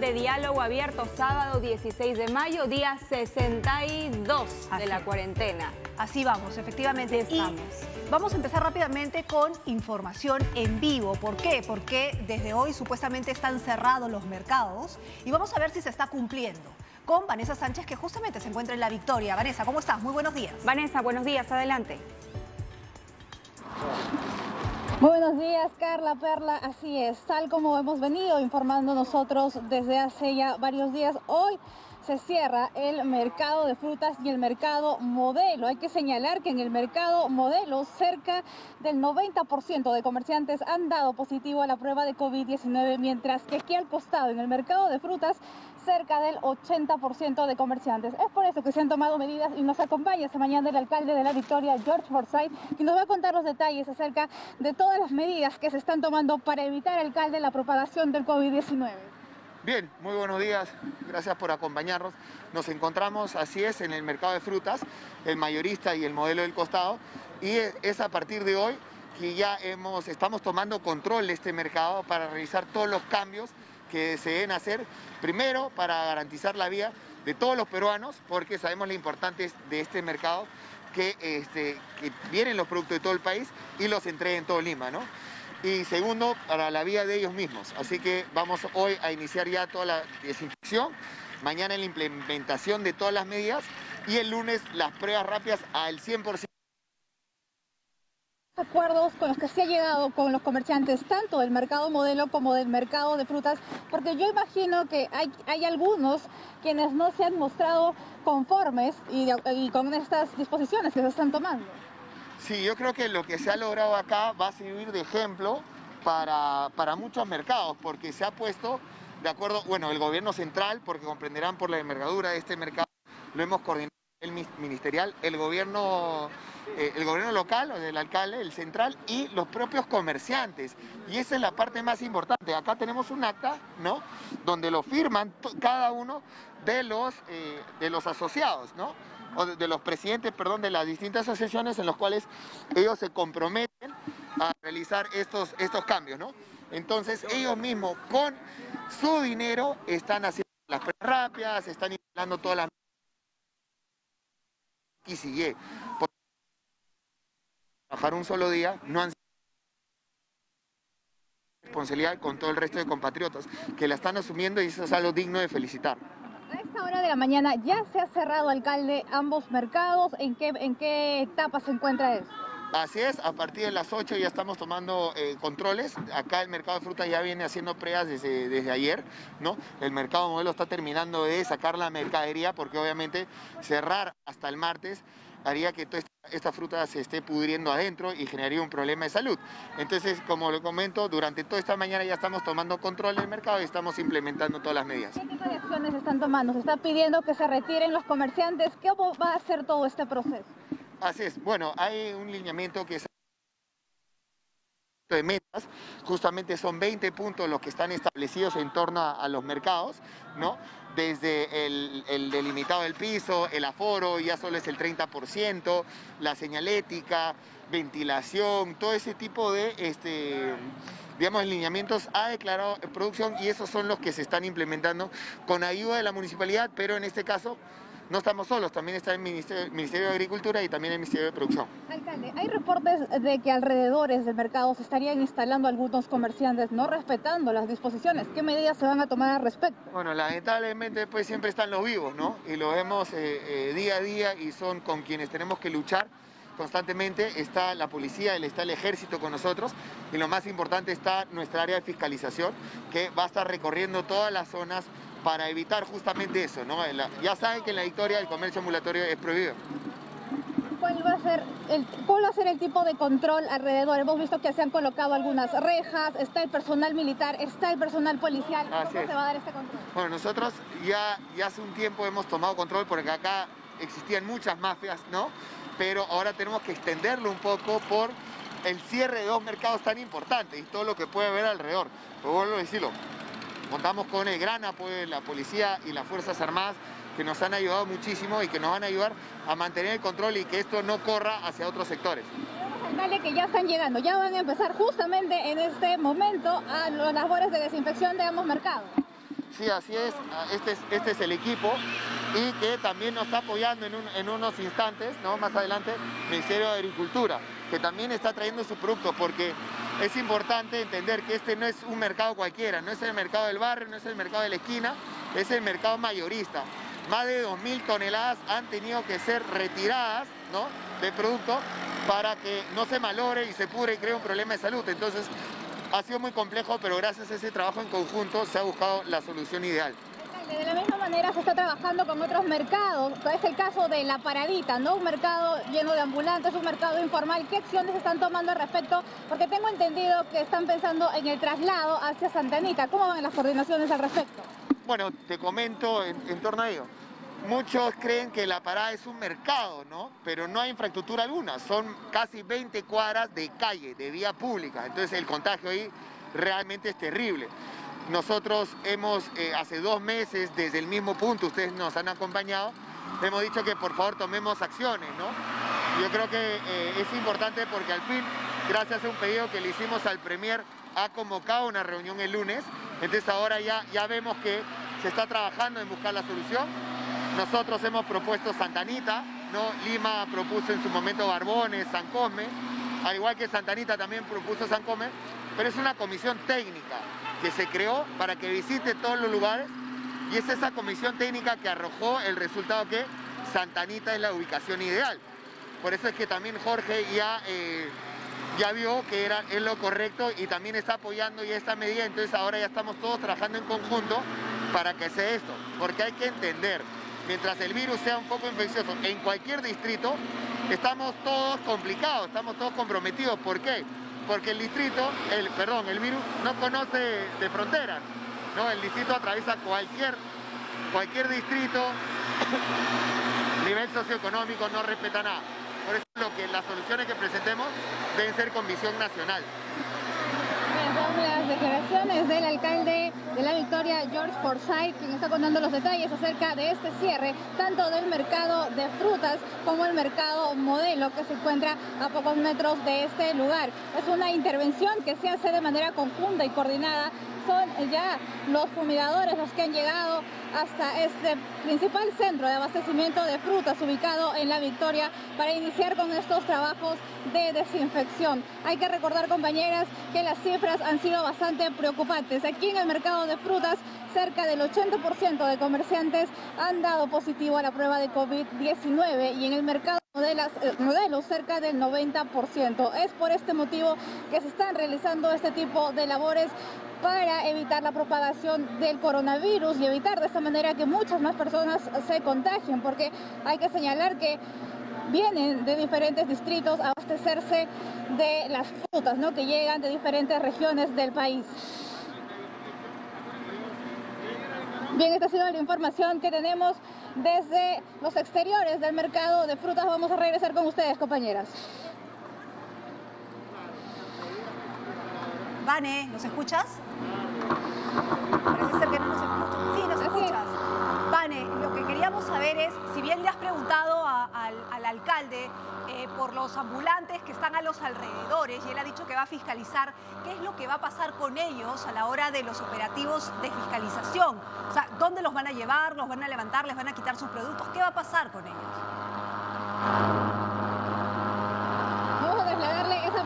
De Diálogo Abierto, sábado 16 de mayo, día 62 de la cuarentena. Así vamos, efectivamente. estamos. vamos a empezar rápidamente con información en vivo. ¿Por qué? Porque desde hoy supuestamente están cerrados los mercados y vamos a ver si se está cumpliendo con Vanessa Sánchez, que justamente se encuentra en La Victoria. Vanessa, ¿cómo estás? Muy buenos días. Vanessa, buenos días. Adelante. Buenos días, Carla Perla. Así es, tal como hemos venido informando nosotros desde hace ya varios días, hoy se cierra el mercado de frutas y el mercado modelo. Hay que señalar que en el mercado modelo cerca del 90% de comerciantes han dado positivo a la prueba de COVID-19, mientras que aquí al costado, en el mercado de frutas, cerca del 80% de comerciantes. Es por eso que se han tomado medidas y nos acompaña esta mañana el alcalde de la Victoria, George Forsyth, que nos va a contar los detalles acerca de todas las medidas que se están tomando para evitar, alcalde, la propagación del COVID-19. Bien, muy buenos días, gracias por acompañarnos. Nos encontramos, así es, en el mercado de frutas, el mayorista y el modelo del costado, y es a partir de hoy que ya hemos, estamos tomando control de este mercado para realizar todos los cambios que se deben hacer, primero para garantizar la vía de todos los peruanos, porque sabemos lo importante de este mercado, que, este, que vienen los productos de todo el país y los entreguen todo Lima, ¿no? Y segundo, para la vía de ellos mismos. Así que vamos hoy a iniciar ya toda la desinfección, mañana la implementación de todas las medidas y el lunes las pruebas rápidas al 100% acuerdos con los que se ha llegado con los comerciantes, tanto del mercado modelo como del mercado de frutas, porque yo imagino que hay, hay algunos quienes no se han mostrado conformes y, con estas disposiciones que se están tomando. Sí, yo creo que lo que se ha logrado acá va a servir de ejemplo para, para muchos mercados, porque se ha puesto de acuerdo, bueno, el gobierno central, porque comprenderán por la envergadura de este mercado, lo hemos coordinado el ministerial, el gobierno eh, el gobierno local, el alcalde, el central y los propios comerciantes. Y esa es la parte más importante. Acá tenemos un acta, ¿no? Donde lo firman cada uno de los, eh, de los asociados, ¿no? O de, los presidentes, perdón, de las distintas asociaciones en los cuales ellos se comprometen a realizar estos, estos cambios, ¿no? Entonces ellos mismos con su dinero están haciendo las rápidas, están instalando todas las y sigue trabajar un solo día, no han responsabilidad con todo el resto de compatriotas que la están asumiendo y eso es algo digno de felicitar. A esta hora de la mañana ya se ha cerrado, alcalde, ambos mercados. ¿En qué, en qué etapa se encuentra eso? Así es, a partir de las 8 ya estamos tomando eh, controles. Acá el mercado de frutas ya viene haciendo pruebas desde, ayer, ¿no? El mercado modelo está terminando de sacar la mercadería porque obviamente cerrar hasta el martes haría que toda esta, fruta se esté pudriendo adentro y generaría un problema de salud. Entonces, como lo comento, durante toda esta mañana ya estamos tomando control del mercado y estamos implementando todas las medidas. ¿Qué tipo de acciones están tomando? Se está pidiendo que se retiren los comerciantes. ¿Qué va a hacer todo este proceso? Así. Bueno, hay un lineamiento que es de metas, justamente son 20 puntos los que están establecidos en torno a, los mercados, ¿no? Desde el, delimitado del piso, el aforo ya solo es el 30%, la señalética, ventilación, todo ese tipo de, este, digamos, lineamientos ha declarado producción y esos son los que se están implementando con ayuda de la municipalidad, pero en este caso no estamos solos, también está el Ministerio, de Agricultura y también el Ministerio de Producción. Alcalde, hay reportes de que alrededores del mercado se estarían instalando algunos comerciantes no respetando las disposiciones. ¿Qué medidas se van a tomar al respecto? Bueno, lamentablemente pues siempre están los vivos, ¿no? Y lo vemos eh, eh, día a día y son con quienes tenemos que luchar constantemente está la policía, está el ejército con nosotros y lo más importante está nuestra área de fiscalización que va a estar recorriendo todas las zonas para evitar justamente eso. ¿no? Ya saben que en la victoria el comercio ambulatorio es prohibido. ¿Cuál va, a ser el, ¿Cuál va a ser el tipo de control alrededor? Hemos visto que se han colocado algunas rejas, está el personal militar, está el personal policial. ¿Cómo se va a dar este control? Bueno, nosotros ya, ya hace un tiempo hemos tomado control porque acá existían muchas mafias, ¿no? Pero ahora tenemos que extenderlo un poco por el cierre de dos mercados tan importantes y todo lo que puede haber alrededor. Pero vuelvo a decirlo, Contamos con el gran apoyo de la policía y las Fuerzas Armadas que nos han ayudado muchísimo y que nos van a ayudar a mantener el control y que esto no corra hacia otros sectores. alcalde, que ya están llegando, ya van a empezar justamente en este momento a las labores de desinfección de ambos mercados. Sí, así es. Este es, este es el equipo y que también nos está apoyando en, unos instantes, ¿no? más adelante, el Ministerio de Agricultura, que también está trayendo su producto, porque es importante entender que este no es un mercado cualquiera, no es el mercado del barrio, no es el mercado de la esquina, es el mercado mayorista. Más de 2.000 toneladas han tenido que ser retiradas ¿no? de producto para que no se malore y se pudre y cree un problema de salud. Entonces, ha sido muy complejo, pero gracias a ese trabajo en conjunto se ha buscado la solución ideal. De la misma manera se está trabajando con otros mercados, es el caso de La Paradita, ¿no? Un mercado lleno de ambulantes, un mercado informal. ¿Qué acciones están tomando al respecto? Porque tengo entendido que están pensando en el traslado hacia Santa Anita. ¿Cómo van las coordinaciones al respecto? Bueno, te comento en, en torno a ello. Muchos creen que La Parada es un mercado, ¿no? Pero no hay infraestructura alguna, son casi 20 cuadras de calle, de vía pública, entonces el contagio ahí realmente es terrible. Nosotros hemos, eh, hace dos meses, desde el mismo punto, ustedes nos han acompañado, hemos dicho que por favor tomemos acciones, ¿no? Yo creo que eh, es importante porque al fin, gracias a un pedido que le hicimos al Premier, ha convocado una reunión el lunes, entonces ahora ya, ya vemos que se está trabajando en buscar la solución. Nosotros hemos propuesto Santanita, ¿no? Lima propuso en su momento Barbones, San Cosme, al igual que Santanita también propuso San Cosme, pero es una comisión técnica que se creó para que visite todos los lugares y es esa comisión técnica que arrojó el resultado que Santanita es la ubicación ideal. Por eso es que también Jorge ya, eh, ya vio que era, es lo correcto y también está apoyando ya esta medida, entonces ahora ya estamos todos trabajando en conjunto para que sea esto, porque hay que entender, mientras el virus sea un poco infeccioso en cualquier distrito, estamos todos complicados, estamos todos comprometidos. ¿Por qué? porque el distrito, el, perdón, el virus no conoce de fronteras, ¿no? El distrito atraviesa cualquier, cualquier distrito, nivel socioeconómico, no respeta nada. Por eso lo que las soluciones que presentemos deben ser con visión nacional las declaraciones del alcalde de la Victoria, George Forsyth, quien está contando los detalles acerca de este cierre, tanto del mercado de frutas como el mercado modelo que se encuentra a pocos metros de este lugar. Es una intervención que se hace de manera conjunta y coordinada son ya los fumigadores los que han llegado hasta este principal centro de abastecimiento de frutas ubicado en La Victoria para iniciar con estos trabajos de desinfección. Hay que recordar, compañeras, que las cifras han sido bastante preocupantes. Aquí en el mercado de frutas, cerca del 80% de comerciantes han dado positivo a la prueba de COVID-19 y en el mercado modelos, eh, modelos cerca del 90%. Es por este motivo que se están realizando este tipo de labores para evitar la propagación del coronavirus y evitar de esta manera que muchas más personas se contagien, porque hay que señalar que vienen de diferentes distritos a abastecerse de las frutas ¿no? que llegan de diferentes regiones del país. Bien, esta ha sido la información que tenemos desde los exteriores del mercado de frutas. Vamos a regresar con ustedes, compañeras. Vane, ¿nos escuchas? Si bien le has preguntado al, alcalde eh, por los ambulantes que están a los alrededores y él ha dicho que va a fiscalizar, ¿qué es lo que va a pasar con ellos a la hora de los operativos de fiscalización? O sea, ¿dónde los van a llevar? ¿Los van a levantar? ¿Les van a quitar sus productos? ¿Qué va a pasar con ellos?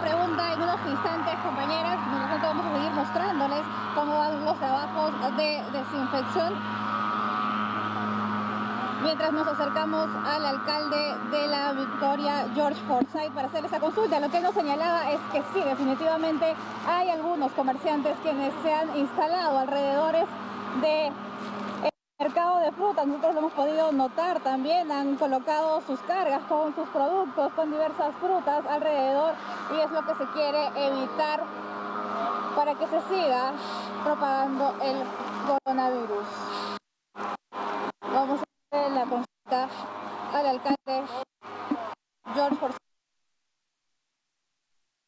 pregunta en unos instantes, compañeras. Nosotros vamos a seguir mostrándoles cómo van los trabajos de desinfección. Mientras nos acercamos al alcalde de la Victoria, George Forsyth, para hacer esa consulta, lo que nos señalaba es que sí, definitivamente hay algunos comerciantes quienes se han instalado alrededores de mercado de frutas, nosotros lo hemos podido notar también, han colocado sus cargas con sus productos, con diversas frutas alrededor y es lo que se quiere evitar para que se siga propagando el coronavirus. Vamos a hacer la consulta al alcalde George Forsyth.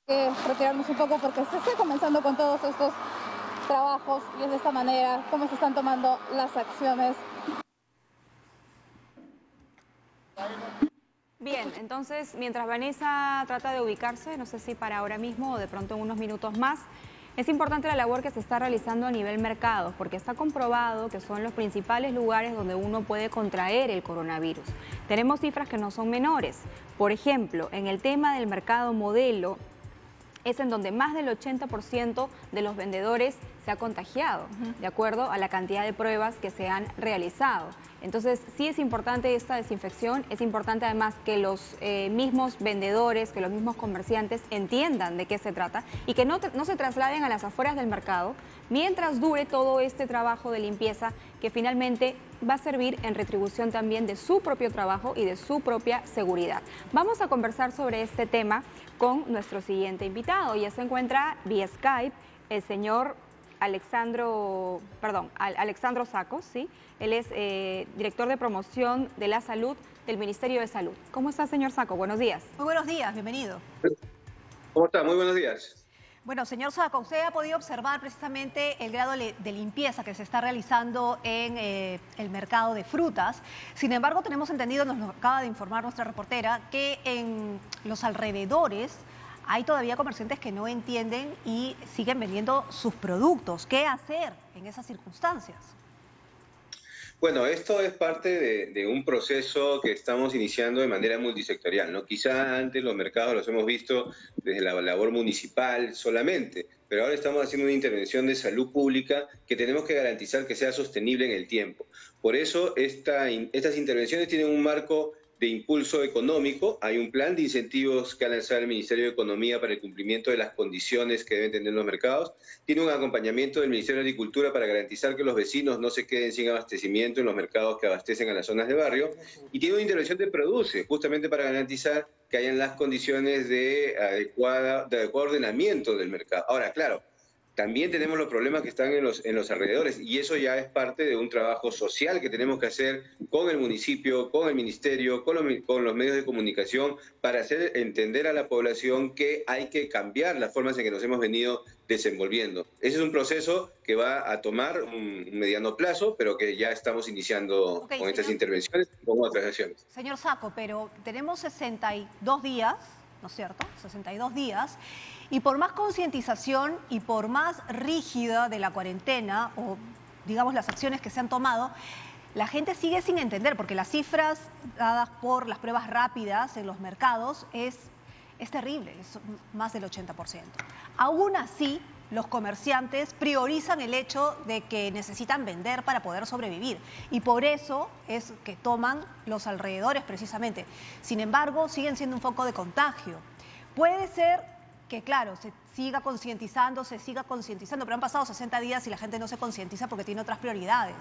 Que retirarnos un poco porque se está comenzando con todos estos trabajos y es de esta manera como se están tomando las acciones. Bien, Entonces, mientras Vanessa trata de ubicarse, no sé si para ahora mismo o de pronto en unos minutos más, es importante la labor que se está realizando a nivel mercado, porque está comprobado que son los principales lugares donde uno puede contraer el coronavirus. Tenemos cifras que no son menores. Por ejemplo, en el tema del mercado modelo, es en donde más del 80% de los vendedores se ha contagiado, de acuerdo a la cantidad de pruebas que se han realizado. Entonces, sí es importante esta desinfección, es importante además que los eh, mismos vendedores, que los mismos comerciantes entiendan de qué se trata y que no, no se trasladen a las afueras del mercado mientras dure todo este trabajo de limpieza que finalmente va a servir en retribución también de su propio trabajo y de su propia seguridad. Vamos a conversar sobre este tema con nuestro siguiente invitado. Ya se encuentra vía Skype el señor Alexandro, perdón, Alexandro Sacos, ¿sí? Él es eh, director de promoción de la salud del Ministerio de Salud. ¿Cómo está, señor Saco? Buenos días. Muy buenos días, bienvenido. ¿Cómo está? Muy buenos días. Bueno, señor Saco, usted ha podido observar precisamente el grado de limpieza que se está realizando en eh, el mercado de frutas. Sin embargo, tenemos entendido, nos acaba de informar nuestra reportera, que en los alrededores hay todavía comerciantes que no entienden y siguen vendiendo sus productos. ¿Qué hacer en esas circunstancias? Bueno, esto es parte de, un proceso que estamos iniciando de manera multisectorial. ¿no? Quizá antes los mercados los hemos visto desde la labor municipal solamente, pero ahora estamos haciendo una intervención de salud pública que tenemos que garantizar que sea sostenible en el tiempo. Por eso esta, estas intervenciones tienen un marco de impulso económico. Hay un plan de incentivos que ha lanzado el Ministerio de Economía para el cumplimiento de las condiciones que deben tener los mercados. Tiene un acompañamiento del Ministerio de Agricultura para garantizar que los vecinos no se queden sin abastecimiento en los mercados que abastecen a las zonas de barrio. Y tiene una intervención de Produce, justamente para garantizar que hayan las condiciones de, adecuada, de adecuado ordenamiento del mercado. Ahora, claro, también tenemos los problemas que están en los, en los alrededores y eso ya es parte de un trabajo social que tenemos que hacer con el municipio, con el ministerio, con los, con los medios de comunicación para hacer entender a la población que hay que cambiar las formas en que nos hemos venido desenvolviendo. Ese es un proceso que va a tomar un mediano plazo, pero que ya estamos iniciando con estas intervenciones y con otras acciones. Señor Saco, pero tenemos 62 días, ¿no es cierto? 62 días y por más concientización y por más rígida de la cuarentena o digamos las acciones que se han tomado, la gente sigue sin entender porque las cifras dadas por las pruebas rápidas en los mercados es, es terrible, es más del 80%. Aún así, los comerciantes priorizan el hecho de que necesitan vender para poder sobrevivir y por eso es que toman los alrededores precisamente. Sin embargo, siguen siendo un foco de contagio. Puede ser que claro, se siga concientizando, se siga concientizando, pero han pasado 60 días y la gente no se concientiza porque tiene otras prioridades.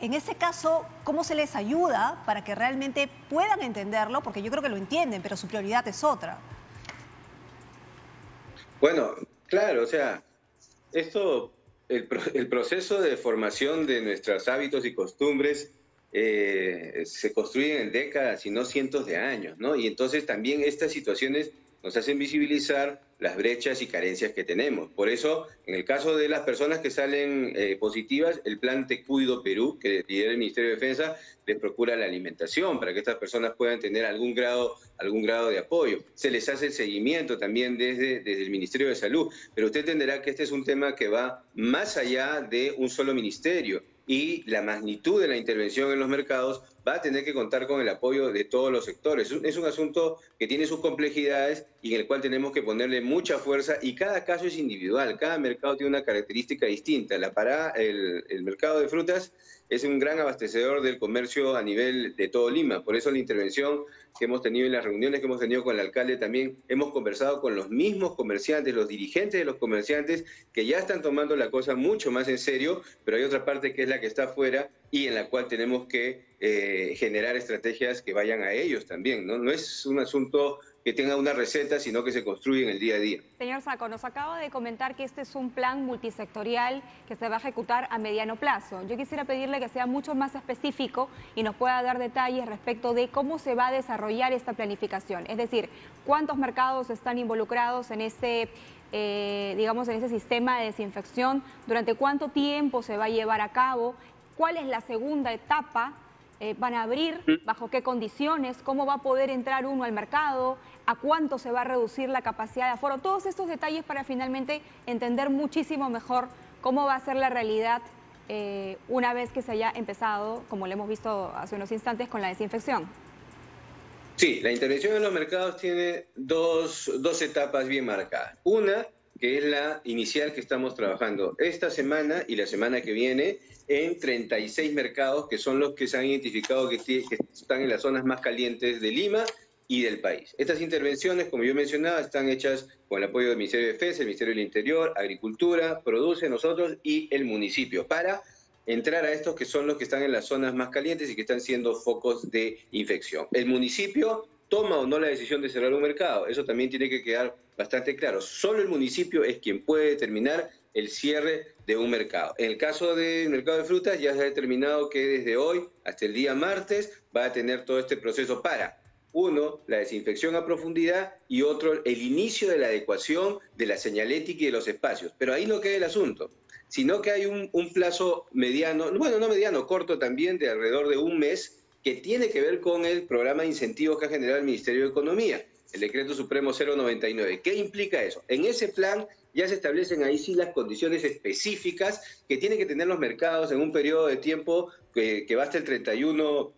En ese caso, ¿cómo se les ayuda para que realmente puedan entenderlo? Porque yo creo que lo entienden, pero su prioridad es otra. Bueno, claro, o sea, esto, el, proceso de formación de nuestros hábitos y costumbres eh, se construye en décadas y no cientos de años, ¿no? Y entonces también estas situaciones nos hacen visibilizar las brechas y carencias que tenemos. Por eso, en el caso de las personas que salen eh, positivas, el plan Te Cuido Perú, que lidera el Ministerio de Defensa, les procura la alimentación para que estas personas puedan tener algún grado, algún grado de apoyo. Se les hace el seguimiento también desde, desde el Ministerio de Salud, pero usted entenderá que este es un tema que va más allá de un solo ministerio y la magnitud de la intervención en los mercados va a tener que contar con el apoyo de todos los sectores. Es un asunto que tiene sus complejidades y en el cual tenemos que ponerle mucha fuerza y cada caso es individual, cada mercado tiene una característica distinta. La para, el, el mercado de frutas es un gran abastecedor del comercio a nivel de todo Lima, por eso la intervención que hemos tenido en las reuniones que hemos tenido con el alcalde también hemos conversado con los mismos comerciantes, los dirigentes de los comerciantes que ya están tomando la cosa mucho más en serio, pero hay otra parte que es la que está afuera y en la cual tenemos que eh, generar estrategias que vayan a ellos también. ¿no? es un asunto que tenga una receta, sino que se construye en el día a día. Señor Saco, nos acaba de comentar que este es un plan multisectorial que se va a ejecutar a mediano plazo. Yo quisiera pedirle que sea mucho más específico y nos pueda dar detalles respecto de cómo se va a desarrollar esta planificación. Es decir, cuántos mercados están involucrados en ese, eh, digamos, en ese sistema de desinfección, durante cuánto tiempo se va a llevar a cabo, cuál es la segunda etapa eh, van a abrir, bajo qué condiciones, cómo va a poder entrar uno al mercado, a cuánto se va a reducir la capacidad de aforo, todos estos detalles para finalmente entender muchísimo mejor cómo va a ser la realidad eh, una vez que se haya empezado, como lo hemos visto hace unos instantes, con la desinfección. Sí, la intervención en los mercados tiene dos, dos etapas bien marcadas. Una, que es la inicial que estamos trabajando esta semana y la semana que viene en 36 mercados que son los que se han identificado que, están en las zonas más calientes de Lima y del país. Estas intervenciones, como yo mencionaba, están hechas con el apoyo del Ministerio de Defensa, el Ministerio del Interior, Agricultura, Produce, nosotros y el municipio, para entrar a estos que son los que están en las zonas más calientes y que están siendo focos de infección. El municipio toma o no la decisión de cerrar un mercado, eso también tiene que quedar bastante claro. Solo el municipio es quien puede determinar el cierre de un mercado. En el caso del mercado de frutas ya se ha determinado que desde hoy hasta el día martes va a tener todo este proceso para, uno, la desinfección a profundidad y otro, el inicio de la adecuación de la señalética y de los espacios. Pero ahí no queda el asunto, sino que hay un, plazo mediano, bueno, no mediano, corto también, de alrededor de un mes, que tiene que ver con el programa de incentivos que ha generado el Ministerio de Economía el decreto supremo 099. ¿Qué implica eso? En ese plan ya se establecen ahí sí las condiciones específicas que tienen que tener los mercados en un periodo de tiempo que, va hasta el 31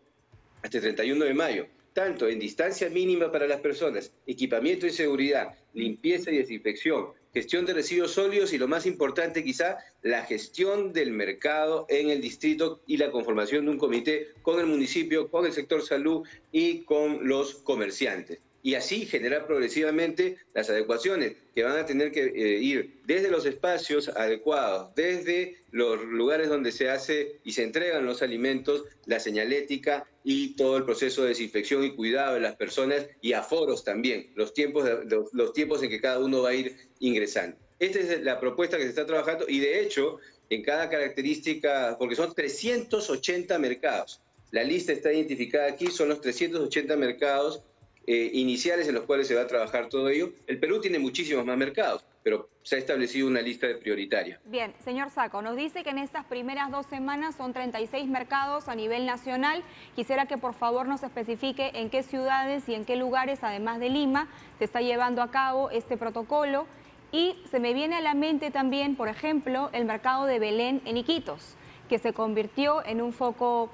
hasta el 31 de mayo, tanto en distancia mínima para las personas, equipamiento y seguridad, limpieza y desinfección, gestión de residuos sólidos y lo más importante quizá, la gestión del mercado en el distrito y la conformación de un comité con el municipio, con el sector salud y con los comerciantes y así generar progresivamente las adecuaciones que van a tener que eh, ir desde los espacios adecuados, desde los lugares donde se hace y se entregan los alimentos, la señalética y todo el proceso de desinfección y cuidado de las personas y aforos también, los tiempos, los tiempos en que cada uno va a ir ingresando. Esta es la propuesta que se está trabajando y de hecho en cada característica, porque son 380 mercados. La lista está identificada aquí, son los 380 mercados eh, iniciales en los cuales se va a trabajar todo ello. El Perú tiene muchísimos más mercados, pero se ha establecido una lista de prioritarios. Bien, señor Saco, nos dice que en estas primeras dos semanas son 36 mercados a nivel nacional. Quisiera que por favor nos especifique en qué ciudades y en qué lugares, además de Lima, se está llevando a cabo este protocolo. Y se me viene a la mente también, por ejemplo, el mercado de Belén en Iquitos, que se convirtió en un foco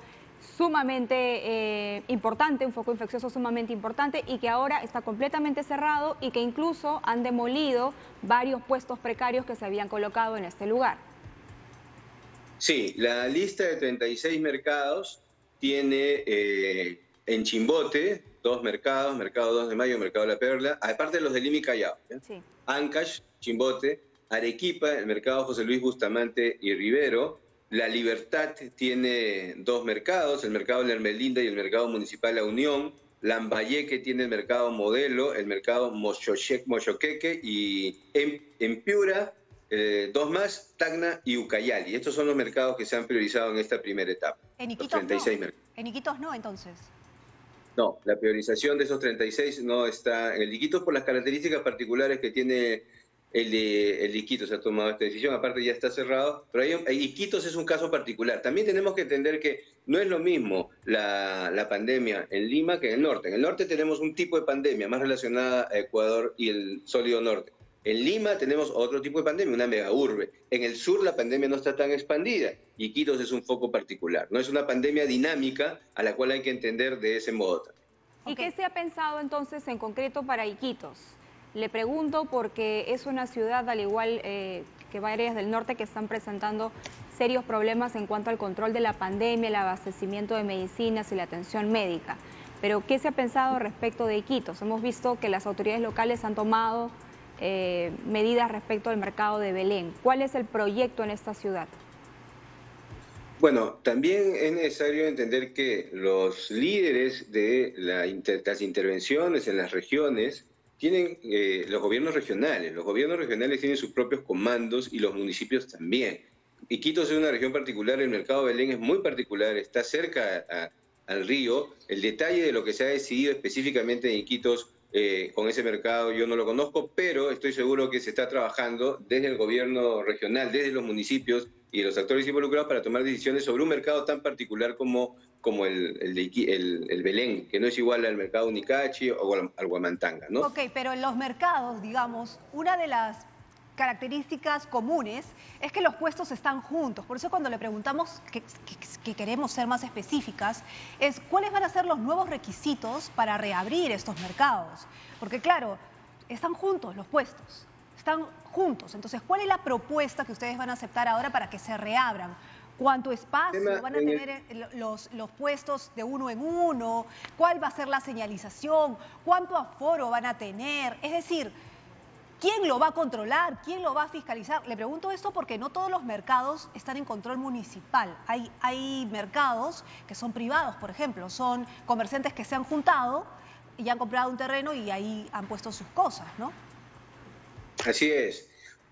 sumamente eh, importante, un foco infeccioso sumamente importante y que ahora está completamente cerrado y que incluso han demolido varios puestos precarios que se habían colocado en este lugar. Sí, la lista de 36 mercados tiene eh, en Chimbote dos mercados, Mercado 2 de Mayo, Mercado La Perla, aparte de los de Lima y Callao. Ancash, Chimbote, Arequipa, el Mercado José Luis Bustamante y Rivero, la Libertad tiene dos mercados, el mercado de Hermelinda y el mercado municipal La Unión. Lambayeque tiene el mercado modelo, el mercado Mochoqueque y en, Piura eh, dos más, Tacna y Ucayali. Estos son los mercados que se han priorizado en esta primera etapa. En Iquitos, no. en Iquitos no, entonces. No, la priorización de esos 36 no está en el Iquitos por las características particulares que tiene el de, el Iquitos ha tomado esta decisión, aparte ya está cerrado, pero ahí, Iquitos es un caso particular. También tenemos que entender que no es lo mismo la, la, pandemia en Lima que en el norte. En el norte tenemos un tipo de pandemia más relacionada a Ecuador y el sólido norte. En Lima tenemos otro tipo de pandemia, una mega urbe. En el sur la pandemia no está tan expandida. Iquitos es un foco particular. No es una pandemia dinámica a la cual hay que entender de ese modo. ¿Y qué se ha pensado entonces en concreto para Iquitos? Le pregunto porque es una ciudad, al igual eh, que varias del norte, que están presentando serios problemas en cuanto al control de la pandemia, el abastecimiento de medicinas y la atención médica. Pero, ¿qué se ha pensado respecto de Iquitos? Hemos visto que las autoridades locales han tomado eh, medidas respecto al mercado de Belén. ¿Cuál es el proyecto en esta ciudad? Bueno, también es necesario entender que los líderes de las intervenciones en las regiones tienen eh, los gobiernos regionales. Los gobiernos regionales tienen sus propios comandos y los municipios también. Iquitos es una región particular, el mercado de Belén es muy particular, está cerca al río. El detalle de lo que se ha decidido específicamente en Iquitos eh, con ese mercado yo no lo conozco, pero estoy seguro que se está trabajando desde el gobierno regional, desde los municipios y los actores involucrados para tomar decisiones sobre un mercado tan particular como, como el, el, el, Belén, que no es igual al mercado Unicachi o al, Guamantanga, ¿no? Ok, pero en los mercados, digamos, una de las características comunes es que los puestos están juntos. Por eso cuando le preguntamos que, queremos ser más específicas, es cuáles van a ser los nuevos requisitos para reabrir estos mercados. Porque claro, están juntos los puestos, están juntos. Entonces, ¿cuál es la propuesta que ustedes van a aceptar ahora para que se reabran? ¿Cuánto espacio van a tener los, los, puestos de uno en uno? ¿Cuál va a ser la señalización? ¿Cuánto aforo van a tener? Es decir, ¿Quién lo va a controlar? ¿Quién lo va a fiscalizar? Le pregunto esto porque no todos los mercados están en control municipal. Hay, hay mercados que son privados, por ejemplo, son comerciantes que se han juntado y han comprado un terreno y ahí han puesto sus cosas, ¿no? Así es.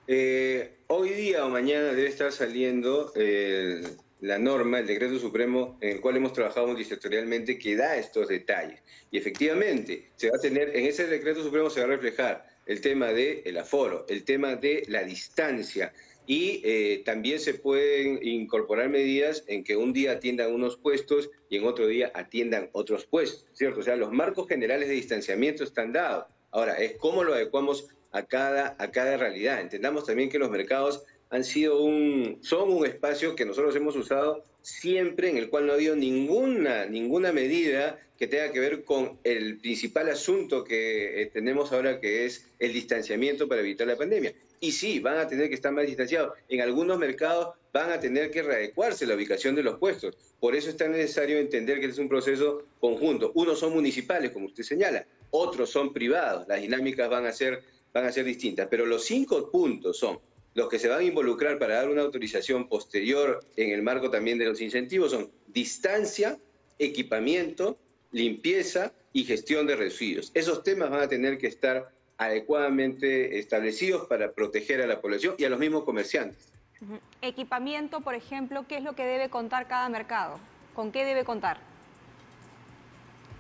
Eh, hoy día o mañana debe estar saliendo eh, la norma, el decreto supremo en el cual hemos trabajado multisectorialmente que da estos detalles. Y efectivamente, se va a tener, en ese decreto supremo se va a reflejar el tema del el aforo, el tema de la distancia. Y eh, también se pueden incorporar medidas en que un día atiendan unos puestos y en otro día atiendan otros puestos, ¿cierto? O sea, los marcos generales de distanciamiento están dados. Ahora, es cómo lo adecuamos a cada, a cada realidad. Entendamos también que los mercados han sido un, son un espacio que nosotros hemos usado siempre en el cual no ha habido ninguna, ninguna medida que tenga que ver con el principal asunto que eh, tenemos ahora, que es el distanciamiento para evitar la pandemia. Y sí, van a tener que estar más distanciados. En algunos mercados van a tener que readecuarse la ubicación de los puestos. Por eso es tan necesario entender que es un proceso conjunto. Unos son municipales, como usted señala, otros son privados. Las dinámicas van a ser, van a ser distintas. Pero los cinco puntos son los que se van a involucrar para dar una autorización posterior en el marco también de los incentivos son distancia, equipamiento, limpieza y gestión de residuos. Esos temas van a tener que estar adecuadamente establecidos para proteger a la población y a los mismos comerciantes. Equipamiento, por ejemplo, ¿qué es lo que debe contar cada mercado? ¿Con qué debe contar?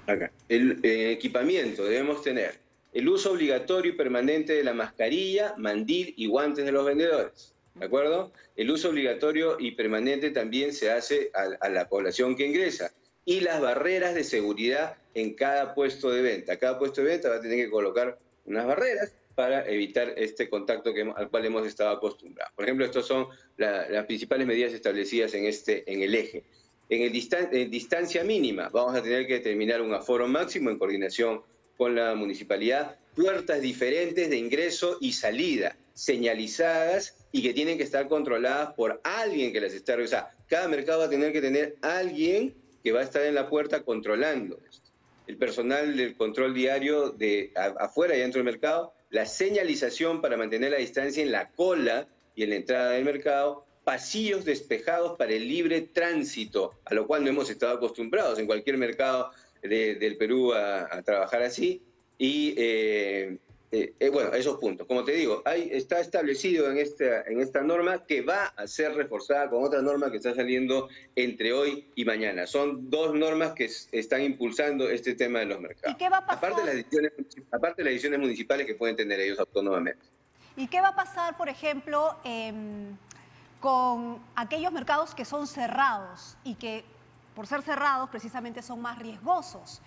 Acá. El eh, equipamiento debemos tener el uso obligatorio y permanente de la mascarilla, mandil y guantes de los vendedores. ¿De acuerdo? El uso obligatorio y permanente también se hace a, la población que ingresa. Y las barreras de seguridad en cada puesto de venta. Cada puesto de venta va a tener que colocar unas barreras para evitar este contacto al cual hemos estado acostumbrados. Por ejemplo, estas son las principales medidas establecidas en, este, en el eje. En el distancia mínima vamos a tener que determinar un aforo máximo en coordinación con la municipalidad puertas diferentes de ingreso y salida, señalizadas y que tienen que estar controladas por alguien que las está revisando. Cada mercado va a tener que tener alguien que va a estar en la puerta controlando esto. El personal del control diario de afuera y dentro del mercado, la señalización para mantener la distancia en la cola y en la entrada del mercado, pasillos despejados para el libre tránsito, a lo cual no hemos estado acostumbrados en cualquier mercado del Perú a, trabajar así. Y eh, eh, eh, bueno, esos puntos. Como te digo, hay, está establecido en esta, en esta norma que va a ser reforzada con otra norma que está saliendo entre hoy y mañana. Son dos normas que están impulsando este tema de los mercados. ¿Y qué va a pasar? Aparte de, las decisiones, aparte de las decisiones municipales que pueden tener ellos autónomamente. ¿Y qué va a pasar, por ejemplo, con aquellos mercados que son cerrados y que por ser cerrados, precisamente son más riesgosos.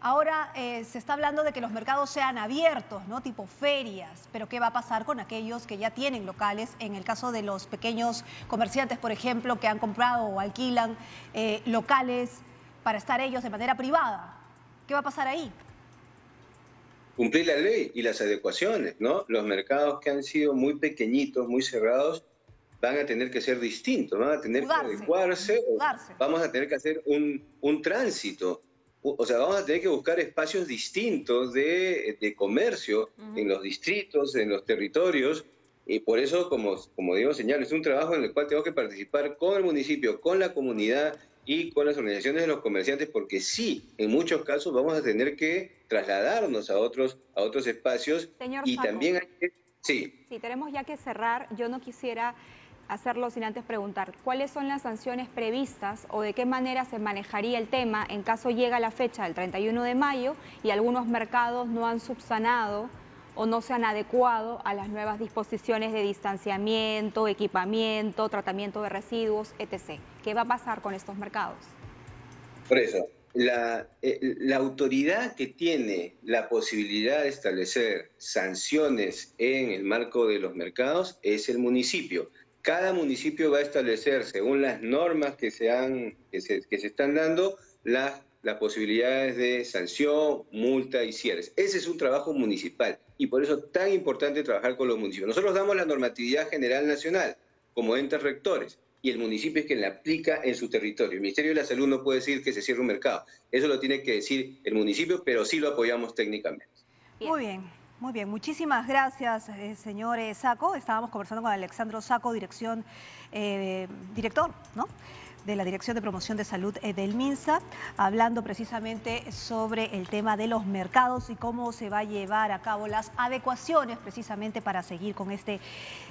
Ahora eh, se está hablando de que los mercados sean abiertos, ¿no? Tipo ferias, pero ¿qué va a pasar con aquellos que ya tienen locales? En el caso de los pequeños comerciantes, por ejemplo, que han comprado o alquilan eh, locales para estar ellos de manera privada. ¿Qué va a pasar ahí? Cumplir la ley y las adecuaciones, ¿no? Los mercados que han sido muy pequeñitos, muy cerrados, van a tener que ser distintos, van a tener que adecuarse, vamos a tener que hacer un, un, tránsito. O sea, vamos a tener que buscar espacios distintos de, de comercio en los distritos, en los territorios, y por eso, como, como digo, señal, es un trabajo en el cual tengo que participar con el municipio, con la comunidad y con las organizaciones de los comerciantes, porque sí, en muchos casos vamos a tener que trasladarnos a otros, a otros espacios y también hay que... Sí. Sí, tenemos ya que cerrar. Yo no quisiera hacerlo sin antes preguntar, ¿cuáles son las sanciones previstas o de qué manera se manejaría el tema en caso llega la fecha del 31 de mayo y algunos mercados no han subsanado o no se han adecuado a las nuevas disposiciones de distanciamiento, equipamiento, tratamiento de residuos, etc. ¿Qué va a pasar con estos mercados? Por eso, la, eh, la, autoridad que tiene la posibilidad de establecer sanciones en el marco de los mercados es el municipio. Cada municipio va a establecer, según las normas que se, han, que se, que se están dando, las, posibilidades de sanción, multa y cierres. Ese es un trabajo municipal y por eso es tan importante trabajar con los municipios. Nosotros damos la normatividad general nacional como entes rectores y el municipio es quien la aplica en su territorio. El Ministerio de la Salud no puede decir que se cierre un mercado. Eso lo tiene que decir el municipio, pero sí lo apoyamos técnicamente. Muy bien. Muy bien, muchísimas gracias, eh, señor Saco. Estábamos conversando con Alexandro Saco, dirección, eh, director, ¿no? De la Dirección de Promoción de Salud eh, del MINSA, hablando precisamente sobre el tema de los mercados y cómo se va a llevar a cabo las adecuaciones precisamente para seguir con este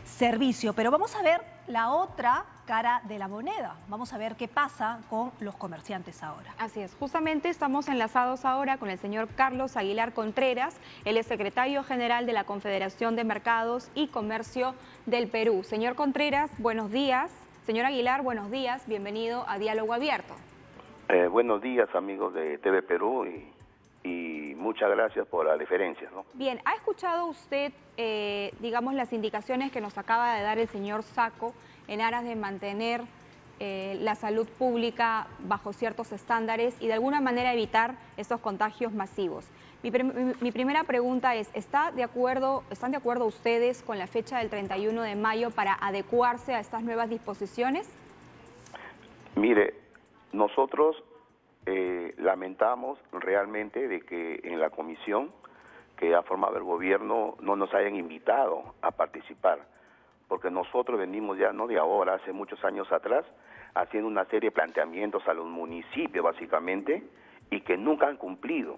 servicio. Pero vamos a ver la otra cara de la moneda. Vamos a ver qué pasa con los comerciantes ahora. Así es, justamente estamos enlazados ahora con el señor Carlos Aguilar Contreras, él es secretario general de la Confederación de Mercados y Comercio del Perú. Señor Contreras, buenos días. Señor Aguilar, buenos días, bienvenido a Diálogo Abierto. Eh, buenos días amigos de TV Perú y, muchas gracias por la deferencia. ¿no? Bien, ¿ha escuchado usted, eh, digamos, las indicaciones que nos acaba de dar el señor Saco en aras de mantener eh, la salud pública bajo ciertos estándares y de alguna manera evitar estos contagios masivos? Mi, primera pregunta es, ¿está de acuerdo, ¿están de acuerdo ustedes con la fecha del 31 de mayo para adecuarse a estas nuevas disposiciones? Mire, nosotros eh, lamentamos realmente de que en la comisión que ha formado el gobierno no nos hayan invitado a participar, porque nosotros venimos ya no de ahora, hace muchos años atrás, haciendo una serie de planteamientos a los municipios básicamente y que nunca han cumplido.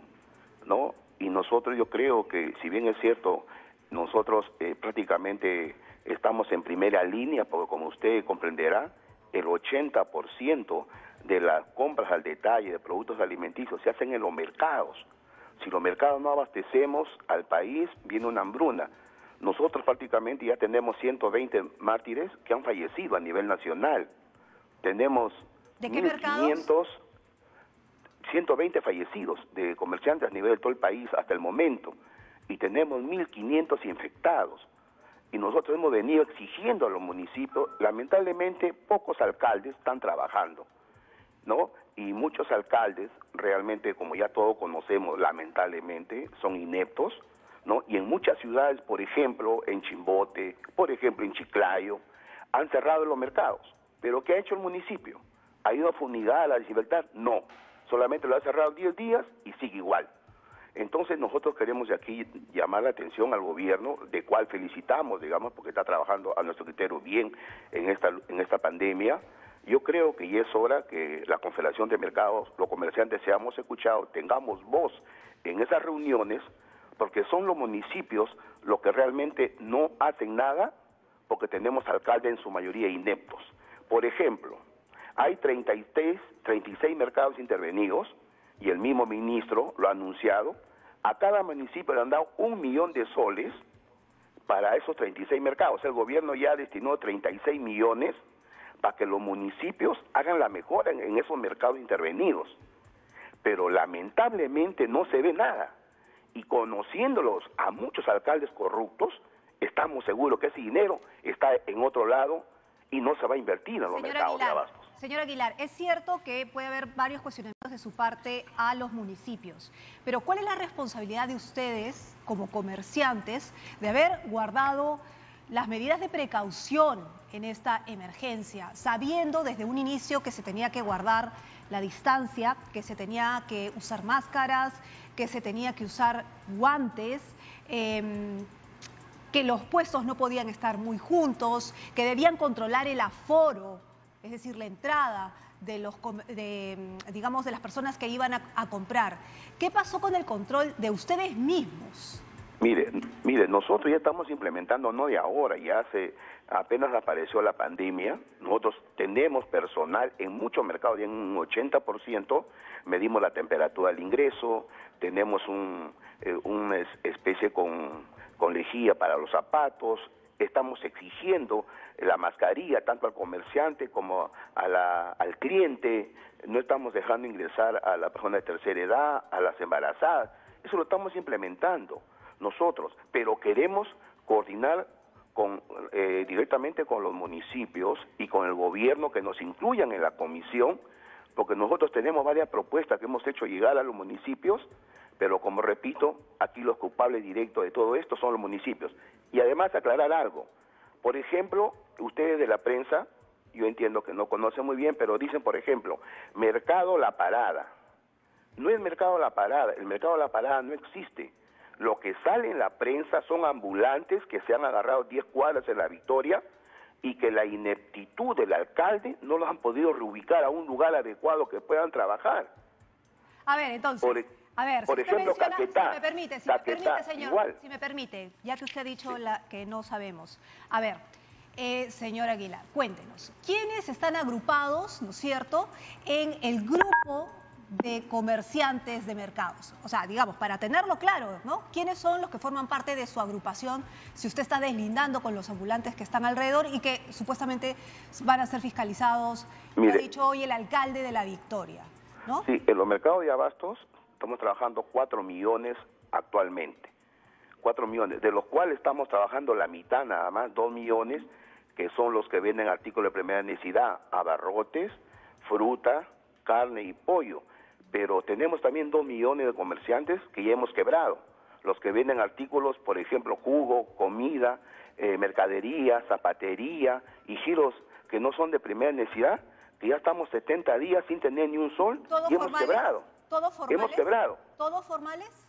¿No? Y nosotros yo creo que, si bien es cierto, nosotros eh, prácticamente estamos en primera línea, porque como usted comprenderá, el 80% de las compras al detalle de productos alimenticios se hacen en los mercados. Si los mercados no abastecemos al país, viene una hambruna. Nosotros prácticamente ya tenemos 120 mártires que han fallecido a nivel nacional. Tenemos ¿De qué 1500 120 fallecidos de comerciantes a nivel de todo el país hasta el momento y tenemos 1.500 infectados. Y nosotros hemos venido exigiendo a los municipios, lamentablemente pocos alcaldes están trabajando, ¿no? Y muchos alcaldes realmente, como ya todos conocemos, lamentablemente son ineptos, ¿no? Y en muchas ciudades, por ejemplo, en Chimbote, por ejemplo, en Chiclayo, han cerrado los mercados. ¿Pero qué ha hecho el municipio? ¿Ha ido a fumigar a la desigualdad? No solamente lo ha cerrado 10 días y sigue igual. Entonces nosotros queremos de aquí llamar la atención al gobierno, de cual felicitamos, digamos, porque está trabajando a nuestro criterio bien en esta, en esta pandemia. Yo creo que ya es hora que la Confederación de Mercados, los comerciantes seamos escuchados, tengamos voz en esas reuniones, porque son los municipios los que realmente no hacen nada, porque tenemos alcaldes en su mayoría ineptos. Por ejemplo, hay 33, 36 mercados intervenidos y el mismo ministro lo ha anunciado. A cada municipio le han dado un millón de soles para esos 36 mercados. El gobierno ya destinó 36 millones para que los municipios hagan la mejora en, esos mercados intervenidos. Pero lamentablemente no se ve nada. Y conociéndolos a muchos alcaldes corruptos, estamos seguros que ese dinero está en otro lado y no se va a invertir en los mercados de abastos. Señor Aguilar, es cierto que puede haber varios cuestionamientos de su parte a los municipios, pero ¿cuál es la responsabilidad de ustedes como comerciantes de haber guardado las medidas de precaución en esta emergencia, sabiendo desde un inicio que se tenía que guardar la distancia, que se tenía que usar máscaras, que se tenía que usar guantes, em, que los puestos no podían estar muy juntos, que debían controlar el aforo es decir, la entrada de los, digamos, de las personas que iban a, comprar. ¿Qué pasó con el control de ustedes mismos? Mire, mire, nosotros ya estamos implementando, no de ahora, ya hace, apenas apareció la pandemia, nosotros tenemos personal en muchos mercados, en un 80%, medimos la temperatura del ingreso, tenemos eh, una especie con con lejía para los zapatos, estamos exigiendo la mascarilla tanto al comerciante como al cliente, no estamos dejando ingresar a la persona de tercera edad, a las embarazadas, eso lo estamos implementando nosotros, pero queremos coordinar con, eh, directamente con los municipios y con el gobierno que nos incluyan en la comisión, porque nosotros tenemos varias propuestas que hemos hecho llegar a los municipios, pero como repito, aquí los culpables directos de todo esto son los municipios. Y además aclarar algo, por ejemplo, ustedes de la prensa, yo entiendo que no conocen muy bien, pero dicen, por ejemplo, Mercado La Parada. No es Mercado La Parada, el Mercado La Parada no existe. Lo que sale en la prensa son ambulantes que se han agarrado 10 cuadras en la Victoria y que la ineptitud del alcalde no los han podido reubicar a un lugar adecuado que puedan trabajar. A ver, entonces... Por, a ver, por ejemplo, Caquetá, si me permite, si me permite, señor, si me permite, ya que usted ha dicho la, que no sabemos. A ver, eh, señor Aguilar, cuéntenos, ¿quiénes están agrupados, ¿no es cierto?, en el grupo de comerciantes de mercados. O sea, digamos, para tenerlo claro, ¿no? ¿Quiénes son los que forman parte de su agrupación si usted está deslindando con los ambulantes que están alrededor y que supuestamente van a ser fiscalizados, lo ha dicho hoy el alcalde de La Victoria, ¿no? Sí, en los mercados de abastos estamos trabajando 4 millones actualmente. 4 millones, de los cuales estamos trabajando la mitad nada más, 2 millones, que son los que venden artículos de primera necesidad, abarrotes, fruta, carne y pollo pero tenemos también dos millones de comerciantes que ya hemos quebrado. Los que venden artículos, por ejemplo, jugo, comida, eh, mercadería, zapatería y giros que no son de primera necesidad, que ya estamos 70 días sin tener ni un sol y hemos quebrado. ¿Todos formales? Hemos quebrado. ¿Todos formales?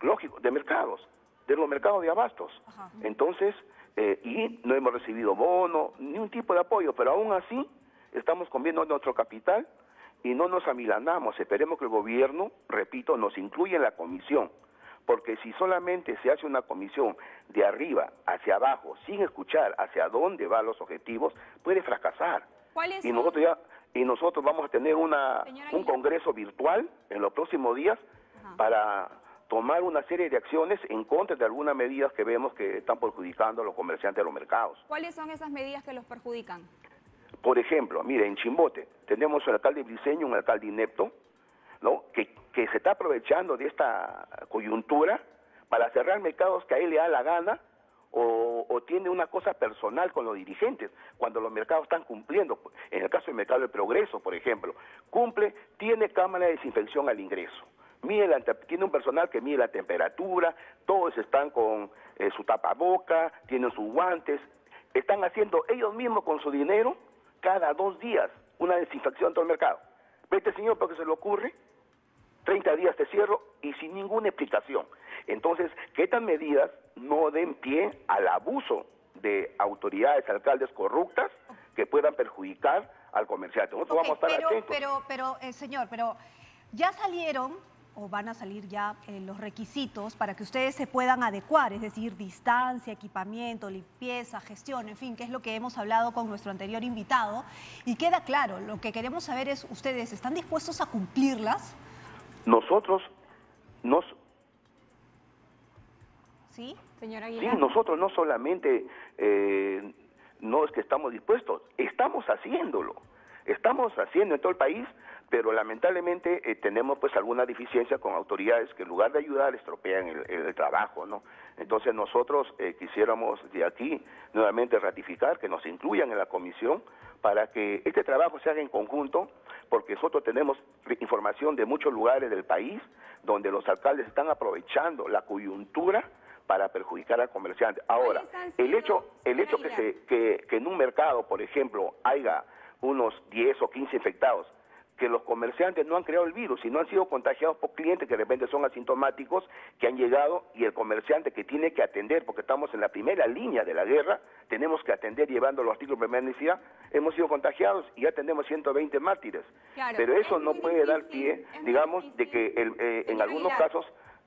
Lógico, de mercados, de los mercados de abastos. Entonces, eh, y no hemos recibido bono, ni un tipo de apoyo, pero aún así estamos comiendo nuestro capital y no nos amilanamos, esperemos que el gobierno, repito, nos incluya en la comisión, porque si solamente se hace una comisión de arriba hacia abajo, sin escuchar hacia dónde van los objetivos, puede fracasar. y nosotros ya y nosotros vamos a tener una un congreso virtual en los próximos días para tomar una serie de acciones en contra de algunas medidas que vemos que están perjudicando a los comerciantes de los mercados. ¿Cuáles son esas medidas que los perjudican? Por ejemplo, mire, en Chimbote tenemos un alcalde briseño, un alcalde inepto, ¿no? Que, que se está aprovechando de esta coyuntura para cerrar mercados que a él le da la gana o, tiene una cosa personal con los dirigentes, cuando los mercados están cumpliendo. En el caso del mercado del progreso, por ejemplo, cumple, tiene cámara de desinfección al ingreso. Mide tiene un personal que mide la temperatura, todos están con eh, su tapaboca, tienen sus guantes, están haciendo ellos mismos con su dinero cada dos días una desinfección en todo el mercado. Vete, señor, porque se le ocurre, 30 días te cierro y sin ninguna explicación. Entonces, que estas medidas no den pie al abuso de autoridades, alcaldes corruptas que puedan perjudicar al comerciante. Nosotros vamos a estar pero, atentos. Pero, pero, eh, señor, pero ya salieron o van a salir ya eh, los requisitos para que ustedes se puedan adecuar, es decir, distancia, equipamiento, limpieza, gestión, en fin, que es lo que hemos hablado con nuestro anterior invitado. Y queda claro, lo que queremos saber es, ¿ustedes están dispuestos a cumplirlas? Nosotros nos... ¿Sí, señora Aguilar? Sí, nosotros no solamente eh, no es que estamos dispuestos, estamos haciéndolo. Estamos haciendo en todo el país pero lamentablemente eh, tenemos pues alguna deficiencia con autoridades que en lugar de ayudar estropean el, trabajo, ¿no? Entonces nosotros eh, quisiéramos de aquí nuevamente ratificar que nos incluyan en la comisión para que este trabajo se haga en conjunto, porque nosotros tenemos información de muchos lugares del país donde los alcaldes están aprovechando la coyuntura para perjudicar al comerciante. Ahora, el hecho, el hecho que, se, que, que en un mercado, por ejemplo, haya unos 10 o 15 infectados, que los comerciantes no han creado el virus, sino han sido contagiados por clientes que de repente son asintomáticos, que han llegado y el comerciante que tiene que atender, porque estamos en la primera línea de la guerra, tenemos que atender llevando los artículos de primera necesidad, hemos sido contagiados y ya tenemos 120 mártires. Pero eso no puede dar pie, digamos, de que eh, en algunos casos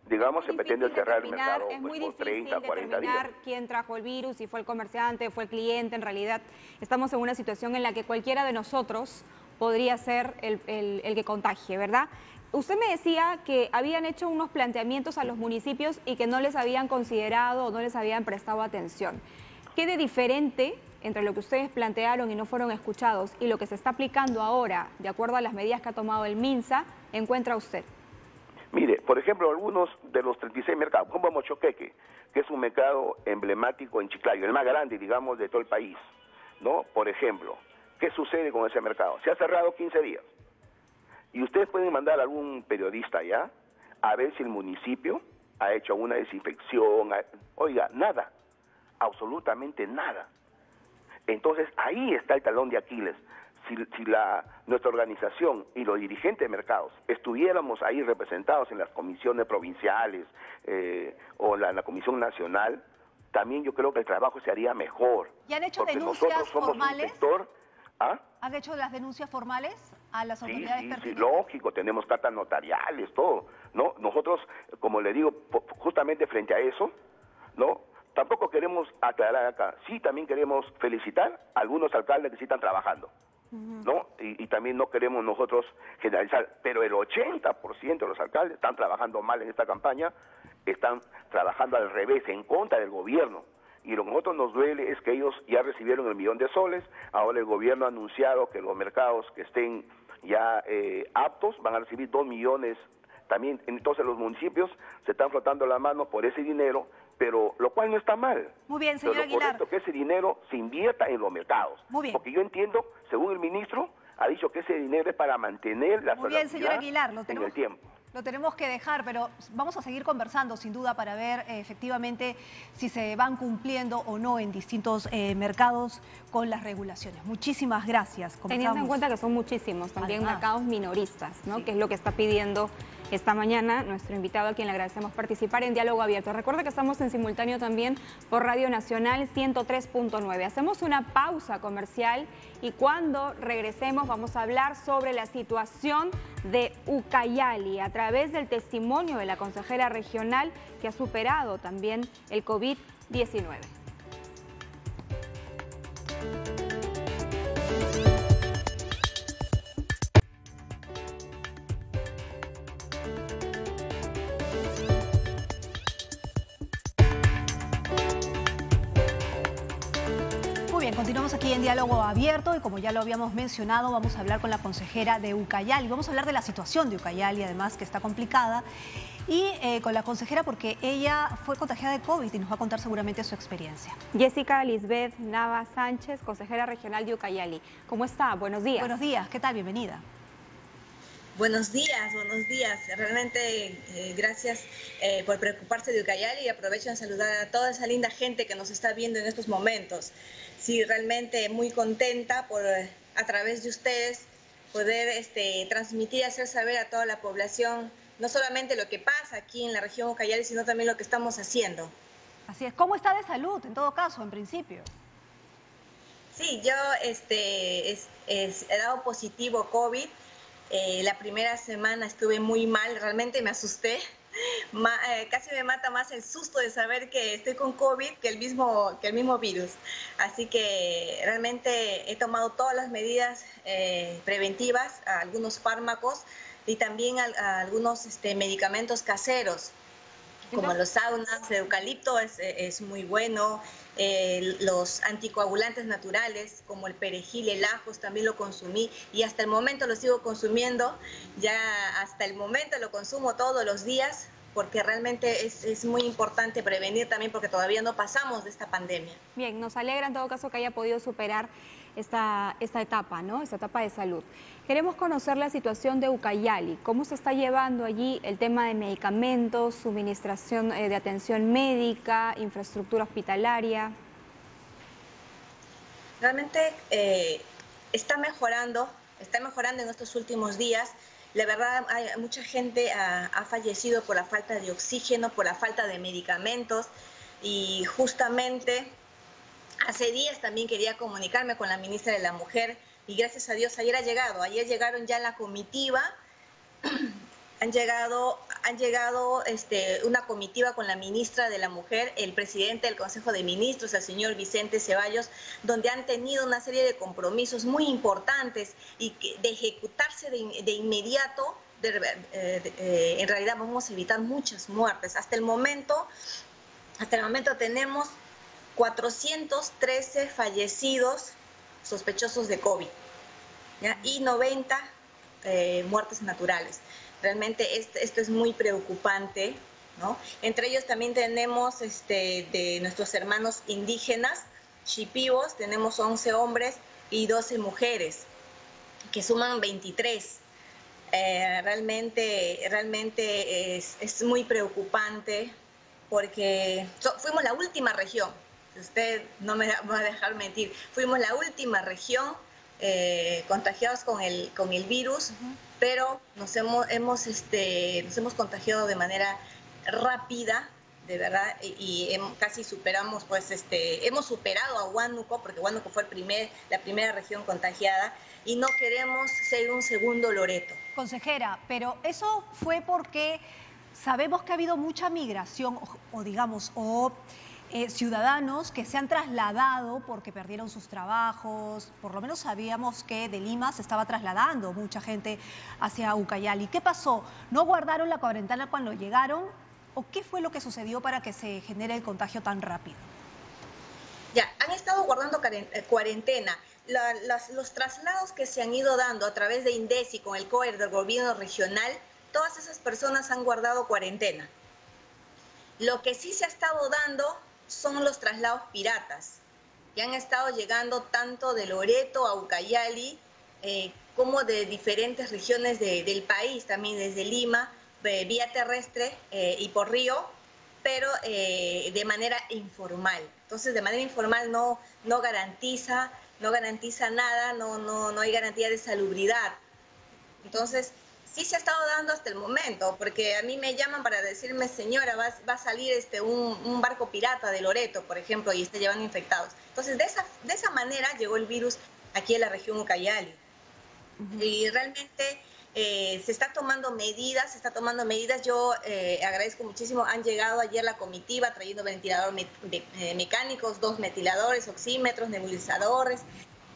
digamos, se pretende cerrar el mercado es pues, muy por 30, 40 días. quién trajo el virus, si fue el comerciante, fue el cliente. En realidad, estamos en una situación en la que cualquiera de nosotros podría ser el, que contagie, ¿verdad? Usted me decía que habían hecho unos planteamientos a los municipios y que no les habían considerado o no les habían prestado atención. ¿Qué de diferente entre lo que ustedes plantearon y no fueron escuchados y lo que se está aplicando ahora, de acuerdo a las medidas que ha tomado el MINSA, encuentra usted? Mire, por ejemplo, algunos de los 36 mercados, como Mochoqueque, que es un mercado emblemático en Chiclayo, el más grande, digamos, de todo el país, ¿no? Por ejemplo, ¿qué sucede con ese mercado? Se ha cerrado 15 días. Y ustedes pueden mandar a algún periodista allá a ver si el municipio ha hecho una desinfección. Oiga, nada, absolutamente nada. Entonces ahí está el talón de Aquiles. Si, la, nuestra organización y los dirigentes de mercados estuviéramos ahí representados en las comisiones provinciales eh, o en la, comisión nacional, también yo creo que el trabajo se haría mejor. ¿Y han hecho denuncias formales? ¿ah? ¿Han hecho las denuncias formales a las autoridades sí, sí, lógico, tenemos cartas notariales, todo. ¿no? Nosotros, como le digo, justamente frente a eso, ¿no? Tampoco queremos aclarar acá, sí también queremos felicitar a algunos alcaldes que sí están trabajando, ¿no? Y, también no queremos nosotros generalizar, pero el 80% de los alcaldes están trabajando mal en esta campaña, están trabajando al revés, en contra del gobierno. Y lo que a nosotros nos duele es que ellos ya recibieron el millón de soles, ahora el gobierno ha anunciado que los mercados que estén ya eh, aptos van a recibir dos millones también entonces los municipios se están frotando la mano por ese dinero pero lo cual no está mal. Muy bien, señor pero lo correcto que ese dinero se invierta en los mercados. Muy bien. Porque yo entiendo, según el ministro, ha dicho que ese dinero es para mantener la Muy bien, señor Aguilar, lo tenemos, en el tiempo. Lo tenemos que dejar, pero vamos a seguir conversando sin duda para ver eh, efectivamente si se van cumpliendo o no en distintos eh, mercados con las regulaciones. Muchísimas gracias. Teniendo en cuenta que son muchísimos, también mercados minoristas, ¿no? que es lo que está pidiendo esta mañana nuestro invitado a quien le agradecemos participar en Diálogo Abierto. Recuerda que estamos en simultáneo también por Radio Nacional 103.9. Hacemos una pausa comercial y cuando regresemos vamos a hablar sobre la situación de Ucayali a través del testimonio de la consejera regional que ha superado también el COVID-19. Aquí en Diálogo Abierto y como ya lo habíamos mencionado, vamos a hablar con la consejera de Ucayali. Vamos a hablar de la situación de Ucayali, además, que está complicada. Y eh, con la consejera porque ella fue contagiada de COVID y nos va a contar seguramente su experiencia. Jessica Lisbeth Nava Sánchez, consejera regional de Ucayali. ¿Cómo está? Buenos días. Buenos días, ¿qué tal? Bienvenida. Buenos días, buenos días. Realmente eh, gracias eh, por preocuparse de Ucayali y aprovecho en saludar a toda esa linda gente que nos está viendo en estos momentos sí, realmente muy contenta por a través de ustedes poder este, transmitir, hacer saber a toda la población no solamente lo que pasa aquí en la región Ucayali, sino también lo que estamos haciendo. Así es. ¿Cómo está de salud en todo caso, en principio? Sí, yo este, he dado positivo COVID. Eh, la primera semana estuve muy mal, realmente me asusté eh, casi me mata más el susto de saber que estoy con COVID que el mismo, que el mismo virus. Así que realmente he tomado todas las medidas eh, preventivas, algunos fármacos y también algunos este, medicamentos caseros como los saunas de eucalipto es, es muy bueno, eh, los anticoagulantes naturales como el perejil, el ajos también lo consumí y hasta el momento lo sigo consumiendo, ya hasta el momento lo consumo todos los días porque realmente es, es, muy importante prevenir también porque todavía no pasamos de esta pandemia. Bien, nos alegra en todo caso que haya podido superar esta, esta etapa, ¿no? Esta etapa de salud. Queremos conocer la situación de Ucayali, cómo se está llevando allí el tema de medicamentos, suministración eh, de atención médica, infraestructura hospitalaria. Realmente eh, está mejorando, está mejorando en estos últimos días. La verdad, hay, mucha gente ha, fallecido por la falta de oxígeno, por la falta de medicamentos y justamente hace días también quería comunicarme con la ministra de la Mujer y gracias a Dios ayer ha llegado. Ayer llegaron ya la comitiva han llegado, han llegado este, una comitiva con la ministra de la Mujer, el presidente del Consejo de Ministros, el señor Vicente Ceballos, donde han tenido una serie de compromisos muy importantes y de ejecutarse de, inmediato eh, en realidad vamos a evitar muchas muertes. Hasta el momento, hasta el momento tenemos 413 fallecidos sospechosos de COVID y 90 eh, muertes naturales. Realmente esto, es muy preocupante. ¿no? Entre ellos también tenemos este, de nuestros hermanos indígenas, chipivos, tenemos 11 hombres y 12 mujeres, que suman 23. Eh, realmente realmente es, muy preocupante porque fuimos la última región, usted no me va a dejar mentir, fuimos la última región eh, contagiados con el, con el virus, pero nos hemos, hemos, este, nos hemos contagiado de manera rápida, de verdad, y, casi superamos, pues, este, hemos superado a Huánuco, porque Huánuco fue el primer, la primera región contagiada, y no queremos ser un segundo Loreto. Consejera, pero eso fue porque sabemos que ha habido mucha migración, o, digamos, o eh, ciudadanos que se han trasladado porque perdieron sus trabajos, por lo menos sabíamos que de Lima se estaba trasladando mucha gente hacia Ucayali. ¿Qué pasó? ¿No guardaron la cuarentena cuando llegaron? ¿O qué fue lo que sucedió para que se genere el contagio tan rápido? Ya, han estado guardando eh, cuarentena los traslados que se han ido dando a través de INDECI con el COER del gobierno regional, todas esas personas han guardado cuarentena. Lo que sí se ha estado dando son los traslados piratas, que han estado llegando tanto de Loreto a Ucayali, eh, como de diferentes regiones del país, también desde Lima, vía terrestre eh, y por río, pero eh, de manera informal. Entonces, de manera informal no, no garantiza no garantiza nada, no, no, no hay garantía de salubridad. Entonces, sí se ha estado dando hasta el momento, porque a mí me llaman para decirme, señora, va, va a salir este, un, barco pirata de Loreto, por ejemplo, y está llevando infectados. Entonces, de esa, de esa manera llegó el virus aquí en la región Ucayali. Y realmente eh, se está tomando medidas, se está tomando medidas. Yo eh, agradezco muchísimo, han llegado ayer la comitiva trayendo ventiladores eh, mecánicos, dos ventiladores, oxímetros, nebulizadores.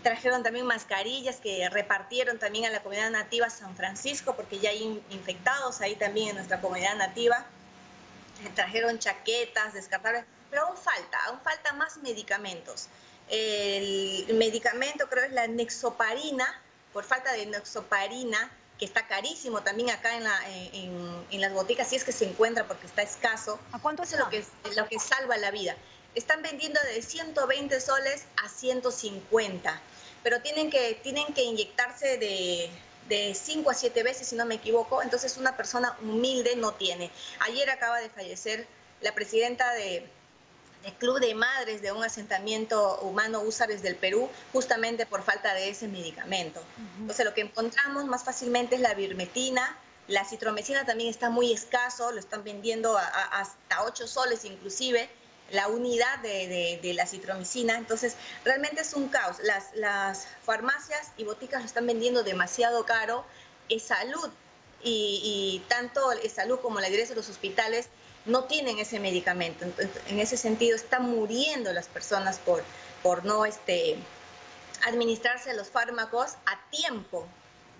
Trajeron también mascarillas que repartieron también a la comunidad nativa San Francisco, porque ya hay infectados ahí también en nuestra comunidad nativa. Trajeron chaquetas, descartables, pero aún falta, aún falta más medicamentos. El medicamento creo es la nexoparina, por falta de nexoparina, que está carísimo también acá en, la, en, las boticas, si es que se encuentra porque está escaso. ¿A cuánto es lo que, lo que salva la vida? Están vendiendo de 120 soles a 150, pero tienen que, tienen que inyectarse de, de 5 a 7 veces, si no me equivoco, entonces una persona humilde no tiene. Ayer acaba de fallecer la presidenta de, el Club de Madres de un asentamiento humano Húsares del Perú, justamente por falta de ese medicamento. Entonces, lo que encontramos más fácilmente es la birmetina, la citromecina también está muy escaso, lo están vendiendo hasta 8 soles inclusive, la unidad de, la citromicina. Entonces, realmente es un caos. Las, las farmacias y boticas lo están vendiendo demasiado caro. Es salud y, y tanto es salud como la dirección de los hospitales no tienen ese medicamento. en ese sentido, están muriendo las personas por, por no este, administrarse los fármacos a tiempo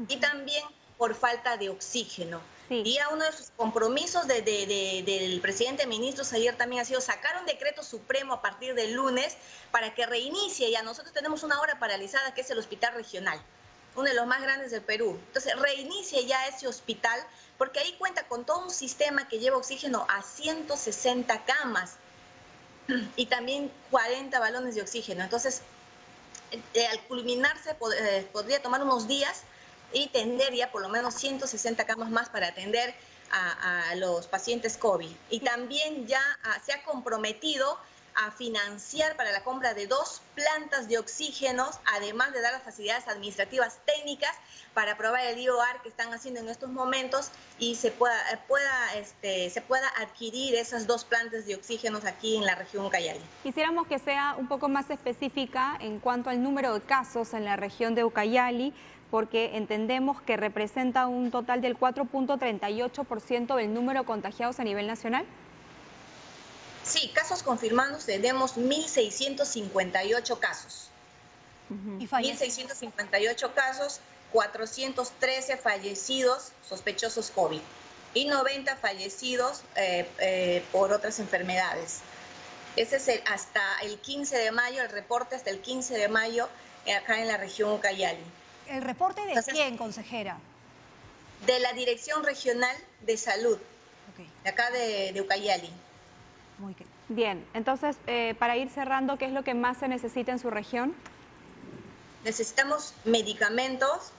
y también por falta de oxígeno. Y a uno de sus compromisos del presidente de ministros ayer también ha sido sacar un decreto supremo a partir del lunes para que reinicie. Ya nosotros tenemos una hora paralizada que es el hospital regional uno de los más grandes del Perú. Entonces, reinicie ya ese hospital, porque ahí cuenta con todo un sistema que lleva oxígeno a 160 camas y también 40 balones de oxígeno. Entonces, eh, al culminarse eh, podría tomar unos días y tener ya por lo menos 160 camas más para atender a, los pacientes COVID. Y también ya ah, se ha comprometido a financiar para la compra de dos plantas de oxígenos, además de dar las facilidades administrativas técnicas para probar el IOR que están haciendo en estos momentos y se pueda, pueda, este, se pueda adquirir esas dos plantas de oxígenos aquí en la región Ucayali. Quisiéramos que sea un poco más específica en cuanto al número de casos en la región de Ucayali, porque entendemos que representa un total del 4.38% del número de contagiados a nivel nacional. Sí, casos confirmados tenemos 1.658 casos. ¿Y 1.658 casos, 413 fallecidos sospechosos COVID y 90 fallecidos eh, eh, por otras enfermedades. Ese es el, hasta el 15 de mayo, el reporte hasta el 15 de mayo eh, acá en la región Ucayali. ¿El reporte de quién, consejera? De la Dirección Regional de Salud, de acá de, de Ucayali. Muy bien, entonces, para ir cerrando, ¿qué es lo que más se necesita en su región? Necesitamos medicamentos,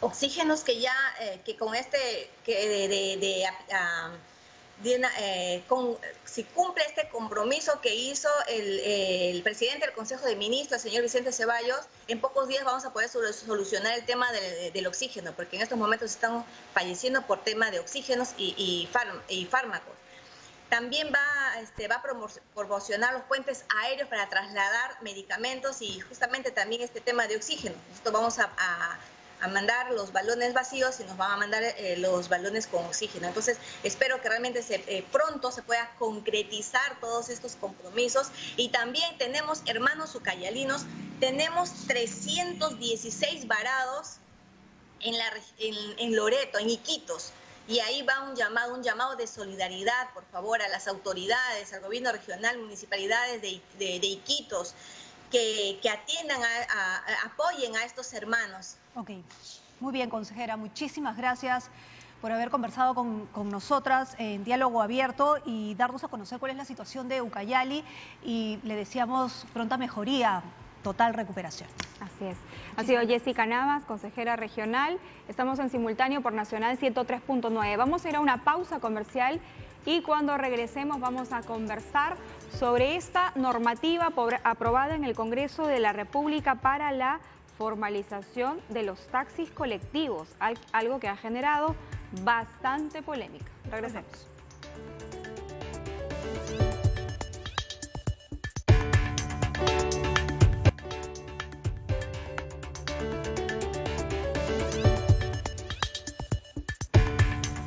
oxígenos que ya, eh, que con este, que de, de, ah, eh, si cumple este compromiso que hizo el, el, presidente del Consejo de Ministros, el señor Vicente Ceballos, en pocos días vamos a poder solucionar el tema del oxígeno, porque en estos momentos están falleciendo por tema de oxígenos y, fármacos. También va, este, a promocionar los puentes aéreos para trasladar medicamentos y justamente también este tema de oxígeno. Esto vamos a mandar los balones vacíos y nos van a mandar eh, los balones con oxígeno. Entonces, espero que realmente se, eh, pronto se pueda concretizar todos estos compromisos. Y también tenemos, hermanos ucayalinos, tenemos 316 varados en, la, en, Loreto, en Iquitos. Y ahí va un llamado, un llamado de solidaridad, por favor, a las autoridades, al gobierno regional, municipalidades de, de, Iquitos, que, que atiendan, apoyen a estos hermanos. Ok, muy bien, consejera. Muchísimas gracias por haber conversado con, nosotras en diálogo abierto y darnos a conocer cuál es la situación de Ucayali y le decíamos pronta mejoría, total recuperación. Así es. Ha sido Jessica Navas, consejera regional. Estamos en simultáneo por Nacional 103.9. Vamos a ir a una pausa comercial y cuando regresemos vamos a conversar sobre esta normativa aprobada en el Congreso de la República para la formalización de los taxis colectivos, algo que ha generado bastante polémica. Regresemos.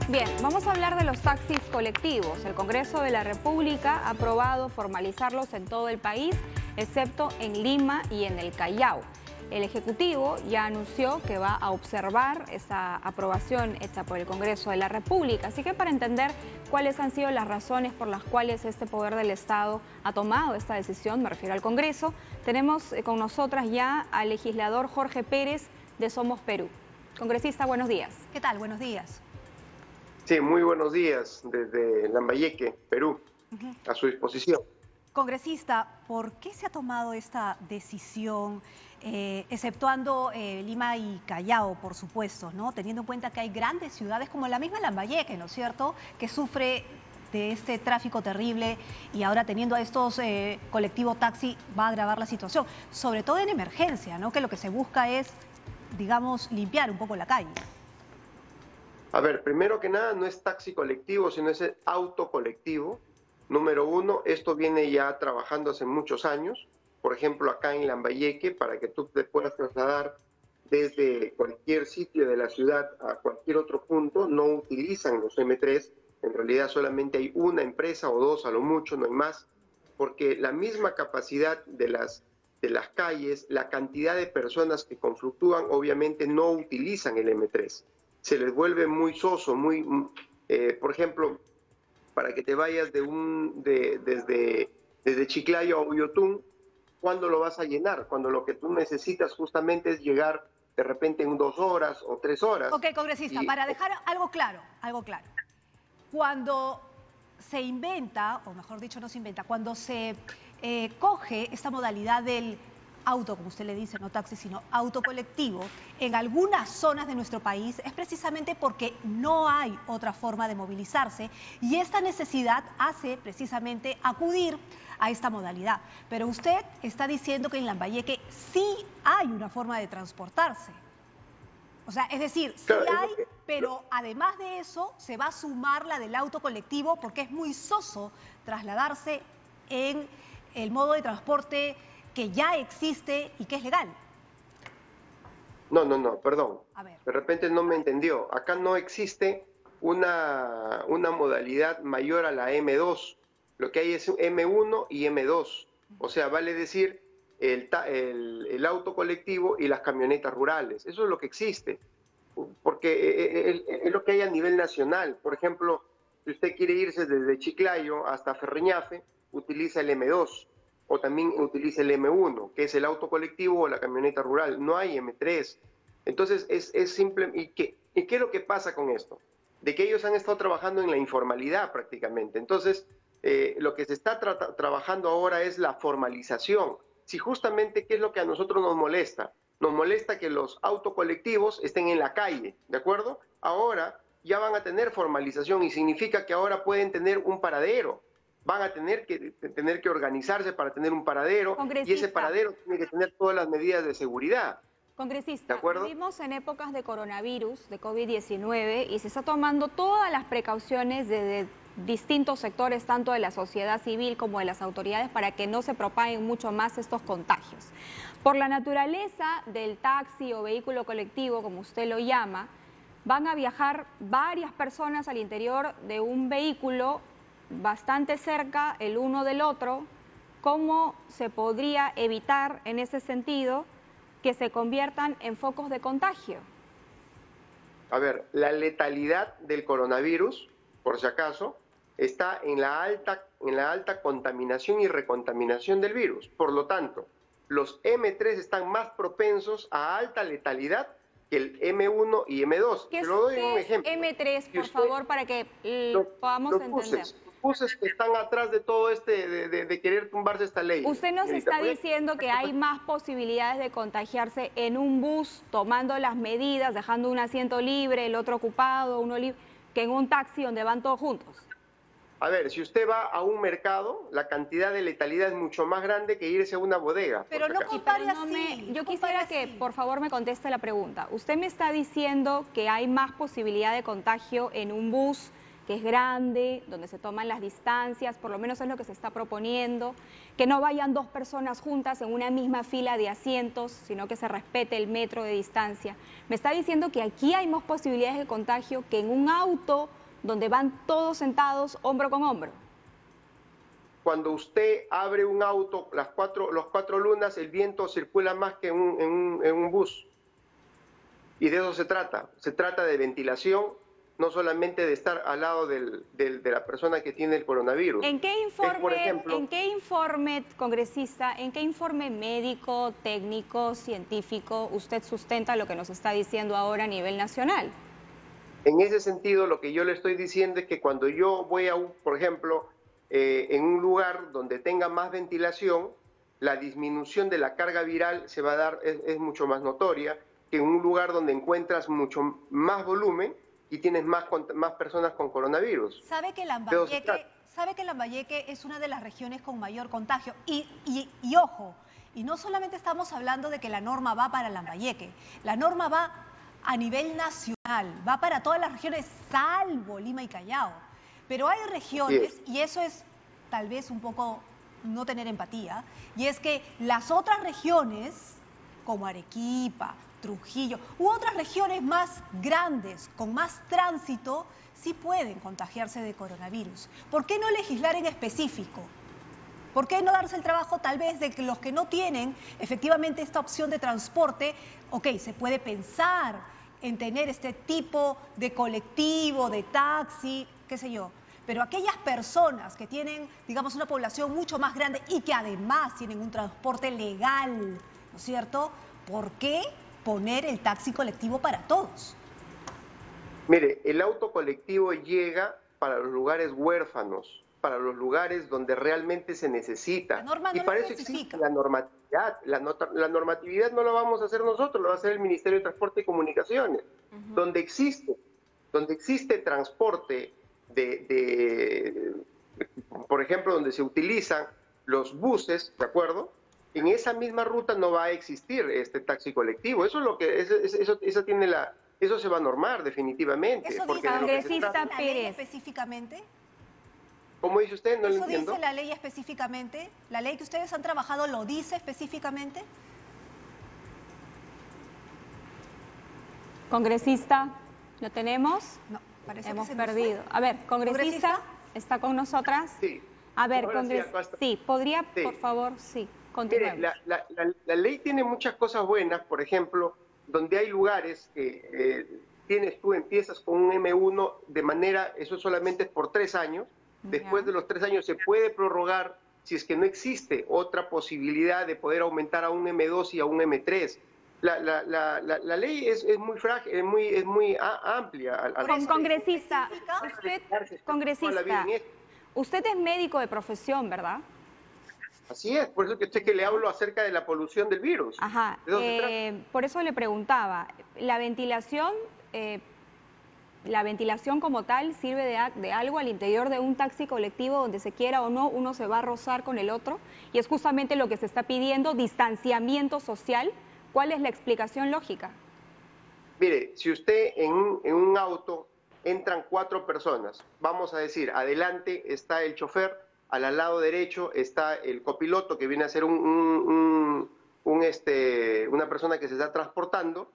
Bien, vamos a hablar de los taxis colectivos. El Congreso de la República ha aprobado formalizarlos en todo el país, excepto en Lima y en el Callao. El Ejecutivo ya anunció que va a observar esa aprobación hecha por el Congreso de la República. Así que para entender cuáles han sido las razones por las cuales este poder del Estado ha tomado esta decisión, me refiero al Congreso, tenemos eh, con nosotras ya al legislador Jorge Pérez de Somos Perú. Congresista, buenos días. ¿Qué tal? Buenos días. Sí, muy buenos días desde Lambayeque, Perú, a su disposición. Congresista, ¿por qué se ha tomado esta decisión? Eh, exceptuando eh, Lima y Callao, por supuesto, ¿no? Teniendo en cuenta que hay grandes ciudades como la misma Lambayeque, ¿no es cierto?, que sufre de este tráfico terrible y ahora teniendo a estos eh, colectivos taxi va a agravar la situación, sobre todo en emergencia, ¿no? Que lo que se busca es, digamos, limpiar un poco la calle. A ver, primero que nada, no es taxi colectivo, sino es auto colectivo. Número uno, esto viene ya trabajando hace muchos años por ejemplo, acá en Lambayeque, para que tú te puedas trasladar desde cualquier sitio de la ciudad a cualquier otro punto, no utilizan los M3. En realidad solamente hay una empresa o dos a lo mucho, no hay más, porque la misma capacidad de las, de las calles, la cantidad de personas que confluctúan, obviamente no utilizan el M3. Se les vuelve muy soso, muy, eh, por ejemplo, para que te vayas de un, de, desde, desde Chiclayo a Uyotún, ¿cuándo lo vas a llenar? Cuando lo que tú necesitas justamente es llegar de repente en dos horas o tres horas. Ok, congresista, para dejar algo claro, algo claro. Cuando se inventa, o mejor dicho, no se inventa, cuando se eh, coge esta modalidad del auto, como usted le dice, no taxi, sino auto colectivo, en algunas zonas de nuestro país es precisamente porque no hay otra forma de movilizarse y esta necesidad hace precisamente acudir a esta modalidad. Pero usted está diciendo que en Lambayeque sí hay una forma de transportarse. O sea, es decir, sí hay, pero además de eso se va a sumar la del auto colectivo porque es muy soso trasladarse en el modo de transporte que ya existe y que es legal. No, no, no, perdón. De repente no me entendió. Acá no existe una, una modalidad mayor a la M2 lo que hay es M1 y M2. O sea, vale decir el, el, auto colectivo y las camionetas rurales. Eso es lo que existe, porque eh, eh, es, lo que hay a nivel nacional. Por ejemplo, si usted quiere irse desde Chiclayo hasta Ferreñafe, utiliza el M2 o también utiliza el M1, que es el auto colectivo o la camioneta rural. No hay M3. Entonces, es, es simple. ¿Y qué, ¿Y qué es lo que pasa con esto? De que ellos han estado trabajando en la informalidad prácticamente. Entonces, eh, lo que se está trabajando ahora es la formalización. Si justamente, ¿qué es lo que a nosotros nos molesta? Nos molesta que los autocolectivos estén en la calle, ¿de acuerdo? Ahora ya van a tener formalización y significa que ahora pueden tener un paradero. Van a tener que, tener que organizarse para tener un paradero y ese paradero tiene que tener todas las medidas de seguridad. Congresista, vivimos en épocas de coronavirus, de COVID-19, y se está tomando todas las precauciones desde distintos sectores, tanto de la sociedad civil como de las autoridades, para que no se propaguen mucho más estos contagios. Por la naturaleza del taxi o vehículo colectivo, como usted lo llama, van a viajar varias personas al interior de un vehículo bastante cerca el uno del otro. ¿Cómo se podría evitar en ese sentido? que se conviertan en focos de contagio? A ver, la letalidad del coronavirus, por si acaso, está en la alta, en la alta contaminación y recontaminación del virus. Por lo tanto, los M3 están más propensos a alta letalidad que el M1 y M2. ¿Qué lo doy un ejemplo. M3, por favor, para que podamos entender que están atrás de todo este, de, querer tumbarse esta ley. Usted nos está diciendo que hay más posibilidades de contagiarse en un bus, tomando las medidas, dejando un asiento libre, el otro ocupado, uno libre, que en un taxi donde van todos juntos. A ver, si usted va a un mercado, la cantidad de letalidad es mucho más grande que irse a una bodega. Pero no compare así. yo quisiera que, por favor, me conteste la pregunta. Usted me está diciendo que hay más posibilidad de contagio en un bus, que es grande, donde se toman las distancias, por lo menos es lo que se está proponiendo, que no vayan dos personas juntas en una misma fila de asientos, sino que se respete el metro de distancia. Me está diciendo que aquí hay más posibilidades de contagio que en un auto donde van todos sentados hombro con hombro. Cuando usted abre un auto, las cuatro, los cuatro lunas, el viento circula más que en un, en un bus. Y de eso se trata. Se trata de ventilación, no solamente de estar al lado del, de la persona que tiene el coronavirus. ¿En qué informe, ¿en qué informe, congresista, en qué informe médico, técnico, científico usted sustenta lo que nos está diciendo ahora a nivel nacional? En ese sentido, lo que yo le estoy diciendo es que cuando yo voy a, un, por ejemplo, eh, en un lugar donde tenga más ventilación, la disminución de la carga viral se va a dar, es, es mucho más notoria que en un lugar donde encuentras mucho más volumen, y tienes más, más personas con coronavirus. ¿Sabe que Lambayeque, sabe que Lambayeque es una de las regiones con mayor contagio? Y, y, ojo, y no solamente estamos hablando de que la norma va para Lambayeque, la norma va a nivel nacional, va para todas las regiones salvo Lima y Callao. Pero hay regiones, y eso es tal vez un poco no tener empatía, y es que las otras regiones, como Arequipa, Trujillo u otras regiones más grandes, con más tránsito, sí pueden contagiarse de coronavirus. ¿Por qué no legislar en específico? ¿Por qué no darse el trabajo tal vez de que los que no tienen efectivamente esta opción de transporte, ok, se puede pensar en tener este tipo de colectivo, de taxi, qué sé yo, pero aquellas personas que tienen, digamos, una población mucho más grande y que además tienen un transporte legal, ¿no es cierto? ¿Por qué poner el taxi colectivo para todos. Mire, el auto colectivo llega para los lugares huérfanos, para los lugares donde realmente se necesita. y para eso existe la normatividad. La, normatividad no la vamos a hacer nosotros, lo va a hacer el Ministerio de Transporte y Comunicaciones. Donde existe, donde existe transporte de, por ejemplo, donde se utilizan los buses, ¿de acuerdo? en esa misma ruta no va a existir este taxi colectivo. Eso es lo que eso, eso, tiene la eso se va a normar definitivamente. ¿Eso dice la ley específicamente? ¿Cómo dice usted? No ¿Eso dice la ley específicamente? ¿La ley que ustedes han trabajado lo dice específicamente? Congresista, ¿lo tenemos? No, parece Hemos perdido. A ver, congresista, ¿está con nosotras? Sí. A ver, congresista, sí, podría, por favor, sí. Mire, la, ley tiene muchas cosas buenas, por ejemplo, donde hay lugares que eh, tienes tú, empiezas con un M1 de manera, eso solamente es por tres años, después de los tres años se puede prorrogar si es que no existe otra posibilidad de poder aumentar a un M2 y a un M3. La, la, la, la, ley es, es, muy frágil, es muy, es muy amplia. Al, congresista, usted, congresista, usted es médico de profesión, ¿verdad? Así es, por eso que usted que le hablo acerca de la polución del virus. Ajá, eh, por eso le preguntaba, la ventilación, eh, la ventilación como tal sirve de, de, algo al interior de un taxi colectivo donde se quiera o no, uno se va a rozar con el otro y es justamente lo que se está pidiendo, distanciamiento social. ¿Cuál es la explicación lógica? Mire, si usted en un, un auto entran cuatro personas, vamos a decir, adelante está el chofer, al lado derecho está el copiloto, que viene a ser un, este, una persona que se está transportando,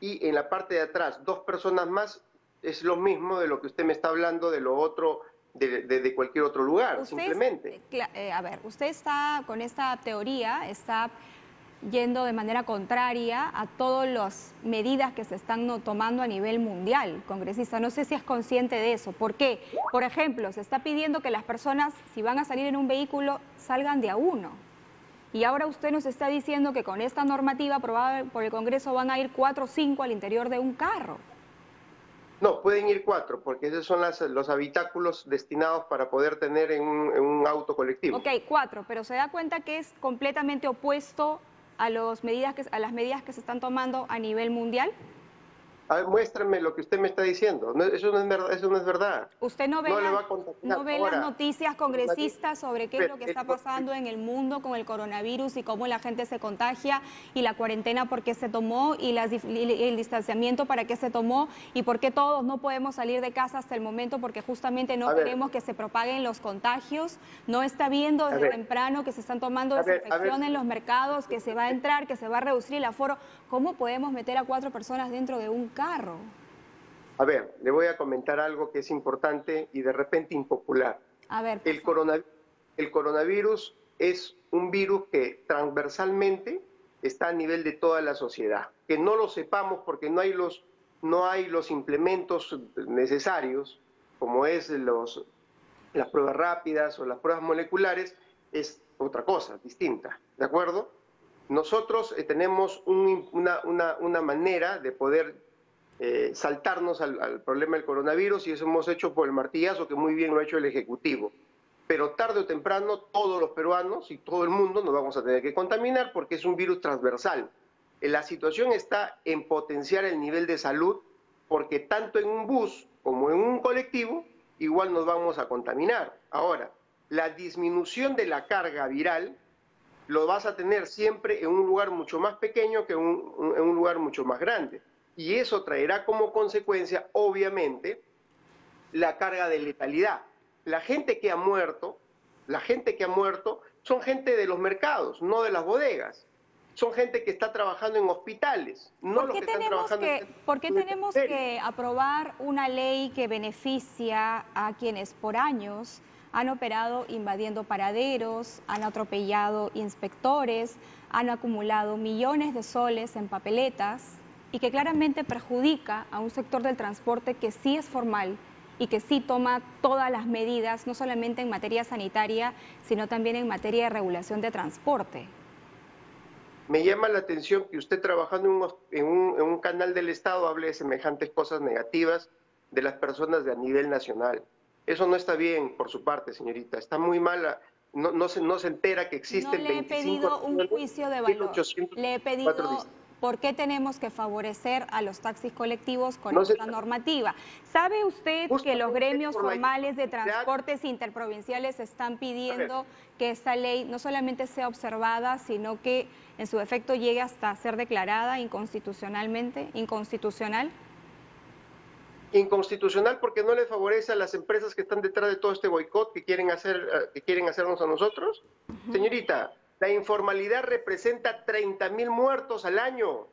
y en la parte de atrás dos personas más, es lo mismo de lo que usted me está hablando de lo otro, de, cualquier otro lugar, simplemente. Eh, a ver, usted está con esta teoría, está yendo de manera contraria a todas las medidas que se están tomando a nivel mundial, congresista. No sé si es consciente de eso. ¿Por qué? Por ejemplo, se está pidiendo que las personas, si van a salir en un vehículo, salgan de a uno. Y ahora usted nos está diciendo que con esta normativa aprobada por el Congreso van a ir cuatro o cinco al interior de un carro. No, pueden ir cuatro, porque esos son los habitáculos destinados para poder tener en un, auto colectivo. Ok, cuatro, pero se da cuenta que es completamente opuesto a, medidas que, a las medidas que se están tomando a nivel mundial? A ver, muéstrame lo que usted me está diciendo. eso, no es verdad, eso no es verdad. ¿Usted no ve, no ve las noticias congresistas sobre qué es lo que está pasando en el mundo con el coronavirus y cómo la gente se contagia y la cuarentena por qué se tomó y, el distanciamiento para qué se tomó y por qué todos no podemos salir de casa hasta el momento porque justamente no queremos que se propaguen los contagios? ¿No está viendo desde temprano que se están tomando desinfección en los mercados, que se va a entrar, que se va a reducir el aforo? ¿Cómo podemos meter a cuatro personas dentro de un carro. A ver, le voy a comentar algo que es importante y de repente impopular. A ver. El, el coronavirus es un virus que transversalmente está a nivel de toda la sociedad. Que no lo sepamos porque no hay los, no hay los implementos necesarios, como es los, las pruebas rápidas o las pruebas moleculares, es otra cosa, distinta. ¿De acuerdo? Nosotros eh, tenemos una, una, una manera de poder eh, saltarnos al, problema del coronavirus y eso hemos hecho por el martillazo que muy bien lo ha hecho el Ejecutivo. Pero tarde o temprano todos los peruanos y todo el mundo nos vamos a tener que contaminar porque es un virus transversal. Eh, la situación está en potenciar el nivel de salud porque tanto en un bus como en un colectivo igual nos vamos a contaminar. Ahora, la disminución de la carga viral lo vas a tener siempre en un lugar mucho más pequeño que en un lugar mucho más grande y eso traerá como consecuencia, obviamente, la carga de letalidad. La gente que ha muerto, la gente que ha muerto son gente de los mercados, no de las bodegas. Son gente que está trabajando en hospitales, no los que están trabajando en ¿Por qué tenemos que aprobar una ley que beneficia a quienes por años han operado invadiendo paraderos, han atropellado inspectores, han acumulado millones de soles en papeletas y que claramente perjudica a un sector del transporte que sí es formal y que sí toma todas las medidas, no solamente en materia sanitaria, sino también en materia de regulación de transporte. Me llama la atención que usted trabajando en un, canal del Estado hable de semejantes cosas negativas de las personas de a nivel nacional. Eso no está bien por su parte, señorita. Está muy mala. No, se, no se entera que existen no le he pedido un juicio de valor. Le he pedido ¿Por qué tenemos que favorecer a los taxis colectivos con esta normativa? ¿Sabe usted que los gremios formales de transportes interprovinciales están pidiendo que esta ley no solamente sea observada, sino que en su efecto llegue hasta ser declarada inconstitucionalmente, inconstitucional? Inconstitucional porque no le favorece a las empresas que están detrás de todo este boicot que quieren hacer, eh, que quieren hacernos a nosotros. Señorita, la informalidad representa 30 mil muertos al año.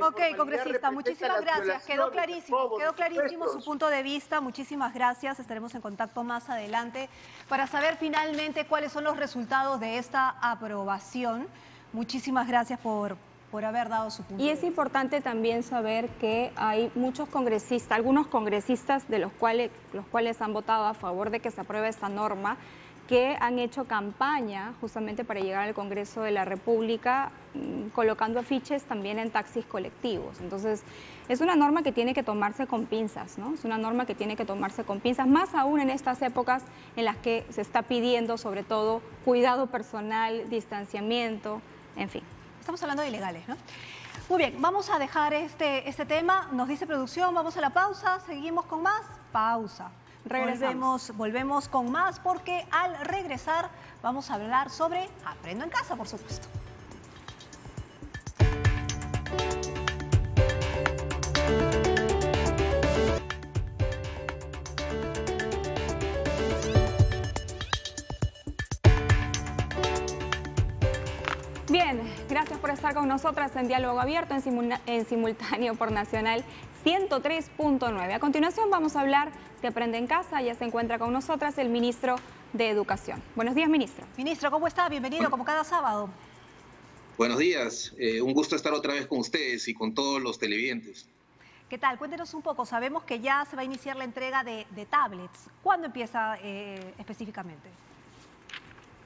ok, congresista, muchísimas gracias. Quedó clarísimo, quedó clarísimo su punto de vista. Muchísimas gracias. Estaremos en contacto más adelante para saber finalmente cuáles son los resultados de esta aprobación. Muchísimas gracias por, por haber dado su punto. Y es importante también saber que hay muchos congresistas, algunos congresistas de los cuales, los cuales han votado a favor de que se apruebe esta norma, que han hecho campaña justamente para llegar al Congreso de la República mm, colocando afiches también en taxis colectivos. Entonces, es una norma que tiene que tomarse con pinzas, ¿no? Es una norma que tiene que tomarse con pinzas, más aún en estas épocas en las que se está pidiendo sobre todo cuidado personal, distanciamiento, en fin. Estamos hablando de ilegales, ¿no? Muy bien, vamos a dejar este, este tema. Nos dice producción, vamos a la pausa, seguimos con más. Pausa. Regresemos, volvemos con más porque al regresar vamos a hablar sobre Aprendo en casa, por supuesto. Bien, gracias por estar con nosotras en Diálogo Abierto en, simultáneo por Nacional 103.9. A continuación vamos a hablar de Aprende en Casa. Ya se encuentra con nosotras el ministro de Educación. Buenos días, ministro. Ministro, ¿cómo está? Bienvenido, como cada sábado. Buenos días. Eh, un gusto estar otra vez con ustedes y con todos los televidentes. ¿Qué tal? Cuéntenos un poco. Sabemos que ya se va a iniciar la entrega de, tablets. ¿Cuándo empieza eh, específicamente?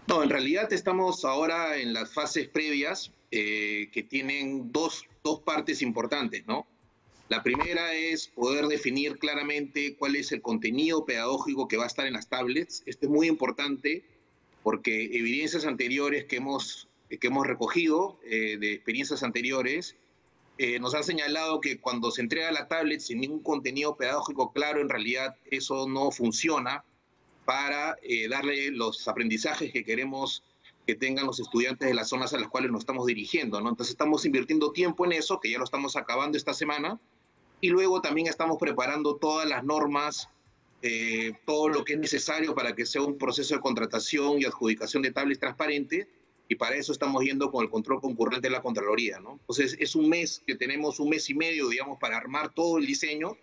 No, en realidad estamos ahora en las fases previas eh, que tienen dos, dos partes importantes, ¿no? La primera es poder definir claramente cuál es el contenido pedagógico que va a estar en las tablets. Esto es muy importante porque evidencias anteriores que hemos, que hemos recogido eh, de experiencias anteriores eh, nos han señalado que cuando se entrega la tablet sin ningún contenido pedagógico claro, en realidad eso no funciona para eh, darle los aprendizajes que queremos que tengan los estudiantes de las zonas a las cuales nos estamos dirigiendo. Entonces estamos invirtiendo tiempo en eso, que ya lo estamos acabando esta semana, y luego también estamos preparando todas las normas, eh, todo lo que es necesario para que sea un proceso de contratación y adjudicación de tablets transparente. Y para eso estamos yendo con el control concurrente de la Contraloría. ¿no? Entonces es un mes que tenemos, un mes y medio, digamos, para armar todo el diseño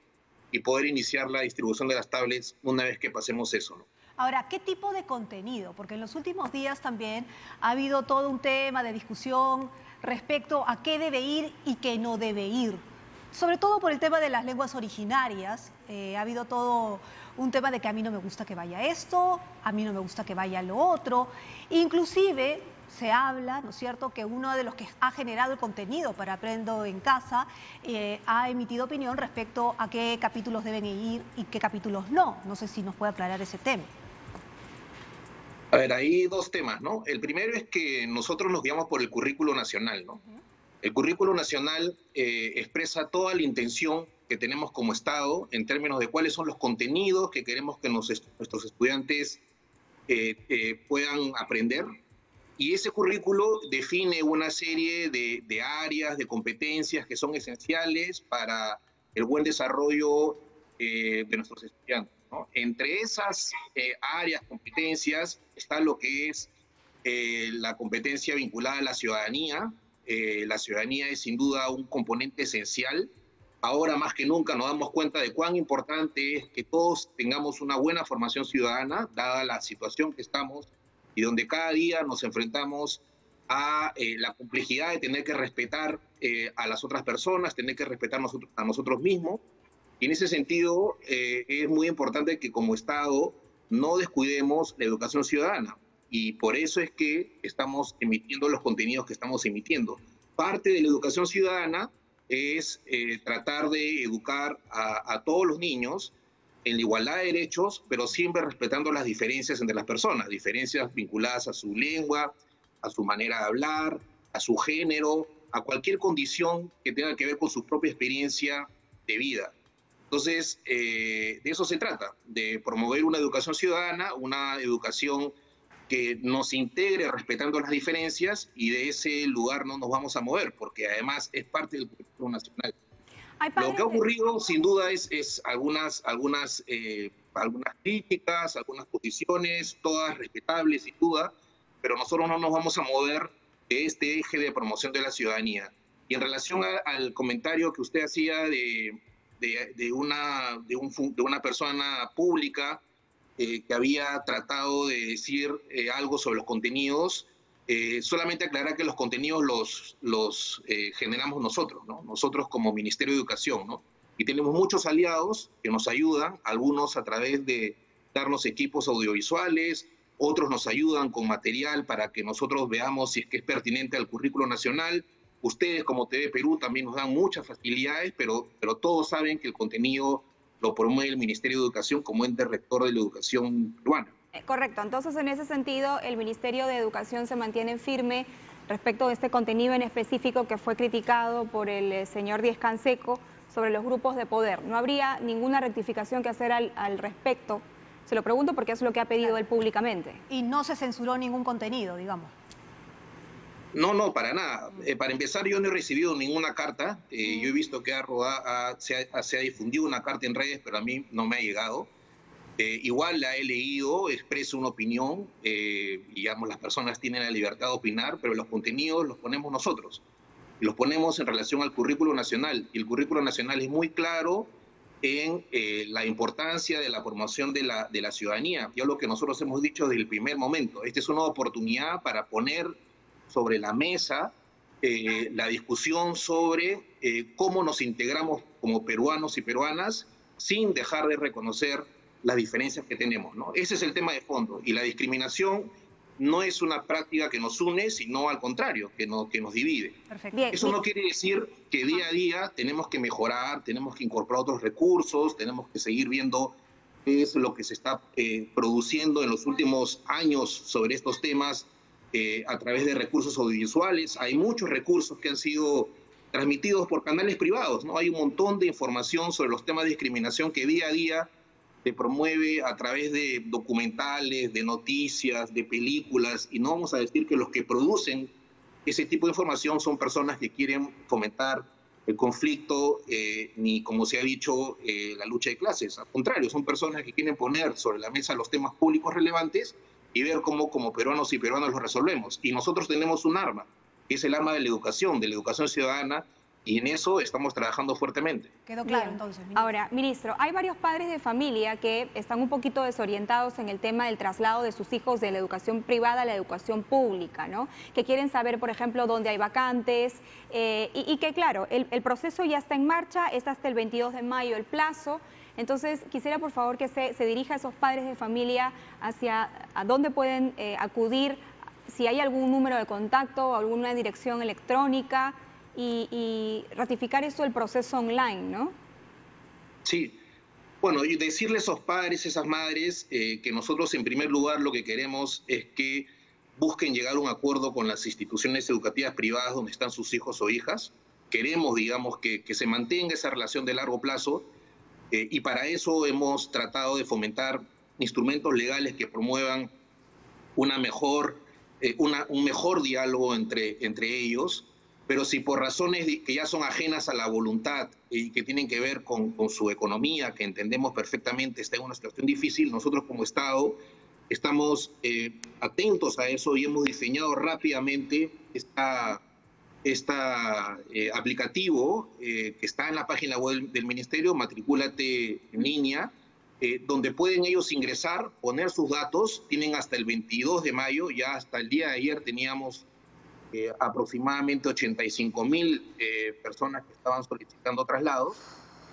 y poder iniciar la distribución de las tablets una vez que pasemos eso. Ahora, ¿qué tipo de contenido? Porque en los últimos días también ha habido todo un tema de discusión respecto a qué debe ir y qué no debe ir sobre todo por el tema de las lenguas originarias. Eh, ha habido todo un tema de que a mí no me gusta que vaya esto, a mí no me gusta que vaya lo otro. Inclusive se habla, ¿no es cierto?, que uno de los que ha generado el contenido para Aprendo en Casa eh, ha emitido opinión respecto a qué capítulos deben ir y qué capítulos no. No sé si nos puede aclarar ese tema. A ver, hay dos temas, ¿no? El primero es que nosotros nos guiamos por el currículo nacional, ¿no? El currículo nacional eh, expresa toda la intención que tenemos como Estado en términos de cuáles son los contenidos que queremos que nuestros estudiantes eh, eh, puedan aprender. Y ese currículo define una serie de, áreas, de competencias que son esenciales para el buen desarrollo de nuestros estudiantes. Entre esas áreas, competencias, está lo que es la competencia vinculada a la ciudadanía, eh, la ciudadanía es sin duda un componente esencial. Ahora más que nunca nos damos cuenta de cuán importante es que todos tengamos una buena formación ciudadana, dada la situación que estamos y donde cada día nos enfrentamos a eh, la complejidad de tener que respetar eh, a las otras personas, tener que respetar a nosotros mismos. Y en ese sentido es muy importante que como Estado no descuidemos la educación ciudadana y por eso es que estamos emitiendo los contenidos que estamos emitiendo. Parte de la educación ciudadana es eh, tratar de educar a, todos los niños en la igualdad de derechos, pero siempre respetando las diferencias entre las personas, diferencias vinculadas a su lengua, a su manera de hablar, a su género, a cualquier condición que tenga que ver con su propia experiencia de vida. Entonces, eh, de eso se trata, de promover una educación ciudadana, una educación que nos integre respetando las diferencias y de ese lugar no nos vamos a mover, porque además es parte del currículo nacional. Lo que ha ocurrido, sin duda, es, es algunas, algunas, eh, algunas críticas, algunas posiciones, todas respetables, sin duda, pero nosotros no nos vamos a mover de este eje de promoción de la ciudadanía. Y en relación al comentario que usted hacía de, de, una, de, un, de una persona pública eh, que había tratado de decir eh, algo sobre los contenidos, eh, solamente aclarar que los contenidos los, los generamos nosotros, ¿no? nosotros como Ministerio de Educación, ¿no? y tenemos muchos aliados que nos ayudan, algunos a través de darnos equipos audiovisuales, otros nos ayudan con material para que nosotros veamos si es que es pertinente al currículo nacional, Ustedes como TV Perú también nos dan muchas facilidades, pero, pero todos saben que el contenido lo promueve el Ministerio de Educación como ente rector de la educación peruana. Eh, correcto, entonces en ese sentido el Ministerio de Educación se mantiene firme respecto de este contenido en específico que fue criticado por el eh, señor Díez Canseco sobre los grupos de poder. ¿No habría ninguna rectificación que hacer al, al respecto? Se lo pregunto porque es lo que ha pedido él públicamente. Y no se censuró ningún contenido, digamos. No, no, para nada. Eh, para empezar, yo no he recibido ninguna carta. Eh, yo he visto que se, ha, difundido una carta en redes, pero a mí no me ha llegado. Eh, igual la he leído, expreso una opinión, digamos, las personas tienen la libertad de opinar, pero los contenidos los ponemos nosotros. Los ponemos en relación al currículo nacional. Y el currículo nacional es muy claro en la importancia de la formación de la, de la ciudadanía. Ya lo que nosotros hemos dicho desde el primer momento. Esta es una oportunidad para poner sobre la mesa eh, la discusión sobre eh, cómo nos integramos como peruanos y peruanas sin dejar de reconocer las diferencias que tenemos. ¿no? Ese es el tema de fondo. Y la discriminación no es una práctica que nos une, sino al contrario, que, no, que nos divide. Eso no quiere decir que día a día tenemos que mejorar, tenemos que incorporar otros recursos, tenemos que seguir viendo qué es lo que se está eh, produciendo en los últimos años sobre estos temas eh, a través de recursos audiovisuales. Hay muchos recursos que han sido transmitidos por canales privados, ¿no? Hay un montón de información sobre los temas de discriminación que día a día se promueve a través de documentales, de noticias, de películas, y no vamos a decir que los que producen ese tipo de información son personas que quieren fomentar el conflicto, eh, ni como se ha dicho, eh, la lucha de clases. Al contrario, son personas que quieren poner sobre la mesa los temas públicos relevantes y ver cómo como peruanos y peruanas lo resolvemos. Y nosotros tenemos un arma, que es el arma de la educación, de la educación ciudadana, y en eso estamos trabajando fuertemente. Quedó claro entonces. Ahora, ministro, hay varios padres de familia que están un poquito desorientados en el tema del traslado de sus hijos de la educación privada a la educación pública, ¿no? Que quieren saber, por ejemplo, dónde hay vacantes eh, y, que, claro, el, el proceso ya está en marcha, es hasta el 22 de mayo el plazo. Entonces, quisiera por favor que se, dirija a esos padres de familia hacia a dónde pueden eh, acudir, si hay algún número de contacto alguna dirección electrónica y, ratificar eso el proceso online, ¿no? Sí. Bueno, y decirle a esos padres, esas madres, eh, que nosotros en primer lugar lo que queremos es que busquen llegar a un acuerdo con las instituciones educativas privadas donde están sus hijos o hijas. Queremos, digamos, que se mantenga esa relación de largo plazo eh, y para eso hemos tratado de fomentar instrumentos legales que promuevan una mejor, eh, un mejor diálogo entre, entre ellos, pero si por razones que ya son ajenas a la voluntad y que tienen que ver con, con su economía, que entendemos perfectamente está en una situación difícil, nosotros como Estado estamos eh, atentos a eso y hemos diseñado rápidamente esta este aplicativo eh, que está en la página web del Ministerio, Matricúlate en línea, eh, donde pueden ellos ingresar, poner sus datos, tienen hasta el 22 de mayo, ya hasta el día de ayer teníamos aproximadamente 85 mil personas que estaban solicitando traslados.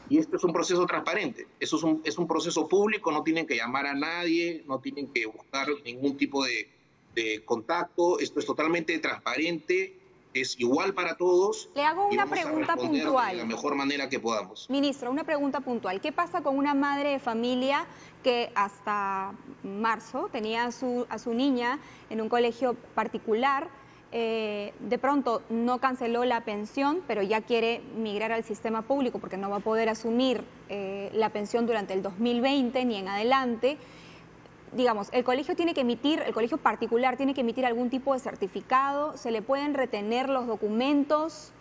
Y esto es un proceso transparente, eso es un, es un proceso público, no tienen que llamar a nadie, no tienen que buscar ningún tipo de, de contacto, esto es totalmente transparente es igual para todos. Le hago una pregunta puntual. De la mejor manera que podamos. Ministro, una pregunta puntual. ¿Qué pasa con una madre de familia que hasta marzo tenía a su, a su niña en un colegio particular? Eh, de pronto no canceló la pensión, pero ya quiere migrar al sistema público porque no va a poder asumir eh, la pensión durante el 2020 ni en adelante digamos, el colegio tiene que emitir, el colegio particular tiene que emitir algún tipo de certificado, se le pueden retener los documentos.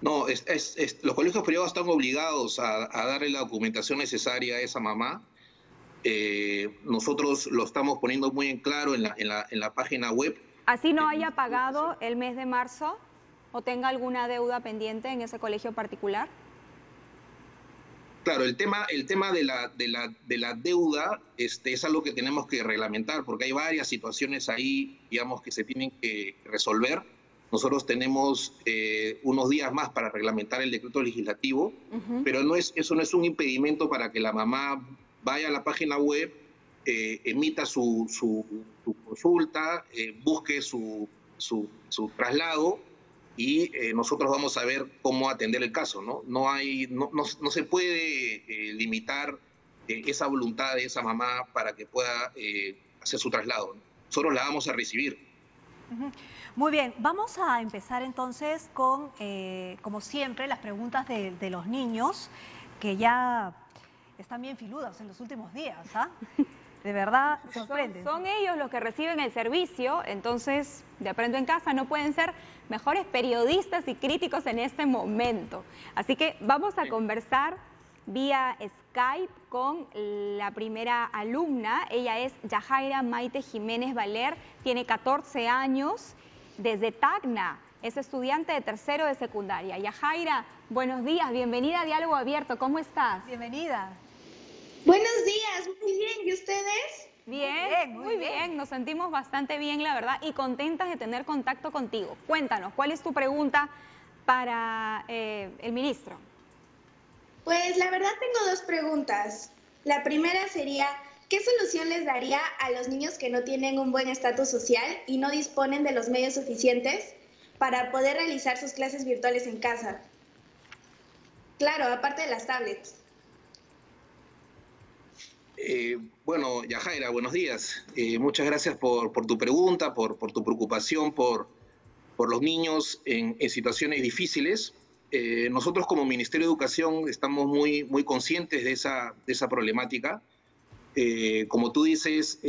No, los colegios privados están obligados a, darle la documentación necesaria a esa mamá. Eh, nosotros lo estamos poniendo muy en claro en la, en la, en la página web. Así no haya pagado el mes de marzo. o tenga alguna deuda pendiente en ese colegio particular? Claro, el tema, el tema de, la, de, la, de la deuda este, es algo que tenemos que reglamentar, porque hay varias situaciones ahí, digamos, que se tienen que resolver. Nosotros tenemos eh, unos días más para reglamentar el decreto legislativo, pero no es, eso no es un impedimento para que la mamá vaya a la página web, eh, emita su, su, consulta, eh, busque su, su, su traslado y eh, nosotros vamos a ver cómo atender el caso, ¿no? No, hay, no, no, se puede eh, limitar eh, esa voluntad de esa mamá para que pueda hacer su traslado. Nosotros la vamos a recibir. Muy bien, vamos a empezar entonces con, como siempre, las preguntas de, de los niños, que ya están bien filudas en los últimos días, ¿ah? de verdad sorprenden. Son, ellos los que reciben el servicio, entonces de Aprendo en Casa no pueden ser mejores periodistas y críticos en este momento. Así que vamos a conversar vía Skype con la primera alumna. Ella es Yajaira Maite Jiménez Valer, tiene 14 años, desde Tacna. Es estudiante de tercero de secundaria. Yajaira, buenos días, bienvenida a Diálogo Abierto. ¿Cómo estás? Bienvenida. Buenos días, muy bien. ¿Y ustedes? Bien, muy, bien, Nos sentimos bastante bien, la verdad, y contentas de tener contacto contigo. Cuéntanos, ¿cuál es tu pregunta para eh, el ministro? Pues la verdad tengo dos preguntas. La primera sería, ¿qué solución les daría a los niños que no tienen un buen estatus social y no disponen de los medios suficientes para poder realizar sus clases virtuales en casa? Claro, aparte de las tablets. Eh, bueno, Yajaira, buenos días. Eh, muchas gracias por, tu pregunta, por, tu preocupación por, los niños en, situaciones difíciles. Eh, nosotros como Ministerio de Educación estamos muy, muy conscientes de esa, problemática. como tú dices,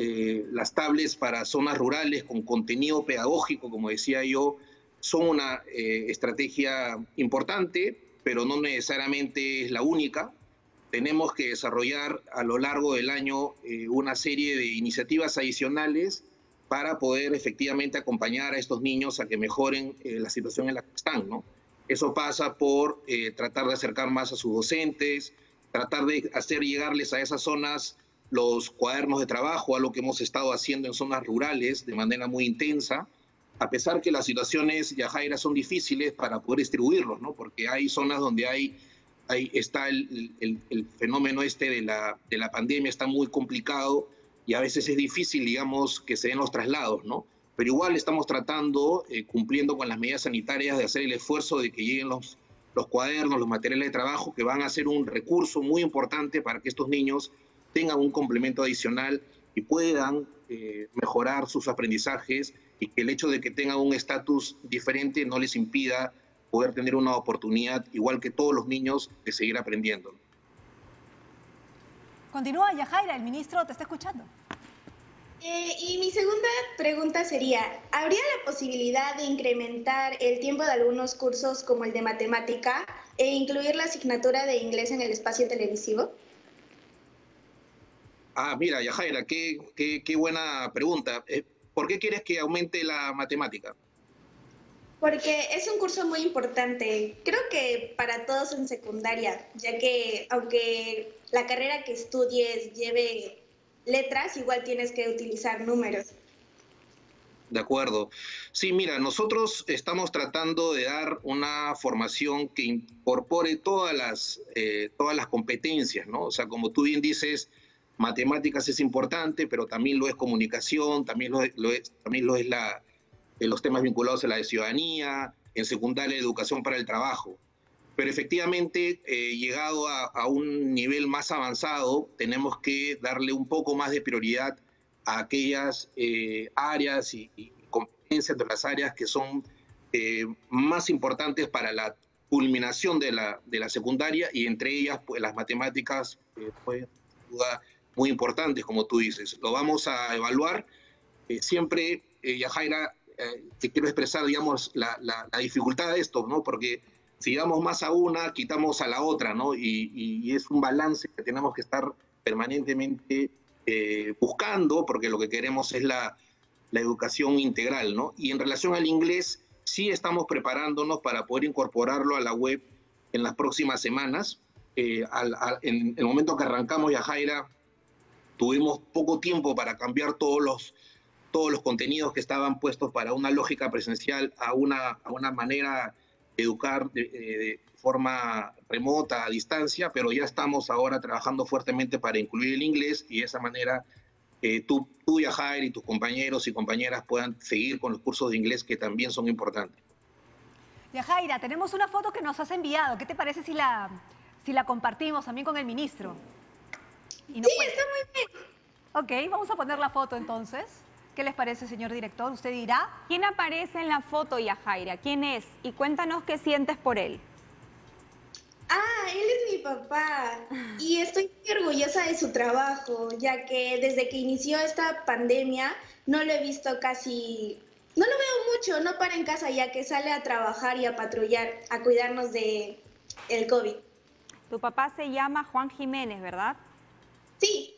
las tablets para zonas rurales con contenido pedagógico, como decía yo, son una estrategia importante, pero no necesariamente es la única tenemos que desarrollar a lo largo del año eh, una serie de iniciativas adicionales para poder efectivamente acompañar a estos niños a que mejoren eh, la situación en la que están, ¿no? Eso pasa por eh, tratar de acercar más a sus docentes, tratar de hacer llegarles a esas zonas los cuadernos de trabajo, a lo que hemos estado haciendo en zonas rurales de manera muy intensa, a pesar que las situaciones, Yajaira, son difíciles para poder distribuirlos, ¿no? Porque hay zonas donde hay ahí está el, fenómeno este de la, de la pandemia, está muy complicado y a veces es difícil, digamos, que se den los traslados, ¿no? Pero igual estamos tratando, eh, cumpliendo con las medidas sanitarias, de hacer el esfuerzo de que lleguen los, los cuadernos, los materiales de trabajo, que van a ser un recurso muy importante para que estos niños tengan un complemento adicional y puedan eh, mejorar sus aprendizajes y que el hecho de que tengan un estatus diferente no les impida poder tener una oportunidad, igual que todos los niños, de seguir aprendiendo. Continúa, Yajaira, el ministro te está escuchando. Eh, y mi segunda pregunta sería, ¿habría la posibilidad de incrementar el tiempo de algunos cursos como el de matemática e incluir la asignatura de inglés en el espacio televisivo? Ah, mira, Yajaira, qué, qué, qué buena pregunta. Eh, ¿Por qué quieres que aumente la matemática? Porque es un curso muy importante, creo que para todos en secundaria, ya que aunque la carrera que estudies lleve letras, igual tienes que utilizar números. De acuerdo. Sí, mira, nosotros estamos tratando de dar una formación que incorpore todas las, eh, todas las competencias, ¿no? O sea, como tú bien dices, matemáticas es importante, pero también lo es comunicación, también lo es, también lo es la, en los temas vinculados a la ciudadanía, en secundaria educación para el trabajo. Pero efectivamente, eh, llegado a, un nivel más avanzado, tenemos que darle un poco más de prioridad a aquellas eh, áreas y, competencias de las áreas que son eh, más importantes para la culminación de la, de la secundaria y entre ellas pues, las matemáticas pues, muy importantes, como tú dices. Lo vamos a evaluar. siempre, Yajaira, eh, quiero expresar, digamos, la, dificultad de esto, ¿no? Porque si damos más a una, quitamos a la otra, ¿no? Y, es un balance que tenemos que estar permanentemente eh, buscando, porque lo que queremos es la, educación integral, ¿no? Y en relación al inglés, sí estamos preparándonos para poder incorporarlo a la web en las próximas semanas. Eh, en el momento que arrancamos Yajaira, tuvimos poco tiempo para cambiar todos los, todos los contenidos que estaban puestos para una lógica presencial a una, a una manera de educar de, forma remota, a distancia, pero ya estamos ahora trabajando fuertemente para incluir el inglés y de esa manera eh, tú, tú, Yajaira, y tus compañeros y compañeras puedan seguir con los cursos de inglés que también son importantes. Yajaira, tenemos una foto que nos has enviado. ¿Qué te parece si la, si la compartimos también con el ministro? sí, está muy bien. Ok, vamos a poner la foto entonces. ¿Qué les parece, señor director? Usted dirá. ¿Quién aparece en la foto, Yajaira? ¿Quién es? Y cuéntanos qué sientes por él. Ah, él es mi papá y estoy muy orgullosa de su trabajo, ya que desde que inició esta pandemia no lo he visto casi, no lo veo mucho, no para en casa ya que sale a trabajar y a patrullar, a cuidarnos de el COVID. Tu papá se llama Juan Jiménez, ¿verdad? Sí.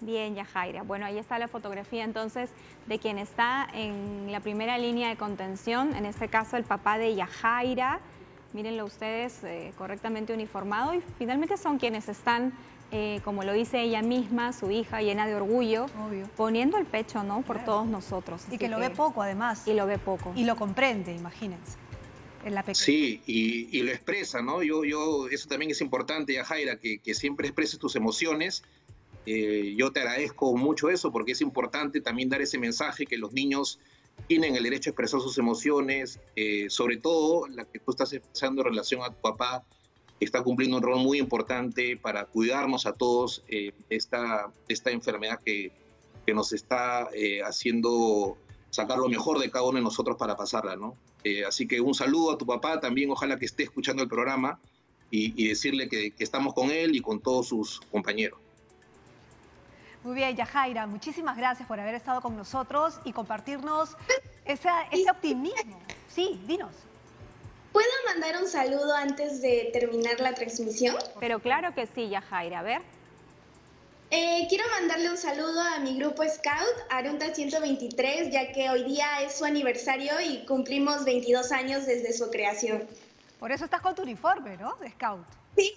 Bien, Yajaira. Bueno, ahí está la fotografía entonces de quien está en la primera línea de contención, en este caso el papá de Yajaira. Mírenlo ustedes eh, correctamente uniformado y finalmente son quienes están, eh, como lo dice ella misma, su hija llena de orgullo, poniendo el pecho ¿no? por todos nosotros. Y que lo ve poco además. Y lo ve poco. Y lo comprende, imagínense. Sí, y, lo expresa, ¿no? Yo, yo, eso también es importante, Yajaira, que, que siempre expreses tus emociones. Eh, yo te agradezco mucho eso porque es importante también dar ese mensaje que los niños tienen el derecho a expresar sus emociones, eh, sobre todo la que tú estás expresando en relación a tu papá, que está cumpliendo un rol muy importante para cuidarnos a todos eh, esta, esta enfermedad que, que nos está haciendo sacar lo mejor de cada uno de nosotros para pasarla, ¿no? Eh, así que un saludo a tu papá también, ojalá que esté escuchando el programa y, decirle que, estamos con él y con todos sus compañeros. Muy bien, Yajaira, muchísimas gracias por haber estado con nosotros y compartirnos ese optimismo. Sí, dinos. ¿Puedo mandar un saludo antes de terminar la transmisión? Pero claro que sí, Yajaira, a ver. Eh, quiero mandarle un saludo a mi grupo Scout, Arunta 123, ya que hoy día es su aniversario y cumplimos 22 años desde su creación. Por eso estás con tu uniforme, ¿no? De Scout. Sí.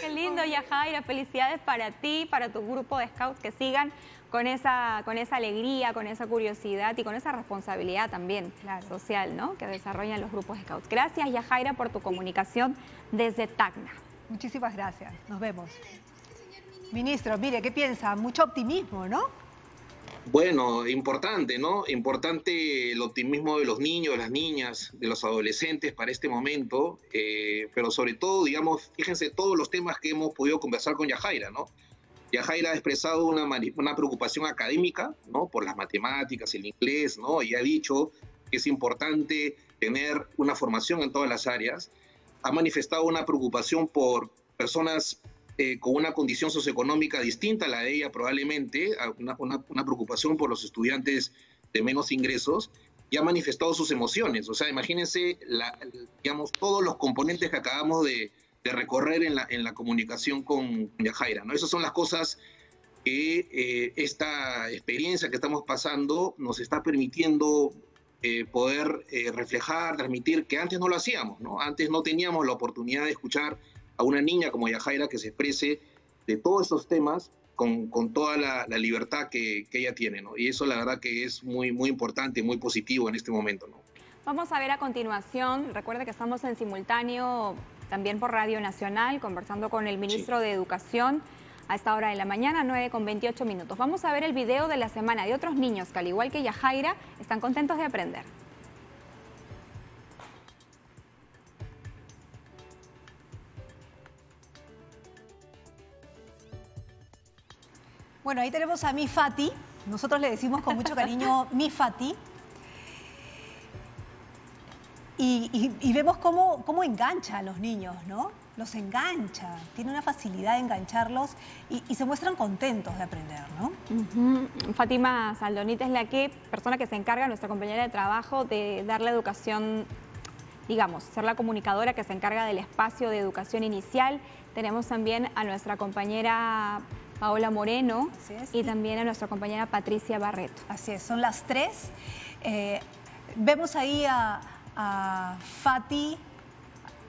Qué lindo, Yajaira. Felicidades para ti, para tu grupo de Scouts, que sigan con esa, con esa alegría, con esa curiosidad y con esa responsabilidad también social, ¿no? Que desarrollan los grupos de Scouts. Gracias, Yajaira, por tu comunicación desde Tacna. Muchísimas gracias. Nos vemos. Ministro, mire, ¿qué piensa? Mucho optimismo, ¿no? Bueno, importante, ¿no? Importante el optimismo de los niños, de las niñas, de los adolescentes para este momento, eh, pero sobre todo, digamos, fíjense todos los temas que hemos podido conversar con Yajaira, ¿no? Yajaira ha expresado una, una preocupación académica, ¿no? Por las matemáticas, el inglés, ¿no? Y ha dicho que es importante tener una formación en todas las áreas. Ha manifestado una preocupación por personas eh, con una condición socioeconómica distinta a la de ella probablemente, una, una, preocupación por los estudiantes de menos ingresos, y ha manifestado sus emociones. O sea, imagínense, la, digamos, todos los componentes que acabamos de, de recorrer en la, en la, comunicación con Yajaira. ¿no? Esas son las cosas que eh, esta experiencia que estamos pasando nos está permitiendo eh, poder reflejar, transmitir, que antes no lo hacíamos. ¿no? Antes no teníamos la oportunidad de escuchar a una niña como Yajaira que se exprese de todos estos temas con, con toda la, libertad que, que, ella tiene, ¿no? Y eso la verdad que es muy, muy importante, muy positivo en este momento, ¿no? Vamos a ver a continuación, recuerde que estamos en simultáneo también por Radio Nacional, conversando con el ministro de Educación a esta hora de la mañana, 9 con 28 minutos. Vamos a ver el video de la semana de otros niños que al igual que Yajaira están contentos de aprender. Bueno, ahí tenemos a mi Fati. Nosotros le decimos con mucho cariño mi Fati. Y, vemos cómo, cómo, engancha a los niños, ¿no? Los engancha, tiene una facilidad de engancharlos y, se muestran contentos de aprender, ¿no? Fátima Saldonita es la que, persona que se encarga, nuestra compañera de trabajo, de dar la educación, digamos, ser la comunicadora que se encarga del espacio de educación inicial. Tenemos también a nuestra compañera Paola Moreno y también a nuestra compañera Patricia Barreto. Así es, son las tres. Eh, vemos ahí a, a Fati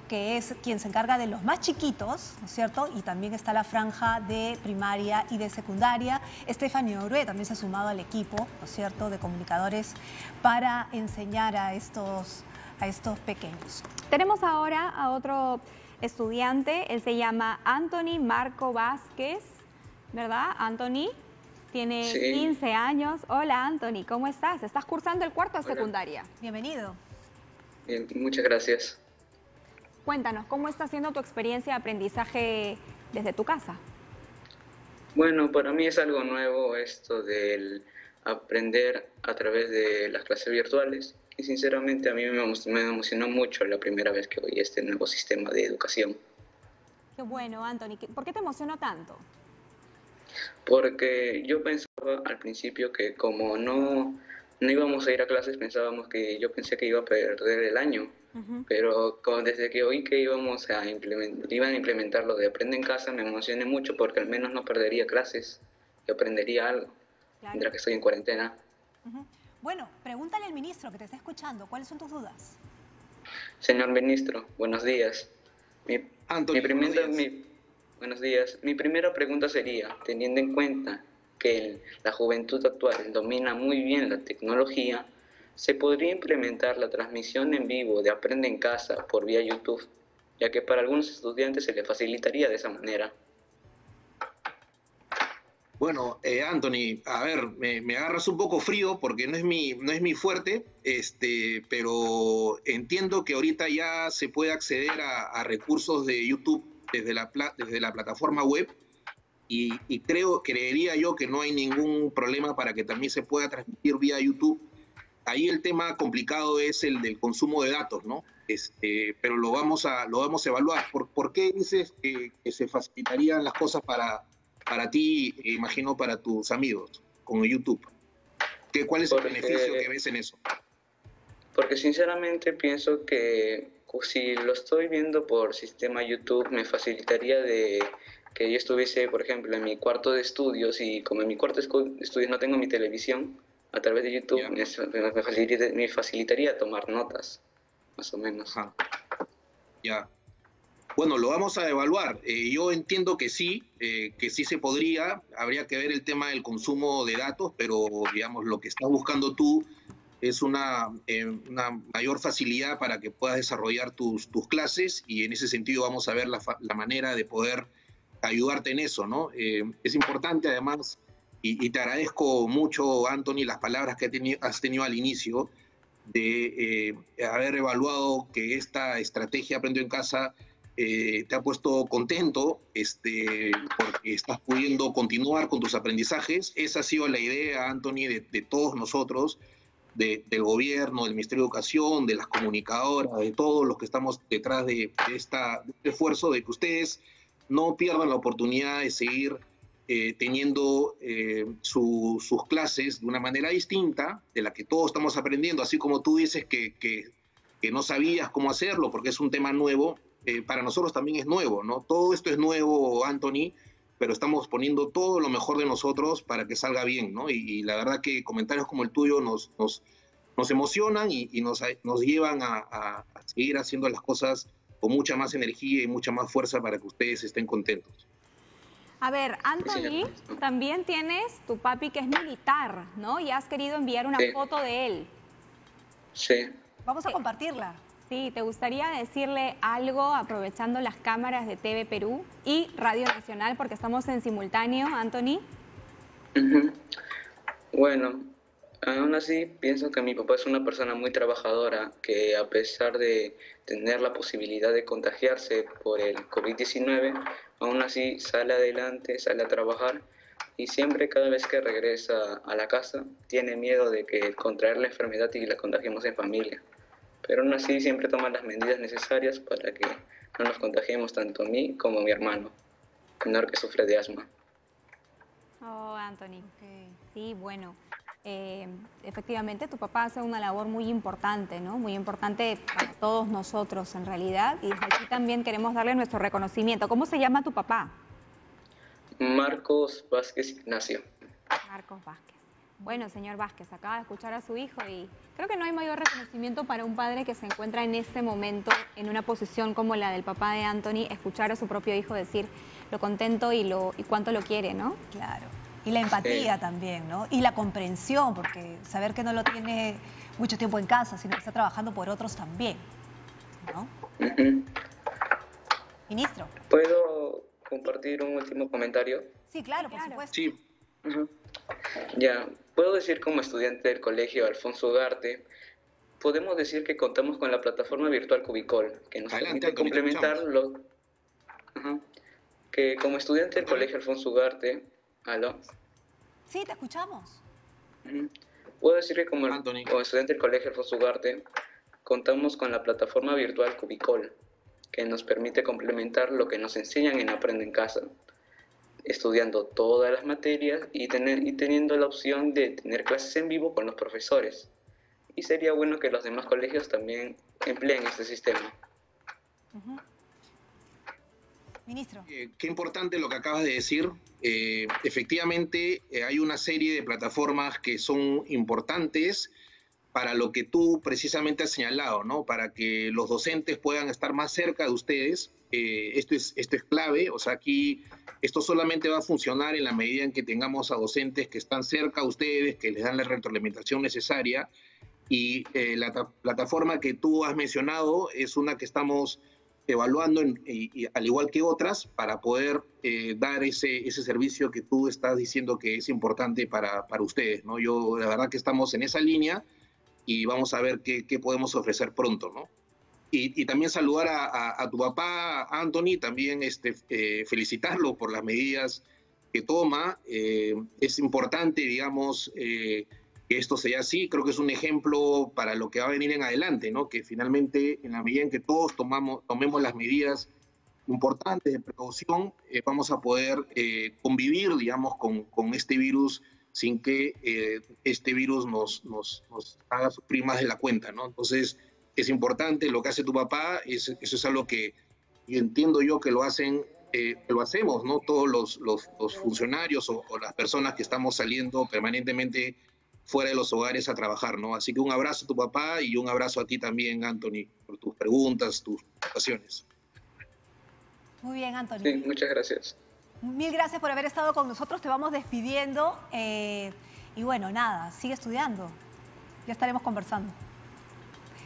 que es quien se encarga de los más chiquitos, ¿no es cierto? Y también está la franja de primaria y de secundaria. Estefanía Orue también se ha sumado al equipo, ¿no es cierto?, de comunicadores para enseñar a estos, a estos pequeños. Tenemos ahora a otro estudiante, él se llama Anthony Marco Vázquez, ¿verdad? Anthony tiene 15 años. Hola Anthony, ¿cómo estás? Estás cursando el cuarto de secundaria. Bienvenido. Bien, muchas gracias. Cuéntanos, ¿cómo está siendo tu experiencia de aprendizaje desde tu casa? Bueno, para mí es algo nuevo esto del aprender a través de las clases virtuales y sinceramente a mí me, emocionó mucho la primera vez que oí este nuevo sistema de educación. Qué bueno, Anthony. ¿Por qué te emocionó tanto? Porque yo pensaba al principio que como no, no íbamos a ir a clases, pensábamos que yo pensé que iba a perder el año pero desde que oí que íbamos a implementar, iban a implementar lo de aprende en casa, me emocioné mucho porque al menos no perdería clases y aprendería algo, mientras que estoy en cuarentena. Bueno, pregúntale al ministro que te está escuchando, ¿cuáles son tus dudas? Señor ministro, buenos días. Mi, primera, buenos días. Mi primera pregunta sería, teniendo en cuenta que la juventud actual domina muy bien la tecnología, se podría implementar la transmisión en vivo de Aprende en Casa por vía YouTube, ya que para algunos estudiantes se les facilitaría de esa manera. Bueno, eh, Anthony, a ver, me, agarras un poco frío porque no es mi, no es mi fuerte, este, pero entiendo que ahorita ya se puede acceder a, recursos de YouTube desde la, desde la plataforma web y, y, creo, creería yo que no hay ningún problema para que también se pueda transmitir vía YouTube ahí el tema complicado es el del consumo de datos, ¿no? Este, pero lo vamos a, lo vamos a evaluar. ¿Por, por qué dices que, se facilitarían las cosas para, para ti, e imagino, para tus amigos con YouTube? ¿Qué, ¿Cuál es el beneficio que ves en eso? Porque sinceramente pienso que si lo estoy viendo por sistema YouTube me facilitaría de que yo estuviese, por ejemplo, en mi cuarto de estudios y como en mi cuarto de estudios no tengo mi televisión, a través de YouTube me, facilitaría, tomar notas, más o menos. Ya. Bueno, lo vamos a evaluar. Eh, yo entiendo que sí, eh, que sí se podría. Habría que ver el tema del consumo de datos, pero digamos, lo que estás buscando tú es una, eh, una mayor facilidad para que puedas desarrollar tus, tus, clases y en ese sentido vamos a ver la, la manera de poder ayudarte en eso, ¿no? es importante además y, te agradezco mucho, Anthony, las palabras que has tenido al inicio de eh, haber evaluado que esta estrategia Aprendo en Casa eh, te ha puesto contento este, porque estás pudiendo continuar con tus aprendizajes. Esa ha sido la idea, Anthony, de, todos nosotros, del gobierno, del Ministerio de Educación, de las comunicadoras, de todos los que estamos detrás de, este esfuerzo, de que ustedes no pierdan la oportunidad de seguir eh, teniendo eh, sus clases de una manera distinta, de la que todos estamos aprendiendo, así como tú dices que, no sabías cómo hacerlo porque es un tema nuevo, eh, para nosotros también es nuevo, ¿no? Todo esto es nuevo, Anthony, pero estamos poniendo todo lo mejor de nosotros para que salga bien, ¿no? Y, la verdad que comentarios como el tuyo nos, nos, nos emocionan y, nos, nos, llevan a, a seguir haciendo las cosas con mucha más energía y mucha más fuerza para que ustedes estén contentos. A ver, Anthony, también tienes tu papi que es militar, ¿no? Y has querido enviar una foto de él. Sí. Vamos a compartirla. Sí, ¿te gustaría decirle algo aprovechando las cámaras de TV Perú y Radio Nacional porque estamos en simultáneo, Anthony? Bueno, aún así pienso que mi papá es una persona muy trabajadora que a pesar de tener la posibilidad de contagiarse por el COVID-19, aún así sale adelante, sale a trabajar y siempre cada vez que regresa a la casa tiene miedo de que contraer la enfermedad y la contagiemos en familia. Pero aún así siempre toma las medidas necesarias para que no nos contagiemos tanto a mí como a mi hermano, menor que sufre de asma. Oh, Anthony. Sí, bueno. Eh, efectivamente tu papá hace una labor muy importante, ¿no? Muy importante para todos nosotros en realidad. Y desde aquí también queremos darle nuestro reconocimiento. ¿Cómo se llama tu papá? Marcos Vázquez Ignacio. Marcos Vázquez. Bueno, señor Vázquez, acaba de escuchar a su hijo y creo que no hay mayor reconocimiento para un padre que se encuentra en este momento en una posición como la del papá de Anthony, escuchar a su propio hijo decir lo contento y, lo, y cuánto lo quiere, ¿no? Claro. Y la empatía también, ¿no? Y la comprensión, porque saber que no lo tiene mucho tiempo en casa, sino que está trabajando por otros también, ¿no? Ministro. ¿Puedo compartir un último comentario? Sí, claro, por supuesto. Sí. Ya, puedo decir como estudiante del colegio Alfonso Ugarte, podemos decir que contamos con la plataforma virtual Cubicol, que nos permite complementar lo... Que como estudiante del colegio Alfonso Ugarte, ¿aló? Sí, te escuchamos. Puedo decir que como, como estudiante del colegio Alfonso Ugarte, contamos con la plataforma virtual Cubicol, que nos permite complementar lo que nos enseñan en Aprende en Casa estudiando todas las materias y, tener, y teniendo la opción de tener clases en vivo con los profesores. Y sería bueno que los demás colegios también empleen este sistema. Ministro. Eh, qué importante lo que acabas de decir. Eh, efectivamente, eh, hay una serie de plataformas que son importantes para lo que tú precisamente has señalado, ¿no? Para que los docentes puedan estar más cerca de ustedes. esto, es, esto es clave. O sea, aquí esto solamente va a funcionar en la medida en que tengamos a docentes que están cerca de ustedes, que les dan la retroalimentación necesaria. Y eh, la plataforma que tú has mencionado es una que estamos evaluando, y, al igual que otras, para poder eh, dar ese, ese servicio que tú estás diciendo que es importante para, para ustedes. ¿no? Yo, la verdad que estamos en esa línea y vamos a ver qué, qué podemos ofrecer pronto. ¿no? Y, también saludar a, tu papá, Anthony, también este, eh, felicitarlo por las medidas que toma. Eh, es importante, digamos, eh, que esto sea así. Creo que es un ejemplo para lo que va a venir en adelante, ¿no? Que finalmente, en la medida en que todos tomamos, tomemos las medidas importantes de precaución, vamos a poder convivir, digamos, con, con, este virus sin que este virus nos, nos, nos haga sufrir más de la cuenta, ¿no? Entonces, es importante, lo que hace tu papá, eso es algo que entiendo yo que lo hacen, eh, lo hacemos, ¿no? Todos los, los, funcionarios o, las personas que estamos saliendo permanentemente fuera de los hogares a trabajar, ¿no? Así que un abrazo a tu papá y un abrazo a ti también, Anthony, por tus preguntas, tus ocasiones. Muy bien, Anthony. Sí, muchas gracias. Mil gracias por haber estado con nosotros, te vamos despidiendo eh, y bueno, nada, sigue estudiando, ya estaremos conversando.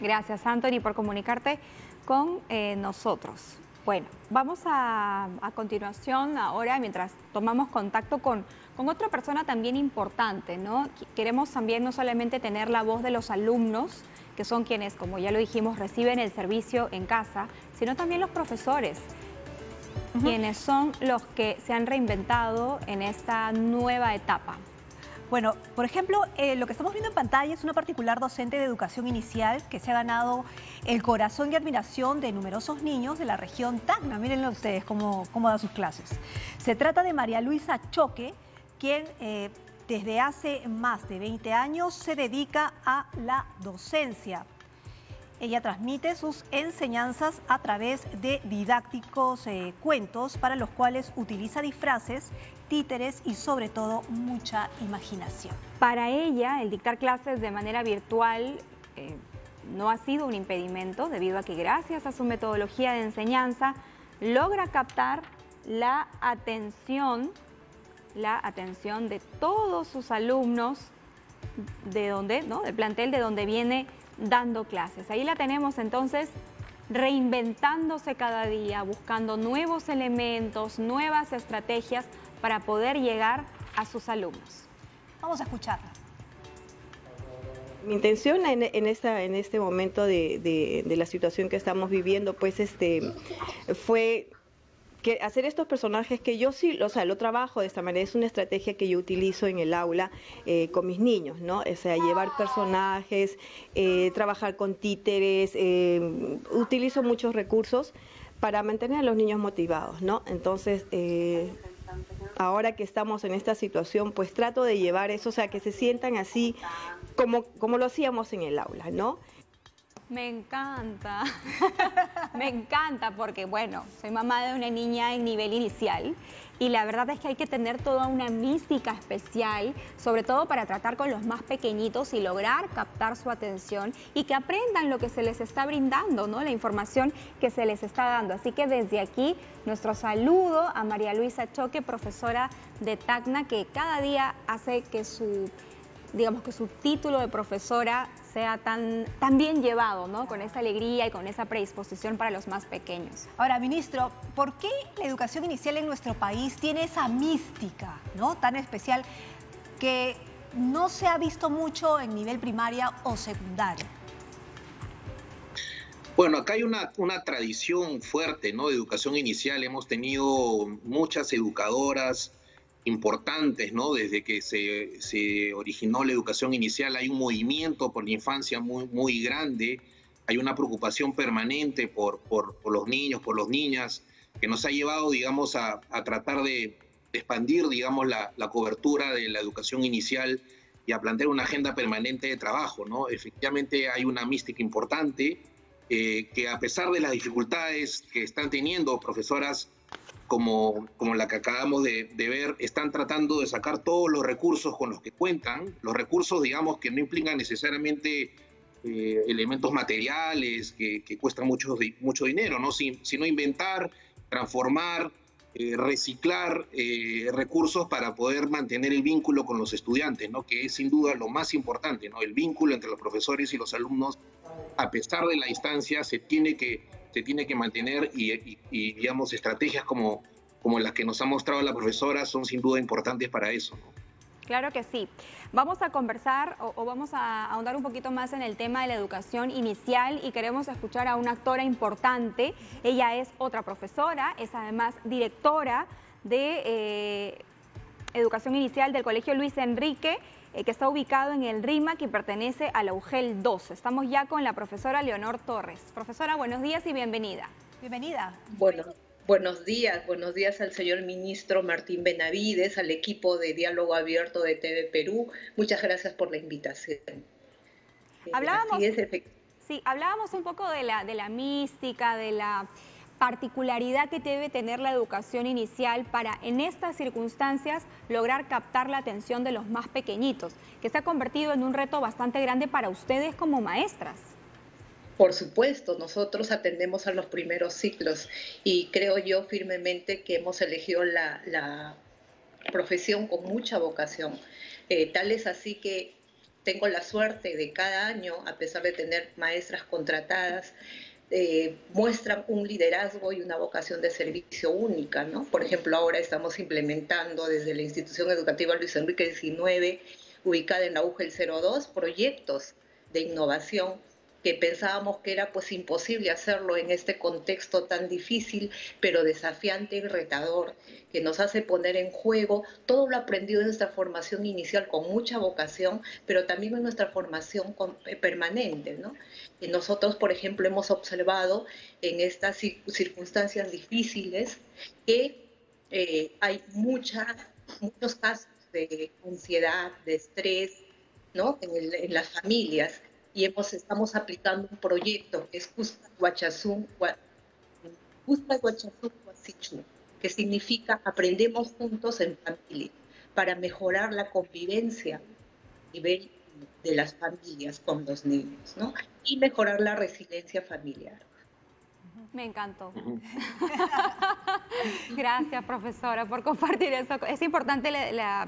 Gracias, Anthony, por comunicarte con eh, nosotros. Bueno, vamos a, continuación ahora, mientras tomamos contacto con, con otra persona también importante, ¿no? Queremos también no solamente tener la voz de los alumnos, que son quienes, como ya lo dijimos, reciben el servicio en casa, sino también los profesores, quienes son los que se han reinventado en esta nueva etapa. Bueno, por ejemplo, eh, lo que estamos viendo en pantalla es una particular docente de educación inicial que se ha ganado el corazón y admiración de numerosos niños de la región Tacna. Mírenlo ustedes cómo, cómo da sus clases. Se trata de María Luisa Choque, quien eh, desde hace más de 20 años se dedica a la docencia. Ella transmite sus enseñanzas a través de didácticos eh, cuentos para los cuales utiliza disfraces títeres y sobre todo mucha imaginación. Para ella, el dictar clases de manera virtual eh, no ha sido un impedimento debido a que gracias a su metodología de enseñanza logra captar la atención, la atención de todos sus alumnos de ¿no? del plantel de donde viene dando clases. Ahí la tenemos entonces reinventándose cada día, buscando nuevos elementos, nuevas estrategias para poder llegar a sus alumnos. Vamos a escucharla. Mi intención en, esta, en este momento de, la situación que estamos viviendo, pues este, fue que hacer estos personajes que yo sí, o sea, lo trabajo de esta manera, es una estrategia que yo utilizo en el aula eh, con mis niños, ¿no? O sea, llevar personajes, eh, trabajar con títeres, eh, utilizo muchos recursos para mantener a los niños motivados, ¿no? Entonces, ahora que estamos en esta situación, pues trato de llevar eso, o sea, que se sientan así como, como lo hacíamos en el aula, ¿no? Me encanta, me encanta porque, bueno, soy mamá de una niña en nivel inicial y la verdad es que hay que tener toda una mística especial, sobre todo para tratar con los más pequeñitos y lograr captar su atención y que aprendan lo que se les está brindando, ¿no? La información que se les está dando. Así que desde aquí, nuestro saludo a María Luisa Choque, profesora de TACNA, que cada día hace que su digamos que su título de profesora sea tan, tan bien llevado, ¿no? Con esa alegría y con esa predisposición para los más pequeños. Ahora, ministro, ¿por qué la educación inicial en nuestro país tiene esa mística, ¿no? Tan especial que no se ha visto mucho en nivel primaria o secundario. Bueno, acá hay una, una, tradición fuerte ¿no? de educación inicial. Hemos tenido muchas educadoras, importantes, ¿no? Desde que se, originó la educación inicial hay un movimiento por la infancia muy, muy grande, hay una preocupación permanente por, por, los niños, por las niñas, que nos ha llevado, digamos, a, tratar de expandir, digamos, la, cobertura de la educación inicial y a plantear una agenda permanente de trabajo, ¿no? Efectivamente hay una mística importante eh, que a pesar de las dificultades que están teniendo profesoras como, como la que acabamos de, ver, están tratando de sacar todos los recursos con los que cuentan, los recursos, digamos, que no implican necesariamente eh, elementos materiales que, cuestan mucho, mucho dinero, ¿no? sino inventar, transformar, eh, reciclar eh, recursos para poder mantener el vínculo con los estudiantes, ¿no? que es sin duda lo más importante, ¿no? el vínculo entre los profesores y los alumnos, a pesar de la distancia, se tiene que se tiene que mantener y, digamos, estrategias como, como las que nos ha mostrado la profesora son sin duda importantes para eso. Claro que sí. Vamos a conversar o, vamos a ahondar un poquito más en el tema de la educación inicial y queremos escuchar a una actora importante. Ella es otra profesora, es además directora de eh, educación inicial del Colegio Luis Enrique eh, que está ubicado en el RIMA, que pertenece a la UGEL 2. Estamos ya con la profesora Leonor Torres. Profesora, buenos días y bienvenida. Bienvenida. Bueno, buenos días, buenos días al señor ministro Martín Benavides, al equipo de Diálogo Abierto de TV Perú. Muchas gracias por la invitación. Hablábamos, sí, hablábamos un poco de la, de la mística, de la particularidad que debe tener la educación inicial para en estas circunstancias lograr captar la atención de los más pequeñitos, que se ha convertido en un reto bastante grande para ustedes como maestras. Por supuesto, nosotros atendemos a los primeros ciclos y creo yo firmemente que hemos elegido la, profesión con mucha vocación. Eh, tal es así que tengo la suerte de cada año, a pesar de tener maestras contratadas, eh, muestran un liderazgo y una vocación de servicio única, ¿no? Por ejemplo, ahora estamos implementando desde la institución educativa Luis Enrique 19, ubicada en la UGEL 02, proyectos de innovación que pensábamos que era pues imposible hacerlo en este contexto tan difícil, pero desafiante y retador, que nos hace poner en juego todo lo aprendido en nuestra formación inicial con mucha vocación, pero también en nuestra formación eh, permanente. ¿no? Y nosotros, por ejemplo, hemos observado en estas circunstancias difíciles que eh, hay mucha, muchos casos de ansiedad, de estrés, ¿no? en, en las familias y hemos, estamos aplicando un proyecto que es Justa Guachazú, que significa aprendemos juntos en familia para mejorar la convivencia a nivel de las familias con los niños, ¿no? Y mejorar la resiliencia familiar. Me encantó. Gracias, profesora, por compartir eso. Es importante la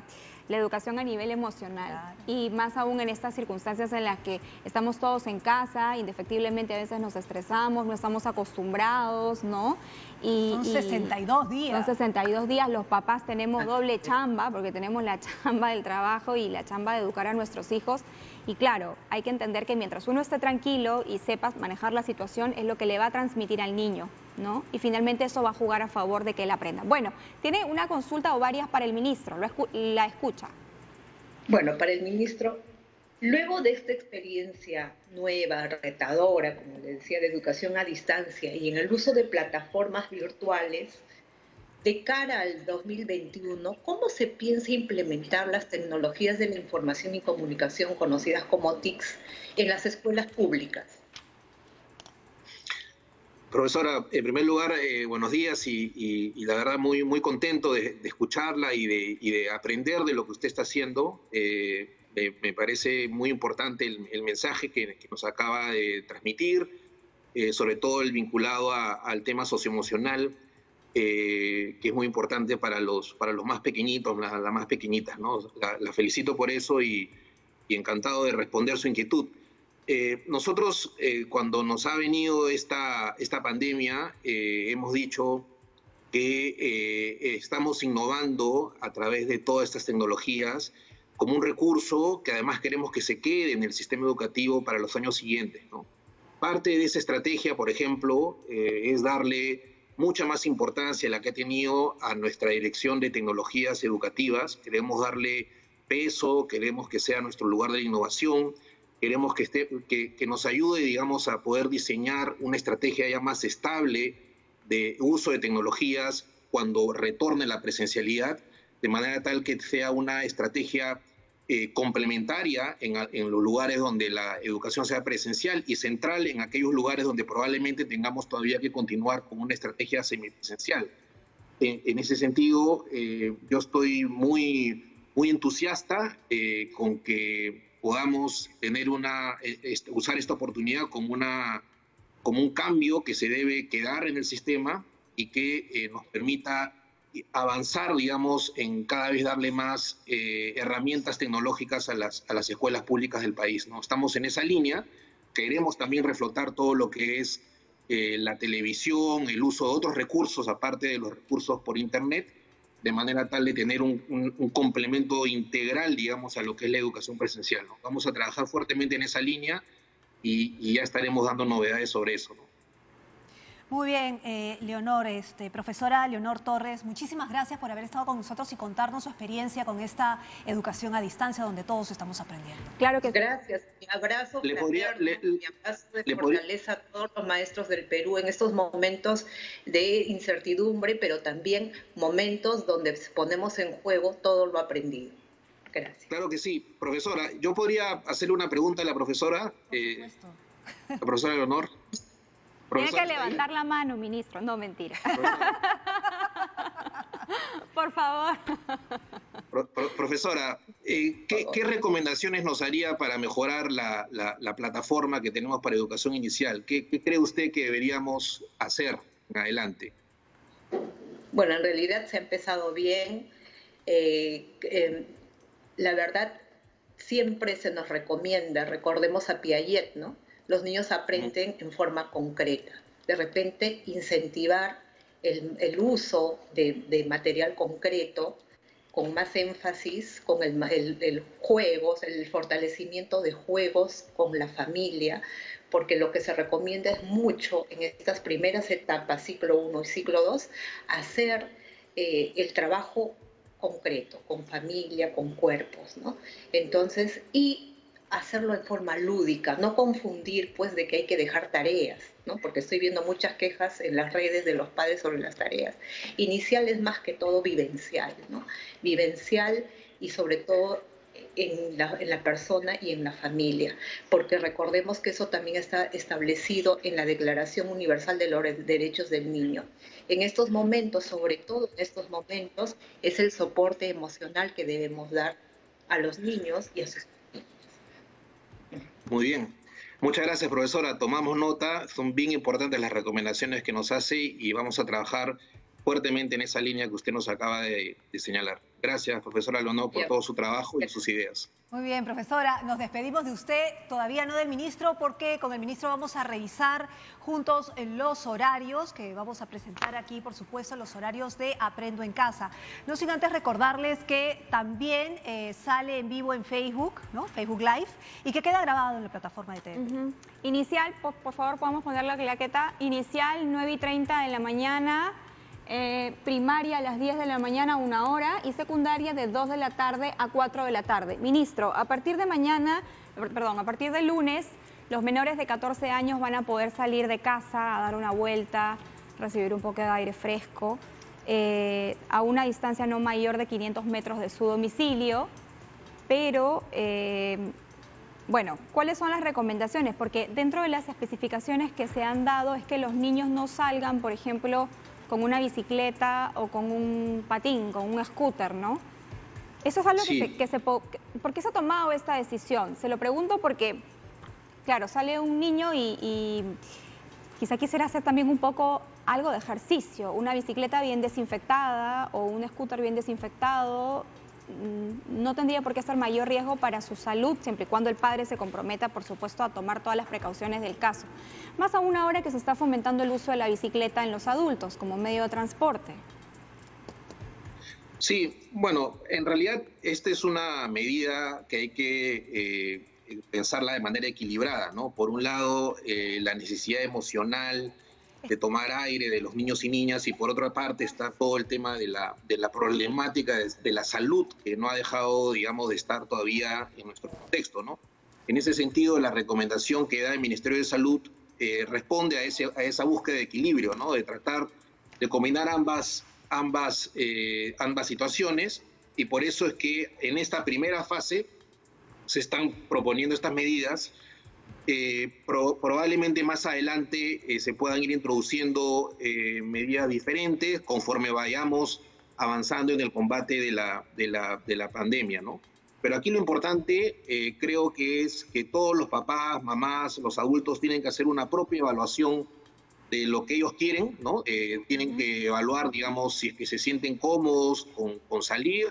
la educación a nivel emocional. Y más aún en estas circunstancias en las que estamos todos en casa, indefectiblemente a veces nos estresamos, no estamos acostumbrados, ¿no? Y, son 62 días. Son 62 días, los papás tenemos doble chamba, porque tenemos la chamba del trabajo y la chamba de educar a nuestros hijos. Y claro, hay que entender que mientras uno esté tranquilo y sepas manejar la situación, es lo que le va a transmitir al niño, ¿no? Y finalmente eso va a jugar a favor de que él aprenda. Bueno, tiene una consulta o varias para el ministro, la escucha. Bueno, para el ministro, luego de esta experiencia nueva, retadora, como le decía, de educación a distancia y en el uso de plataformas virtuales, de cara al 2021, ¿cómo se piensa implementar las tecnologías de la información y comunicación conocidas como TICs en las escuelas públicas? Profesora, en primer lugar, eh, buenos días y, la verdad muy, muy contento de, escucharla y de, aprender de lo que usted está haciendo. Eh, me, parece muy importante el, mensaje que, nos acaba de transmitir, eh, sobre todo el vinculado al tema socioemocional, que es muy importante para los, para los más pequeñitos, las la más pequeñitas. ¿no? La, felicito por eso y encantado de responder su inquietud. Eh, nosotros, eh, cuando nos ha venido esta, esta pandemia, eh, hemos dicho que estamos innovando a través de todas estas tecnologías como un recurso que además queremos que se quede en el sistema educativo para los años siguientes. Parte de esa estrategia, por ejemplo, es darle mucha más importancia a la que ha tenido a nuestra dirección de tecnologías educativas. Queremos darle peso, queremos que sea nuestro lugar de innovación queremos que, esté, que, nos ayude, digamos, a poder diseñar una estrategia ya más estable de uso de tecnologías cuando retorne la presencialidad, de manera tal que sea una estrategia eh, complementaria en, los lugares donde la educación sea presencial y central en aquellos lugares donde probablemente tengamos todavía que continuar con una estrategia semipresencial. En, en ese sentido, eh, yo estoy muy, muy entusiasta eh, con que podamos tener una, eh, usar esta oportunidad como, una, como un cambio que se debe quedar en el sistema y que eh, nos permita avanzar, digamos, en cada vez darle más eh, herramientas tecnológicas a las, a las escuelas públicas del país. ¿no? Estamos en esa línea, queremos también reflotar todo lo que es la televisión, el uso de otros recursos, aparte de los recursos por Internet, de manera tal de tener un, complemento integral, digamos, a lo que es la educación presencial. Vamos a trabajar fuertemente en esa línea y, ya estaremos dando novedades sobre eso. Muy bien, eh, Leonor, este, profesora Leonor Torres, muchísimas gracias por haber estado con nosotros y contarnos su experiencia con esta educación a distancia donde todos estamos aprendiendo. Claro que Gracias. Mi abrazo, le podría, mi abrazo de fortaleza a todos los maestros del Perú en estos momentos de incertidumbre, pero también momentos donde ponemos en juego todo lo aprendido. Gracias. Claro que sí. Profesora, yo podría hacerle una pregunta a la profesora. Por eh, la profesora Leonor. Tiene que levantar la mano, ministro. No, mentira. Por favor. profesora, eh, ¿qué, recomendaciones nos haría para mejorar la, plataforma que tenemos para educación inicial? ¿Qué, cree usted que deberíamos hacer en adelante? Bueno, en realidad se ha empezado bien. Eh, em, la verdad, siempre se nos recomienda, recordemos a Piaget, ¿no? Los niños aprenden en forma concreta. De repente, incentivar el, uso de, material concreto con más énfasis, con el, juegos, el fortalecimiento de juegos con la familia, porque lo que se recomienda es mucho en estas primeras etapas, ciclo 1 y ciclo 2, hacer eh, el trabajo concreto, con familia, con cuerpos, ¿no? Entonces, y hacerlo en forma lúdica, no confundir pues de que hay que dejar tareas, ¿no? porque estoy viendo muchas quejas en las redes de los padres sobre las tareas. Inicial es más que todo vivencial, ¿no? vivencial y sobre todo en la, en la, persona y en la familia, porque recordemos que eso también está establecido en la Declaración Universal de los Derechos del Niño. En estos momentos, sobre todo en estos momentos, es el soporte emocional que debemos dar a los niños y a sus muy bien. Muchas gracias, profesora. Tomamos nota. Son bien importantes las recomendaciones que nos hace y vamos a trabajar fuertemente en esa línea que usted nos acaba de, señalar. Gracias, profesora Lono, por todo su trabajo y sus ideas. Muy bien, profesora. Nos despedimos de usted, todavía no del ministro, porque con el ministro vamos a revisar juntos los horarios que vamos a presentar aquí, por supuesto, los horarios de Aprendo en Casa. No sin antes recordarles que también eh, sale en vivo en Facebook, ¿no? Facebook Live, y que queda grabado en la plataforma de TV. Inicial, por, por, favor, podemos poner la claqueta. Inicial, 9 y 30 de la mañana eh, primaria a las 10 de la mañana a una hora y secundaria de 2 de la tarde a 4 de la tarde. Ministro, a partir de mañana, perdón, a partir de lunes, los menores de 14 años van a poder salir de casa a dar una vuelta, recibir un poco de aire fresco, eh, a una distancia no mayor de 500 metros de su domicilio, pero eh, Bueno, ¿cuáles son las recomendaciones? Porque dentro de las especificaciones que se han dado es que los niños no salgan, por ejemplo, con una bicicleta o con un patín, con un scooter, ¿no? Eso es algo que, se, ¿Por qué se ha tomado esta decisión? Se lo pregunto porque, claro, sale un niño y quizá quisiera hacer también un poco algo de ejercicio, una bicicleta bien desinfectada o un scooter bien desinfectado no tendría por qué ser mayor riesgo para su salud, siempre y cuando el padre se comprometa, por supuesto, a tomar todas las precauciones del caso. Más aún ahora que se está fomentando el uso de la bicicleta en los adultos como medio de transporte. Sí, bueno, en realidad esta es una medida que hay que eh, pensarla de manera equilibrada, ¿no? Por un lado, eh, la necesidad emocional de tomar aire de los niños y niñas y por otra parte está todo el tema de la, de la problemática de, la salud que no ha dejado, digamos, de estar todavía en nuestro contexto, ¿no? En ese sentido, la recomendación que da el Ministerio de Salud eh, responde a, ese, a esa búsqueda de equilibrio, ¿no? De tratar de combinar ambas, ambas, eh, ambas situaciones y por eso es que en esta primera fase se están proponiendo estas medidas. Eh, probablemente más adelante eh, se puedan ir introduciendo eh, medidas diferentes conforme vayamos avanzando en el combate de la, de la, de la pandemia, ¿no? Pero aquí lo importante creo que es que todos los papás, mamás, los adultos tienen que hacer una propia evaluación de lo que ellos quieren, ¿no? tienen que evaluar, digamos, si es que se sienten cómodos con, con salir,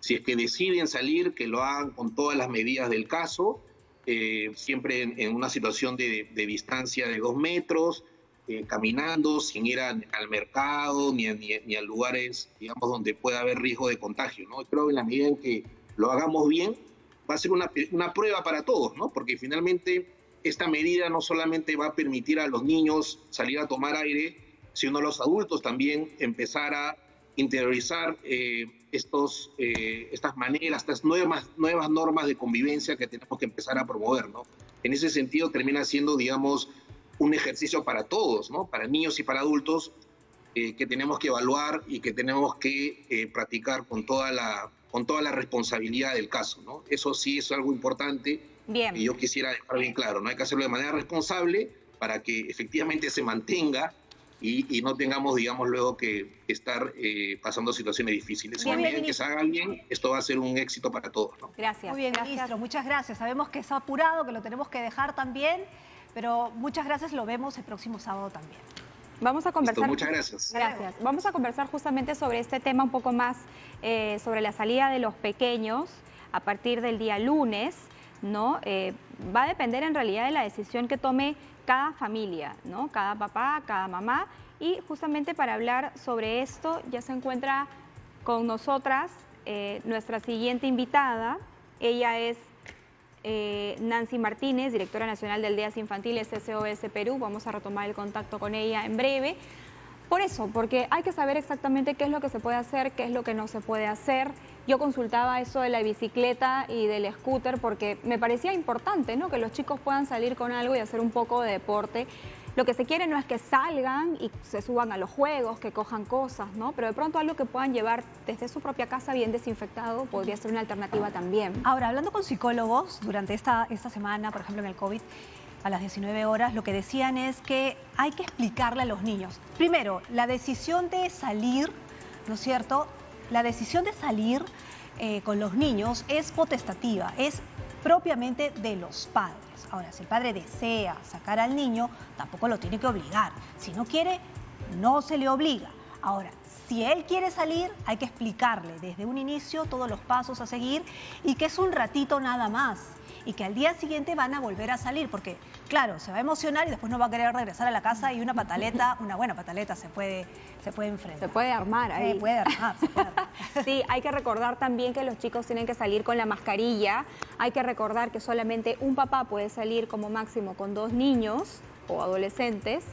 si es que deciden salir, que lo hagan con todas las medidas del caso, eh, siempre en, una situación de, distancia de dos metros, eh, caminando, sin ir al mercado ni, ni, a lugares, digamos, donde pueda haber riesgo de contagio. ¿no? Creo que en la medida en que lo hagamos bien, va a ser una, una prueba para todos, ¿no? porque finalmente esta medida no solamente va a permitir a los niños salir a tomar aire, sino a los adultos también empezar a interiorizar eh, estos, eh, estas maneras, estas nuevas, nuevas normas de convivencia que tenemos que empezar a promover, ¿no? En ese sentido termina siendo, digamos, un ejercicio para todos, ¿no? Para niños y para adultos eh, que tenemos que evaluar y que tenemos que practicar con toda la con toda la responsabilidad del caso, ¿no? Eso sí es algo importante bien. y yo quisiera dejar bien claro, ¿no? Hay que hacerlo de manera responsable para que efectivamente se mantenga y, no tengamos, digamos, luego que estar eh, pasando situaciones difíciles. Si bien, que se haga bien, esto va a ser un éxito para todos. Gracias. Muy bien, ministro, muchas gracias. Sabemos que está apurado, que lo tenemos que dejar también, pero muchas gracias, lo vemos el próximo sábado también. Vamos a conversar. muchas gracias. Gracias. Vamos a conversar justamente sobre este tema un poco más, eh, sobre la salida de los pequeños a partir del día lunes, ¿no? Eh, va a depender en realidad de la decisión que tome cada familia, ¿no? cada papá, cada mamá. Y justamente para hablar sobre esto ya se encuentra con nosotras eh, nuestra siguiente invitada. Ella es eh, Nancy Martínez, directora nacional del DEAS Infantiles SOS Perú. Vamos a retomar el contacto con ella en breve. Por eso, porque hay que saber exactamente qué es lo que se puede hacer, qué es lo que no se puede hacer. Yo consultaba eso de la bicicleta y del scooter porque me parecía importante, ¿no? Que los chicos puedan salir con algo y hacer un poco de deporte. Lo que se quiere no es que salgan y se suban a los juegos, que cojan cosas, ¿no? Pero de pronto algo que puedan llevar desde su propia casa bien desinfectado podría ser una alternativa también. Ahora, hablando con psicólogos durante esta, esta semana, por ejemplo en el COVID, a las 19 horas, lo que decían es que hay que explicarle a los niños. Primero, la decisión de salir, ¿no es cierto? La decisión de salir eh, con los niños es potestativa, es propiamente de los padres. Ahora, si el padre desea sacar al niño, tampoco lo tiene que obligar. Si no quiere, no se le obliga. Ahora, si él quiere salir, hay que explicarle desde un inicio todos los pasos a seguir y que es un ratito nada más y que al día siguiente van a volver a salir, porque claro, se va a emocionar y después no va a querer regresar a la casa y una pataleta, una buena pataleta se puede, se puede enfrentar. Se puede armar ahí. Se puede armar, se puede armar. Sí, hay que recordar también que los chicos tienen que salir con la mascarilla, hay que recordar que solamente un papá puede salir como máximo con dos niños o adolescentes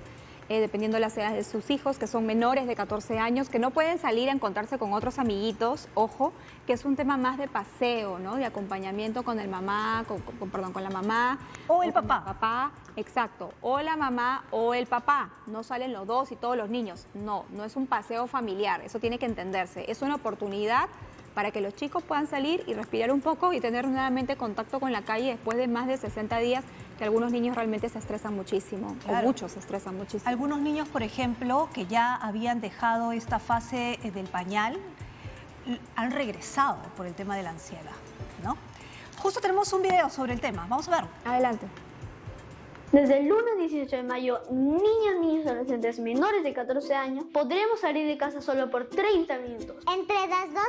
eh, dependiendo de las edades de sus hijos, que son menores de 14 años, que no pueden salir a encontrarse con otros amiguitos, ojo, que es un tema más de paseo, ¿no? De acompañamiento con el mamá, con, perdón, con la mamá. O el papá. El papá, exacto. O la mamá o el papá. No salen los dos y todos los niños. No, no es un paseo familiar, eso tiene que entenderse. Es una oportunidad para que los chicos puedan salir y respirar un poco y tener nuevamente contacto con la calle después de más de 60 días que algunos niños realmente se estresan muchísimo, o muchos se estresan muchísimo. Algunos niños, por ejemplo, que ya habían dejado esta fase eh, del pañal, han regresado por el tema de la ansiedad, ¿no? Justo tenemos un video sobre el tema, vamos a verlo. Adelante. Desde el lunes 18 de mayo, niños, niños y adolescentes menores de 14 años podremos salir de casa solo por 30 minutos. Entre las 12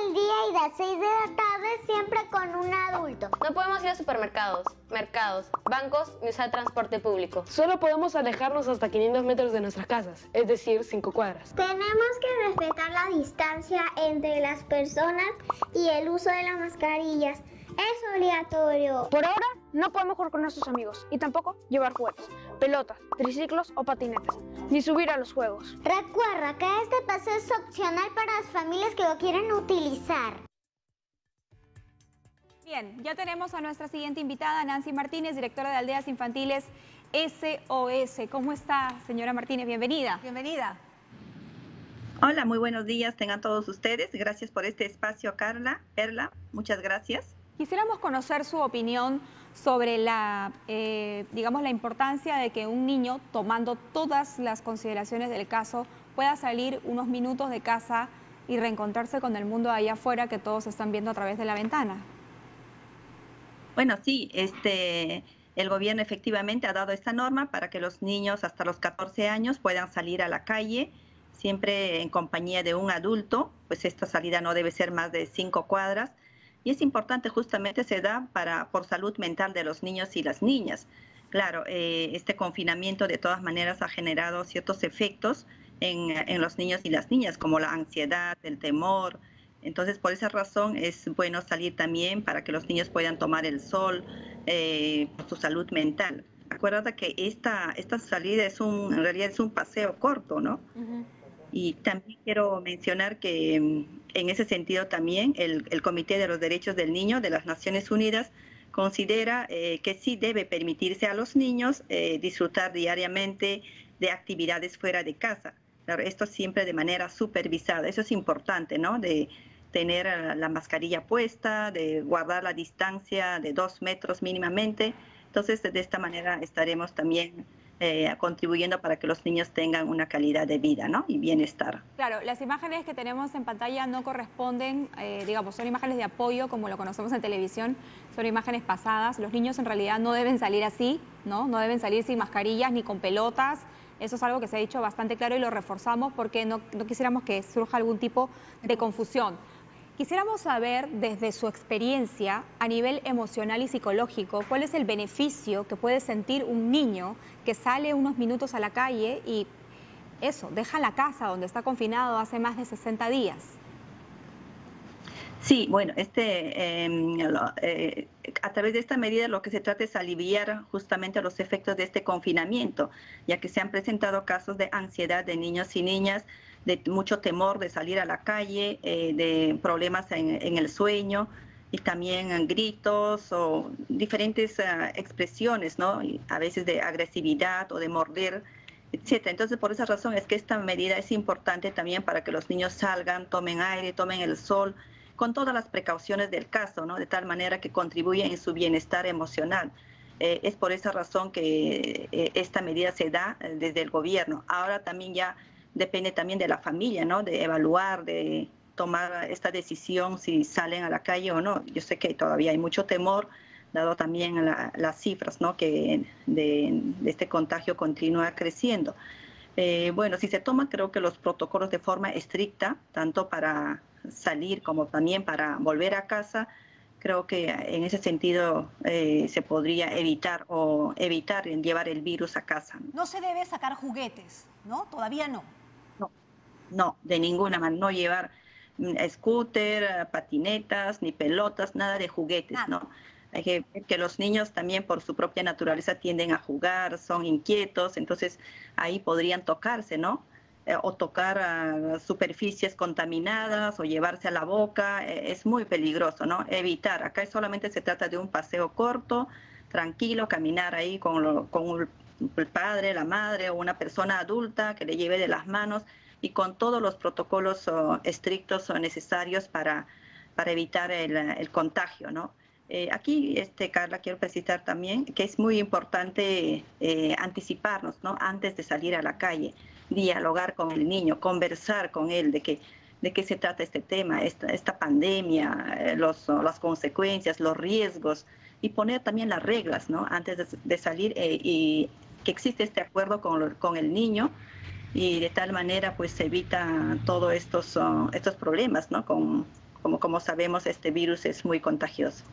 del día y las 6 de la tarde, siempre con un adulto. No podemos ir a supermercados, mercados, bancos ni usar transporte público. Solo podemos alejarnos hasta 500 metros de nuestras casas, es decir, 5 cuadras. Tenemos que respetar la distancia entre las personas y el uso de las mascarillas. Es obligatorio. Por ahora no podemos jugar con nuestros amigos y tampoco llevar juguetes, pelotas, triciclos o patinetes, ni subir a los juegos. Recuerda que este paseo es opcional para las familias que lo quieren utilizar. Bien, ya tenemos a nuestra siguiente invitada, Nancy Martínez, directora de Aldeas Infantiles SOS. ¿Cómo está, señora Martínez? Bienvenida. Bienvenida. Hola, muy buenos días tengan todos ustedes. Gracias por este espacio, Carla, Perla. Muchas gracias. Quisiéramos conocer su opinión sobre la, eh, digamos, la importancia de que un niño, tomando todas las consideraciones del caso, pueda salir unos minutos de casa y reencontrarse con el mundo allá afuera que todos están viendo a través de la ventana. Bueno, sí, este, el gobierno efectivamente ha dado esta norma para que los niños hasta los 14 años puedan salir a la calle, siempre en compañía de un adulto, pues esta salida no debe ser más de cinco cuadras y es importante justamente se da para por salud mental de los niños y las niñas. Claro, eh, este confinamiento de todas maneras ha generado ciertos efectos en, en, los niños y las niñas, como la ansiedad, el temor. Entonces, por esa razón es bueno salir también para que los niños puedan tomar el sol eh, por su salud mental. Acuérdate que esta, esta salida es un, en realidad es un paseo corto, ¿no? Y también quiero mencionar que mm, en ese sentido también el, el, Comité de los Derechos del Niño de las Naciones Unidas considera eh, que sí debe permitirse a los niños eh, disfrutar diariamente de actividades fuera de casa. Claro, esto siempre de manera supervisada. Eso es importante, ¿no? De tener eh, la mascarilla puesta, de guardar la distancia de dos metros mínimamente. Entonces, de esta manera estaremos también eh, contribuyendo para que los niños tengan una calidad de vida ¿no? y bienestar. Claro, las imágenes que tenemos en pantalla no corresponden, eh, digamos, son imágenes de apoyo como lo conocemos en televisión, son imágenes pasadas. Los niños en realidad no deben salir así, ¿no? No deben salir sin mascarillas ni con pelotas. Eso es algo que se ha dicho bastante claro y lo reforzamos porque no, no quisiéramos que surja algún tipo de confusión. Quisiéramos saber desde su experiencia a nivel emocional y psicológico cuál es el beneficio que puede sentir un niño que sale unos minutos a la calle y eso, deja la casa donde está confinado hace más de 60 días. Sí, bueno, este, eh, eh, a través de esta medida lo que se trata es aliviar justamente los efectos de este confinamiento, ya que se han presentado casos de ansiedad de niños y niñas de mucho temor de salir a la calle, eh, de problemas en, el sueño y también gritos o diferentes uh, expresiones, ¿no? a veces de agresividad o de morder, etcétera. Entonces, por esa razón es que esta medida es importante también para que los niños salgan, tomen aire, tomen el sol, con todas las precauciones del caso, ¿no? De tal manera que contribuya en su bienestar emocional. Eh, es por esa razón que eh, esta medida se da eh, desde el gobierno. Ahora también ya depende también de la familia, ¿no? De evaluar, de tomar esta decisión si salen a la calle o no. Yo sé que todavía hay mucho temor, dado también las cifras, ¿no? Que de, este contagio continúa creciendo. Eh, bueno, si se toman creo que los protocolos de forma estricta, tanto para salir como también para volver a casa, creo que en ese sentido eh, se podría evitar o evitar llevar el virus a casa. No se debe sacar juguetes, ¿no? Todavía no. No, de ninguna manera, no llevar mm, scooter, patinetas, ni pelotas, nada de juguetes, ¿no? Hay que ver que los niños también por su propia naturaleza tienden a jugar, son inquietos, entonces ahí podrían tocarse, ¿no? Eh, o tocar superficies contaminadas o llevarse a la boca, eh, es muy peligroso, ¿no? Evitar, acá solamente se trata de un paseo corto, tranquilo, caminar ahí con, con el padre, la madre o una persona adulta que le lleve de las manos y con todos los protocolos estrictos o necesarios para para evitar el, contagio, ¿no? Eh, aquí, este, Carla, quiero precisar también que es muy importante eh, anticiparnos, ¿no? Antes de salir a la calle, dialogar con el niño, conversar con él de que de qué se trata este tema, esta, esta pandemia, eh, los, las consecuencias, los riesgos y poner también las reglas, ¿no? Antes de, salir y que existe este acuerdo con, con el niño y de tal manera pues se evita todos estos, uh, estos problemas, ¿no? Con, como, como sabemos, este virus es muy contagioso.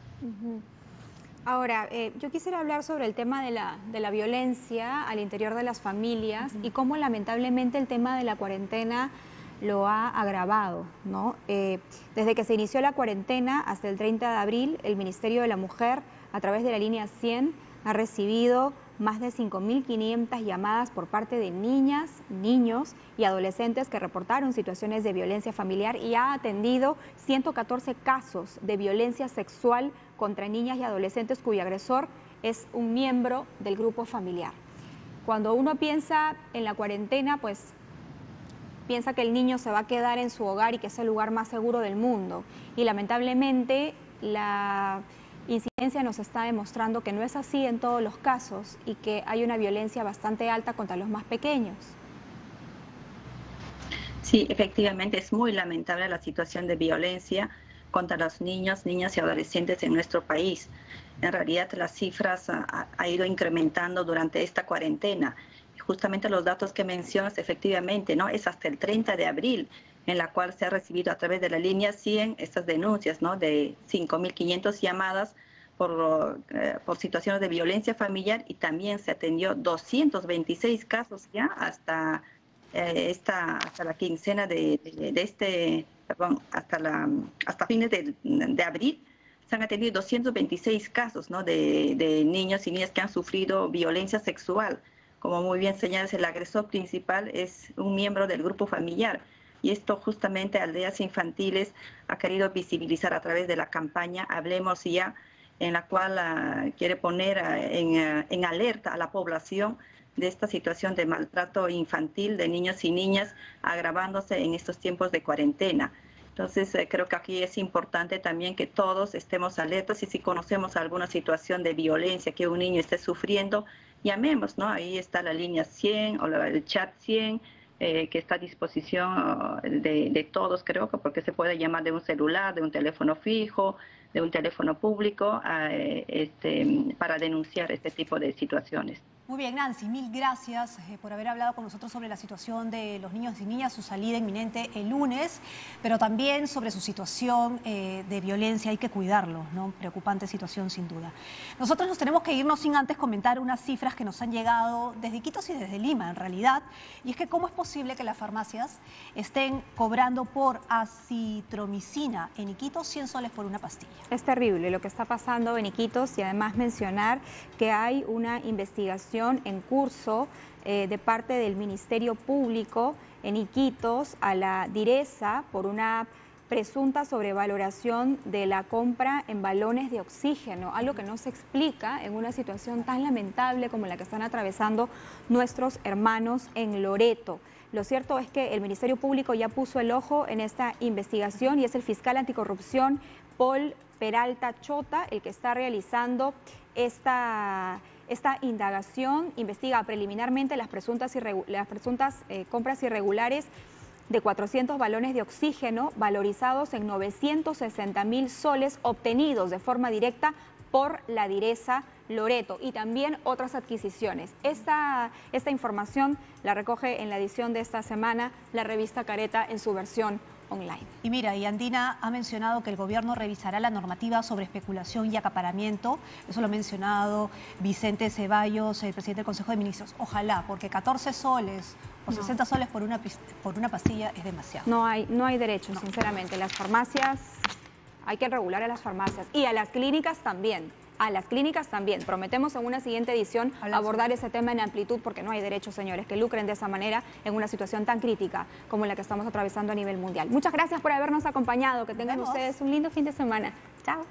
Ahora, eh, yo quisiera hablar sobre el tema de la, de la violencia al interior de las familias y cómo lamentablemente el tema de la cuarentena lo ha agravado. ¿no? Eh, desde que se inició la cuarentena hasta el 30 de abril, el Ministerio de la Mujer, a través de la línea 100, ha recibido más de 5.500 llamadas por parte de niñas, niños y adolescentes que reportaron situaciones de violencia familiar y ha atendido 114 casos de violencia sexual contra niñas y adolescentes cuyo agresor es un miembro del grupo familiar. Cuando uno piensa en la cuarentena, pues piensa que el niño se va a quedar en su hogar y que es el lugar más seguro del mundo. Y lamentablemente la incidencia nos está demostrando que no es así en todos los casos y que hay una violencia bastante alta contra los más pequeños. Sí, efectivamente es muy lamentable la situación de violencia contra los niños, niñas y adolescentes en nuestro país. En realidad las cifras han ha ido incrementando durante esta cuarentena. Justamente los datos que mencionas, efectivamente, ¿no? Es hasta el 30 de abril en la cual se ha recibido a través de la línea 100 estas denuncias ¿no? de 5.500 llamadas por, eh, por situaciones de violencia familiar y también se atendió 226 casos ya hasta eh, esta hasta la quincena de, de, este perdón hasta la hasta fines de, abril se han atendido 226 casos ¿no? de, de niños y niñas que han sufrido violencia sexual como muy bien señalas el agresor principal es un miembro del grupo familiar y esto justamente Aldeas Infantiles ha querido visibilizar a través de la campaña Hablemos ya, en la cual ah, quiere poner ah, ah, en, alerta a la población de esta situación de maltrato infantil de niños y niñas agravándose en estos tiempos de cuarentena. Entonces, eh, creo que aquí es importante también que todos estemos alertas y si conocemos alguna situación de violencia que un niño esté sufriendo, llamemos, ¿no? Ahí está la línea 100 o el chat 100 eh, que está a disposición de, de, todos, creo que porque se puede llamar de un celular, de un teléfono fijo, de un teléfono público, eh, este, para denunciar este tipo de situaciones. Muy bien, Nancy, mil gracias eh, por haber hablado con nosotros sobre la situación de los niños y niñas, su salida inminente el lunes, pero también sobre su situación eh, de violencia. Hay que cuidarlo, ¿no? Preocupante situación, sin duda. Nosotros nos tenemos que irnos sin antes comentar unas cifras que nos han llegado desde Iquitos y desde Lima, en realidad. Y es que, ¿cómo es posible que las farmacias estén cobrando por acitromicina en Iquitos 100 soles por una pastilla? Es terrible lo que está pasando en Iquitos y además mencionar que hay una investigación en curso eh, de parte del Ministerio Público en Iquitos a la Direza por una presunta sobrevaloración de la compra en balones de oxígeno, algo que no se explica en una situación tan lamentable como la que están atravesando nuestros hermanos en Loreto. Lo cierto es que el Ministerio Público ya puso el ojo en esta investigación y es el fiscal anticorrupción Paul Peralta Chota el que está realizando esta esta indagación investiga preliminarmente las presuntas, eh, compras irregulares de 400 balones de oxígeno valorizados en 960 mil soles obtenidos de forma directa por la direza Loreto y también otras adquisiciones. Esta, esta información la recoge en la edición de esta semana la revista Careta en su versión online. Y mira, y Andina ha mencionado que el gobierno revisará la normativa sobre especulación y acaparamiento. Eso lo ha mencionado Vicente Ceballos, el presidente del Consejo de Ministros. Ojalá, porque 14 soles o 60 soles por una, por una pastilla es demasiado. No hay, no hay derecho, sinceramente. Las farmacias, hay que regular a las farmacias y a las clínicas también a las clínicas también. Prometemos en una siguiente edición abordar ese tema en amplitud porque no hay derechos, señores, que lucren de esa manera en una situación tan crítica como la que estamos atravesando a nivel mundial. Muchas gracias por habernos acompañado. Que tengan ustedes un lindo fin de semana. Chao.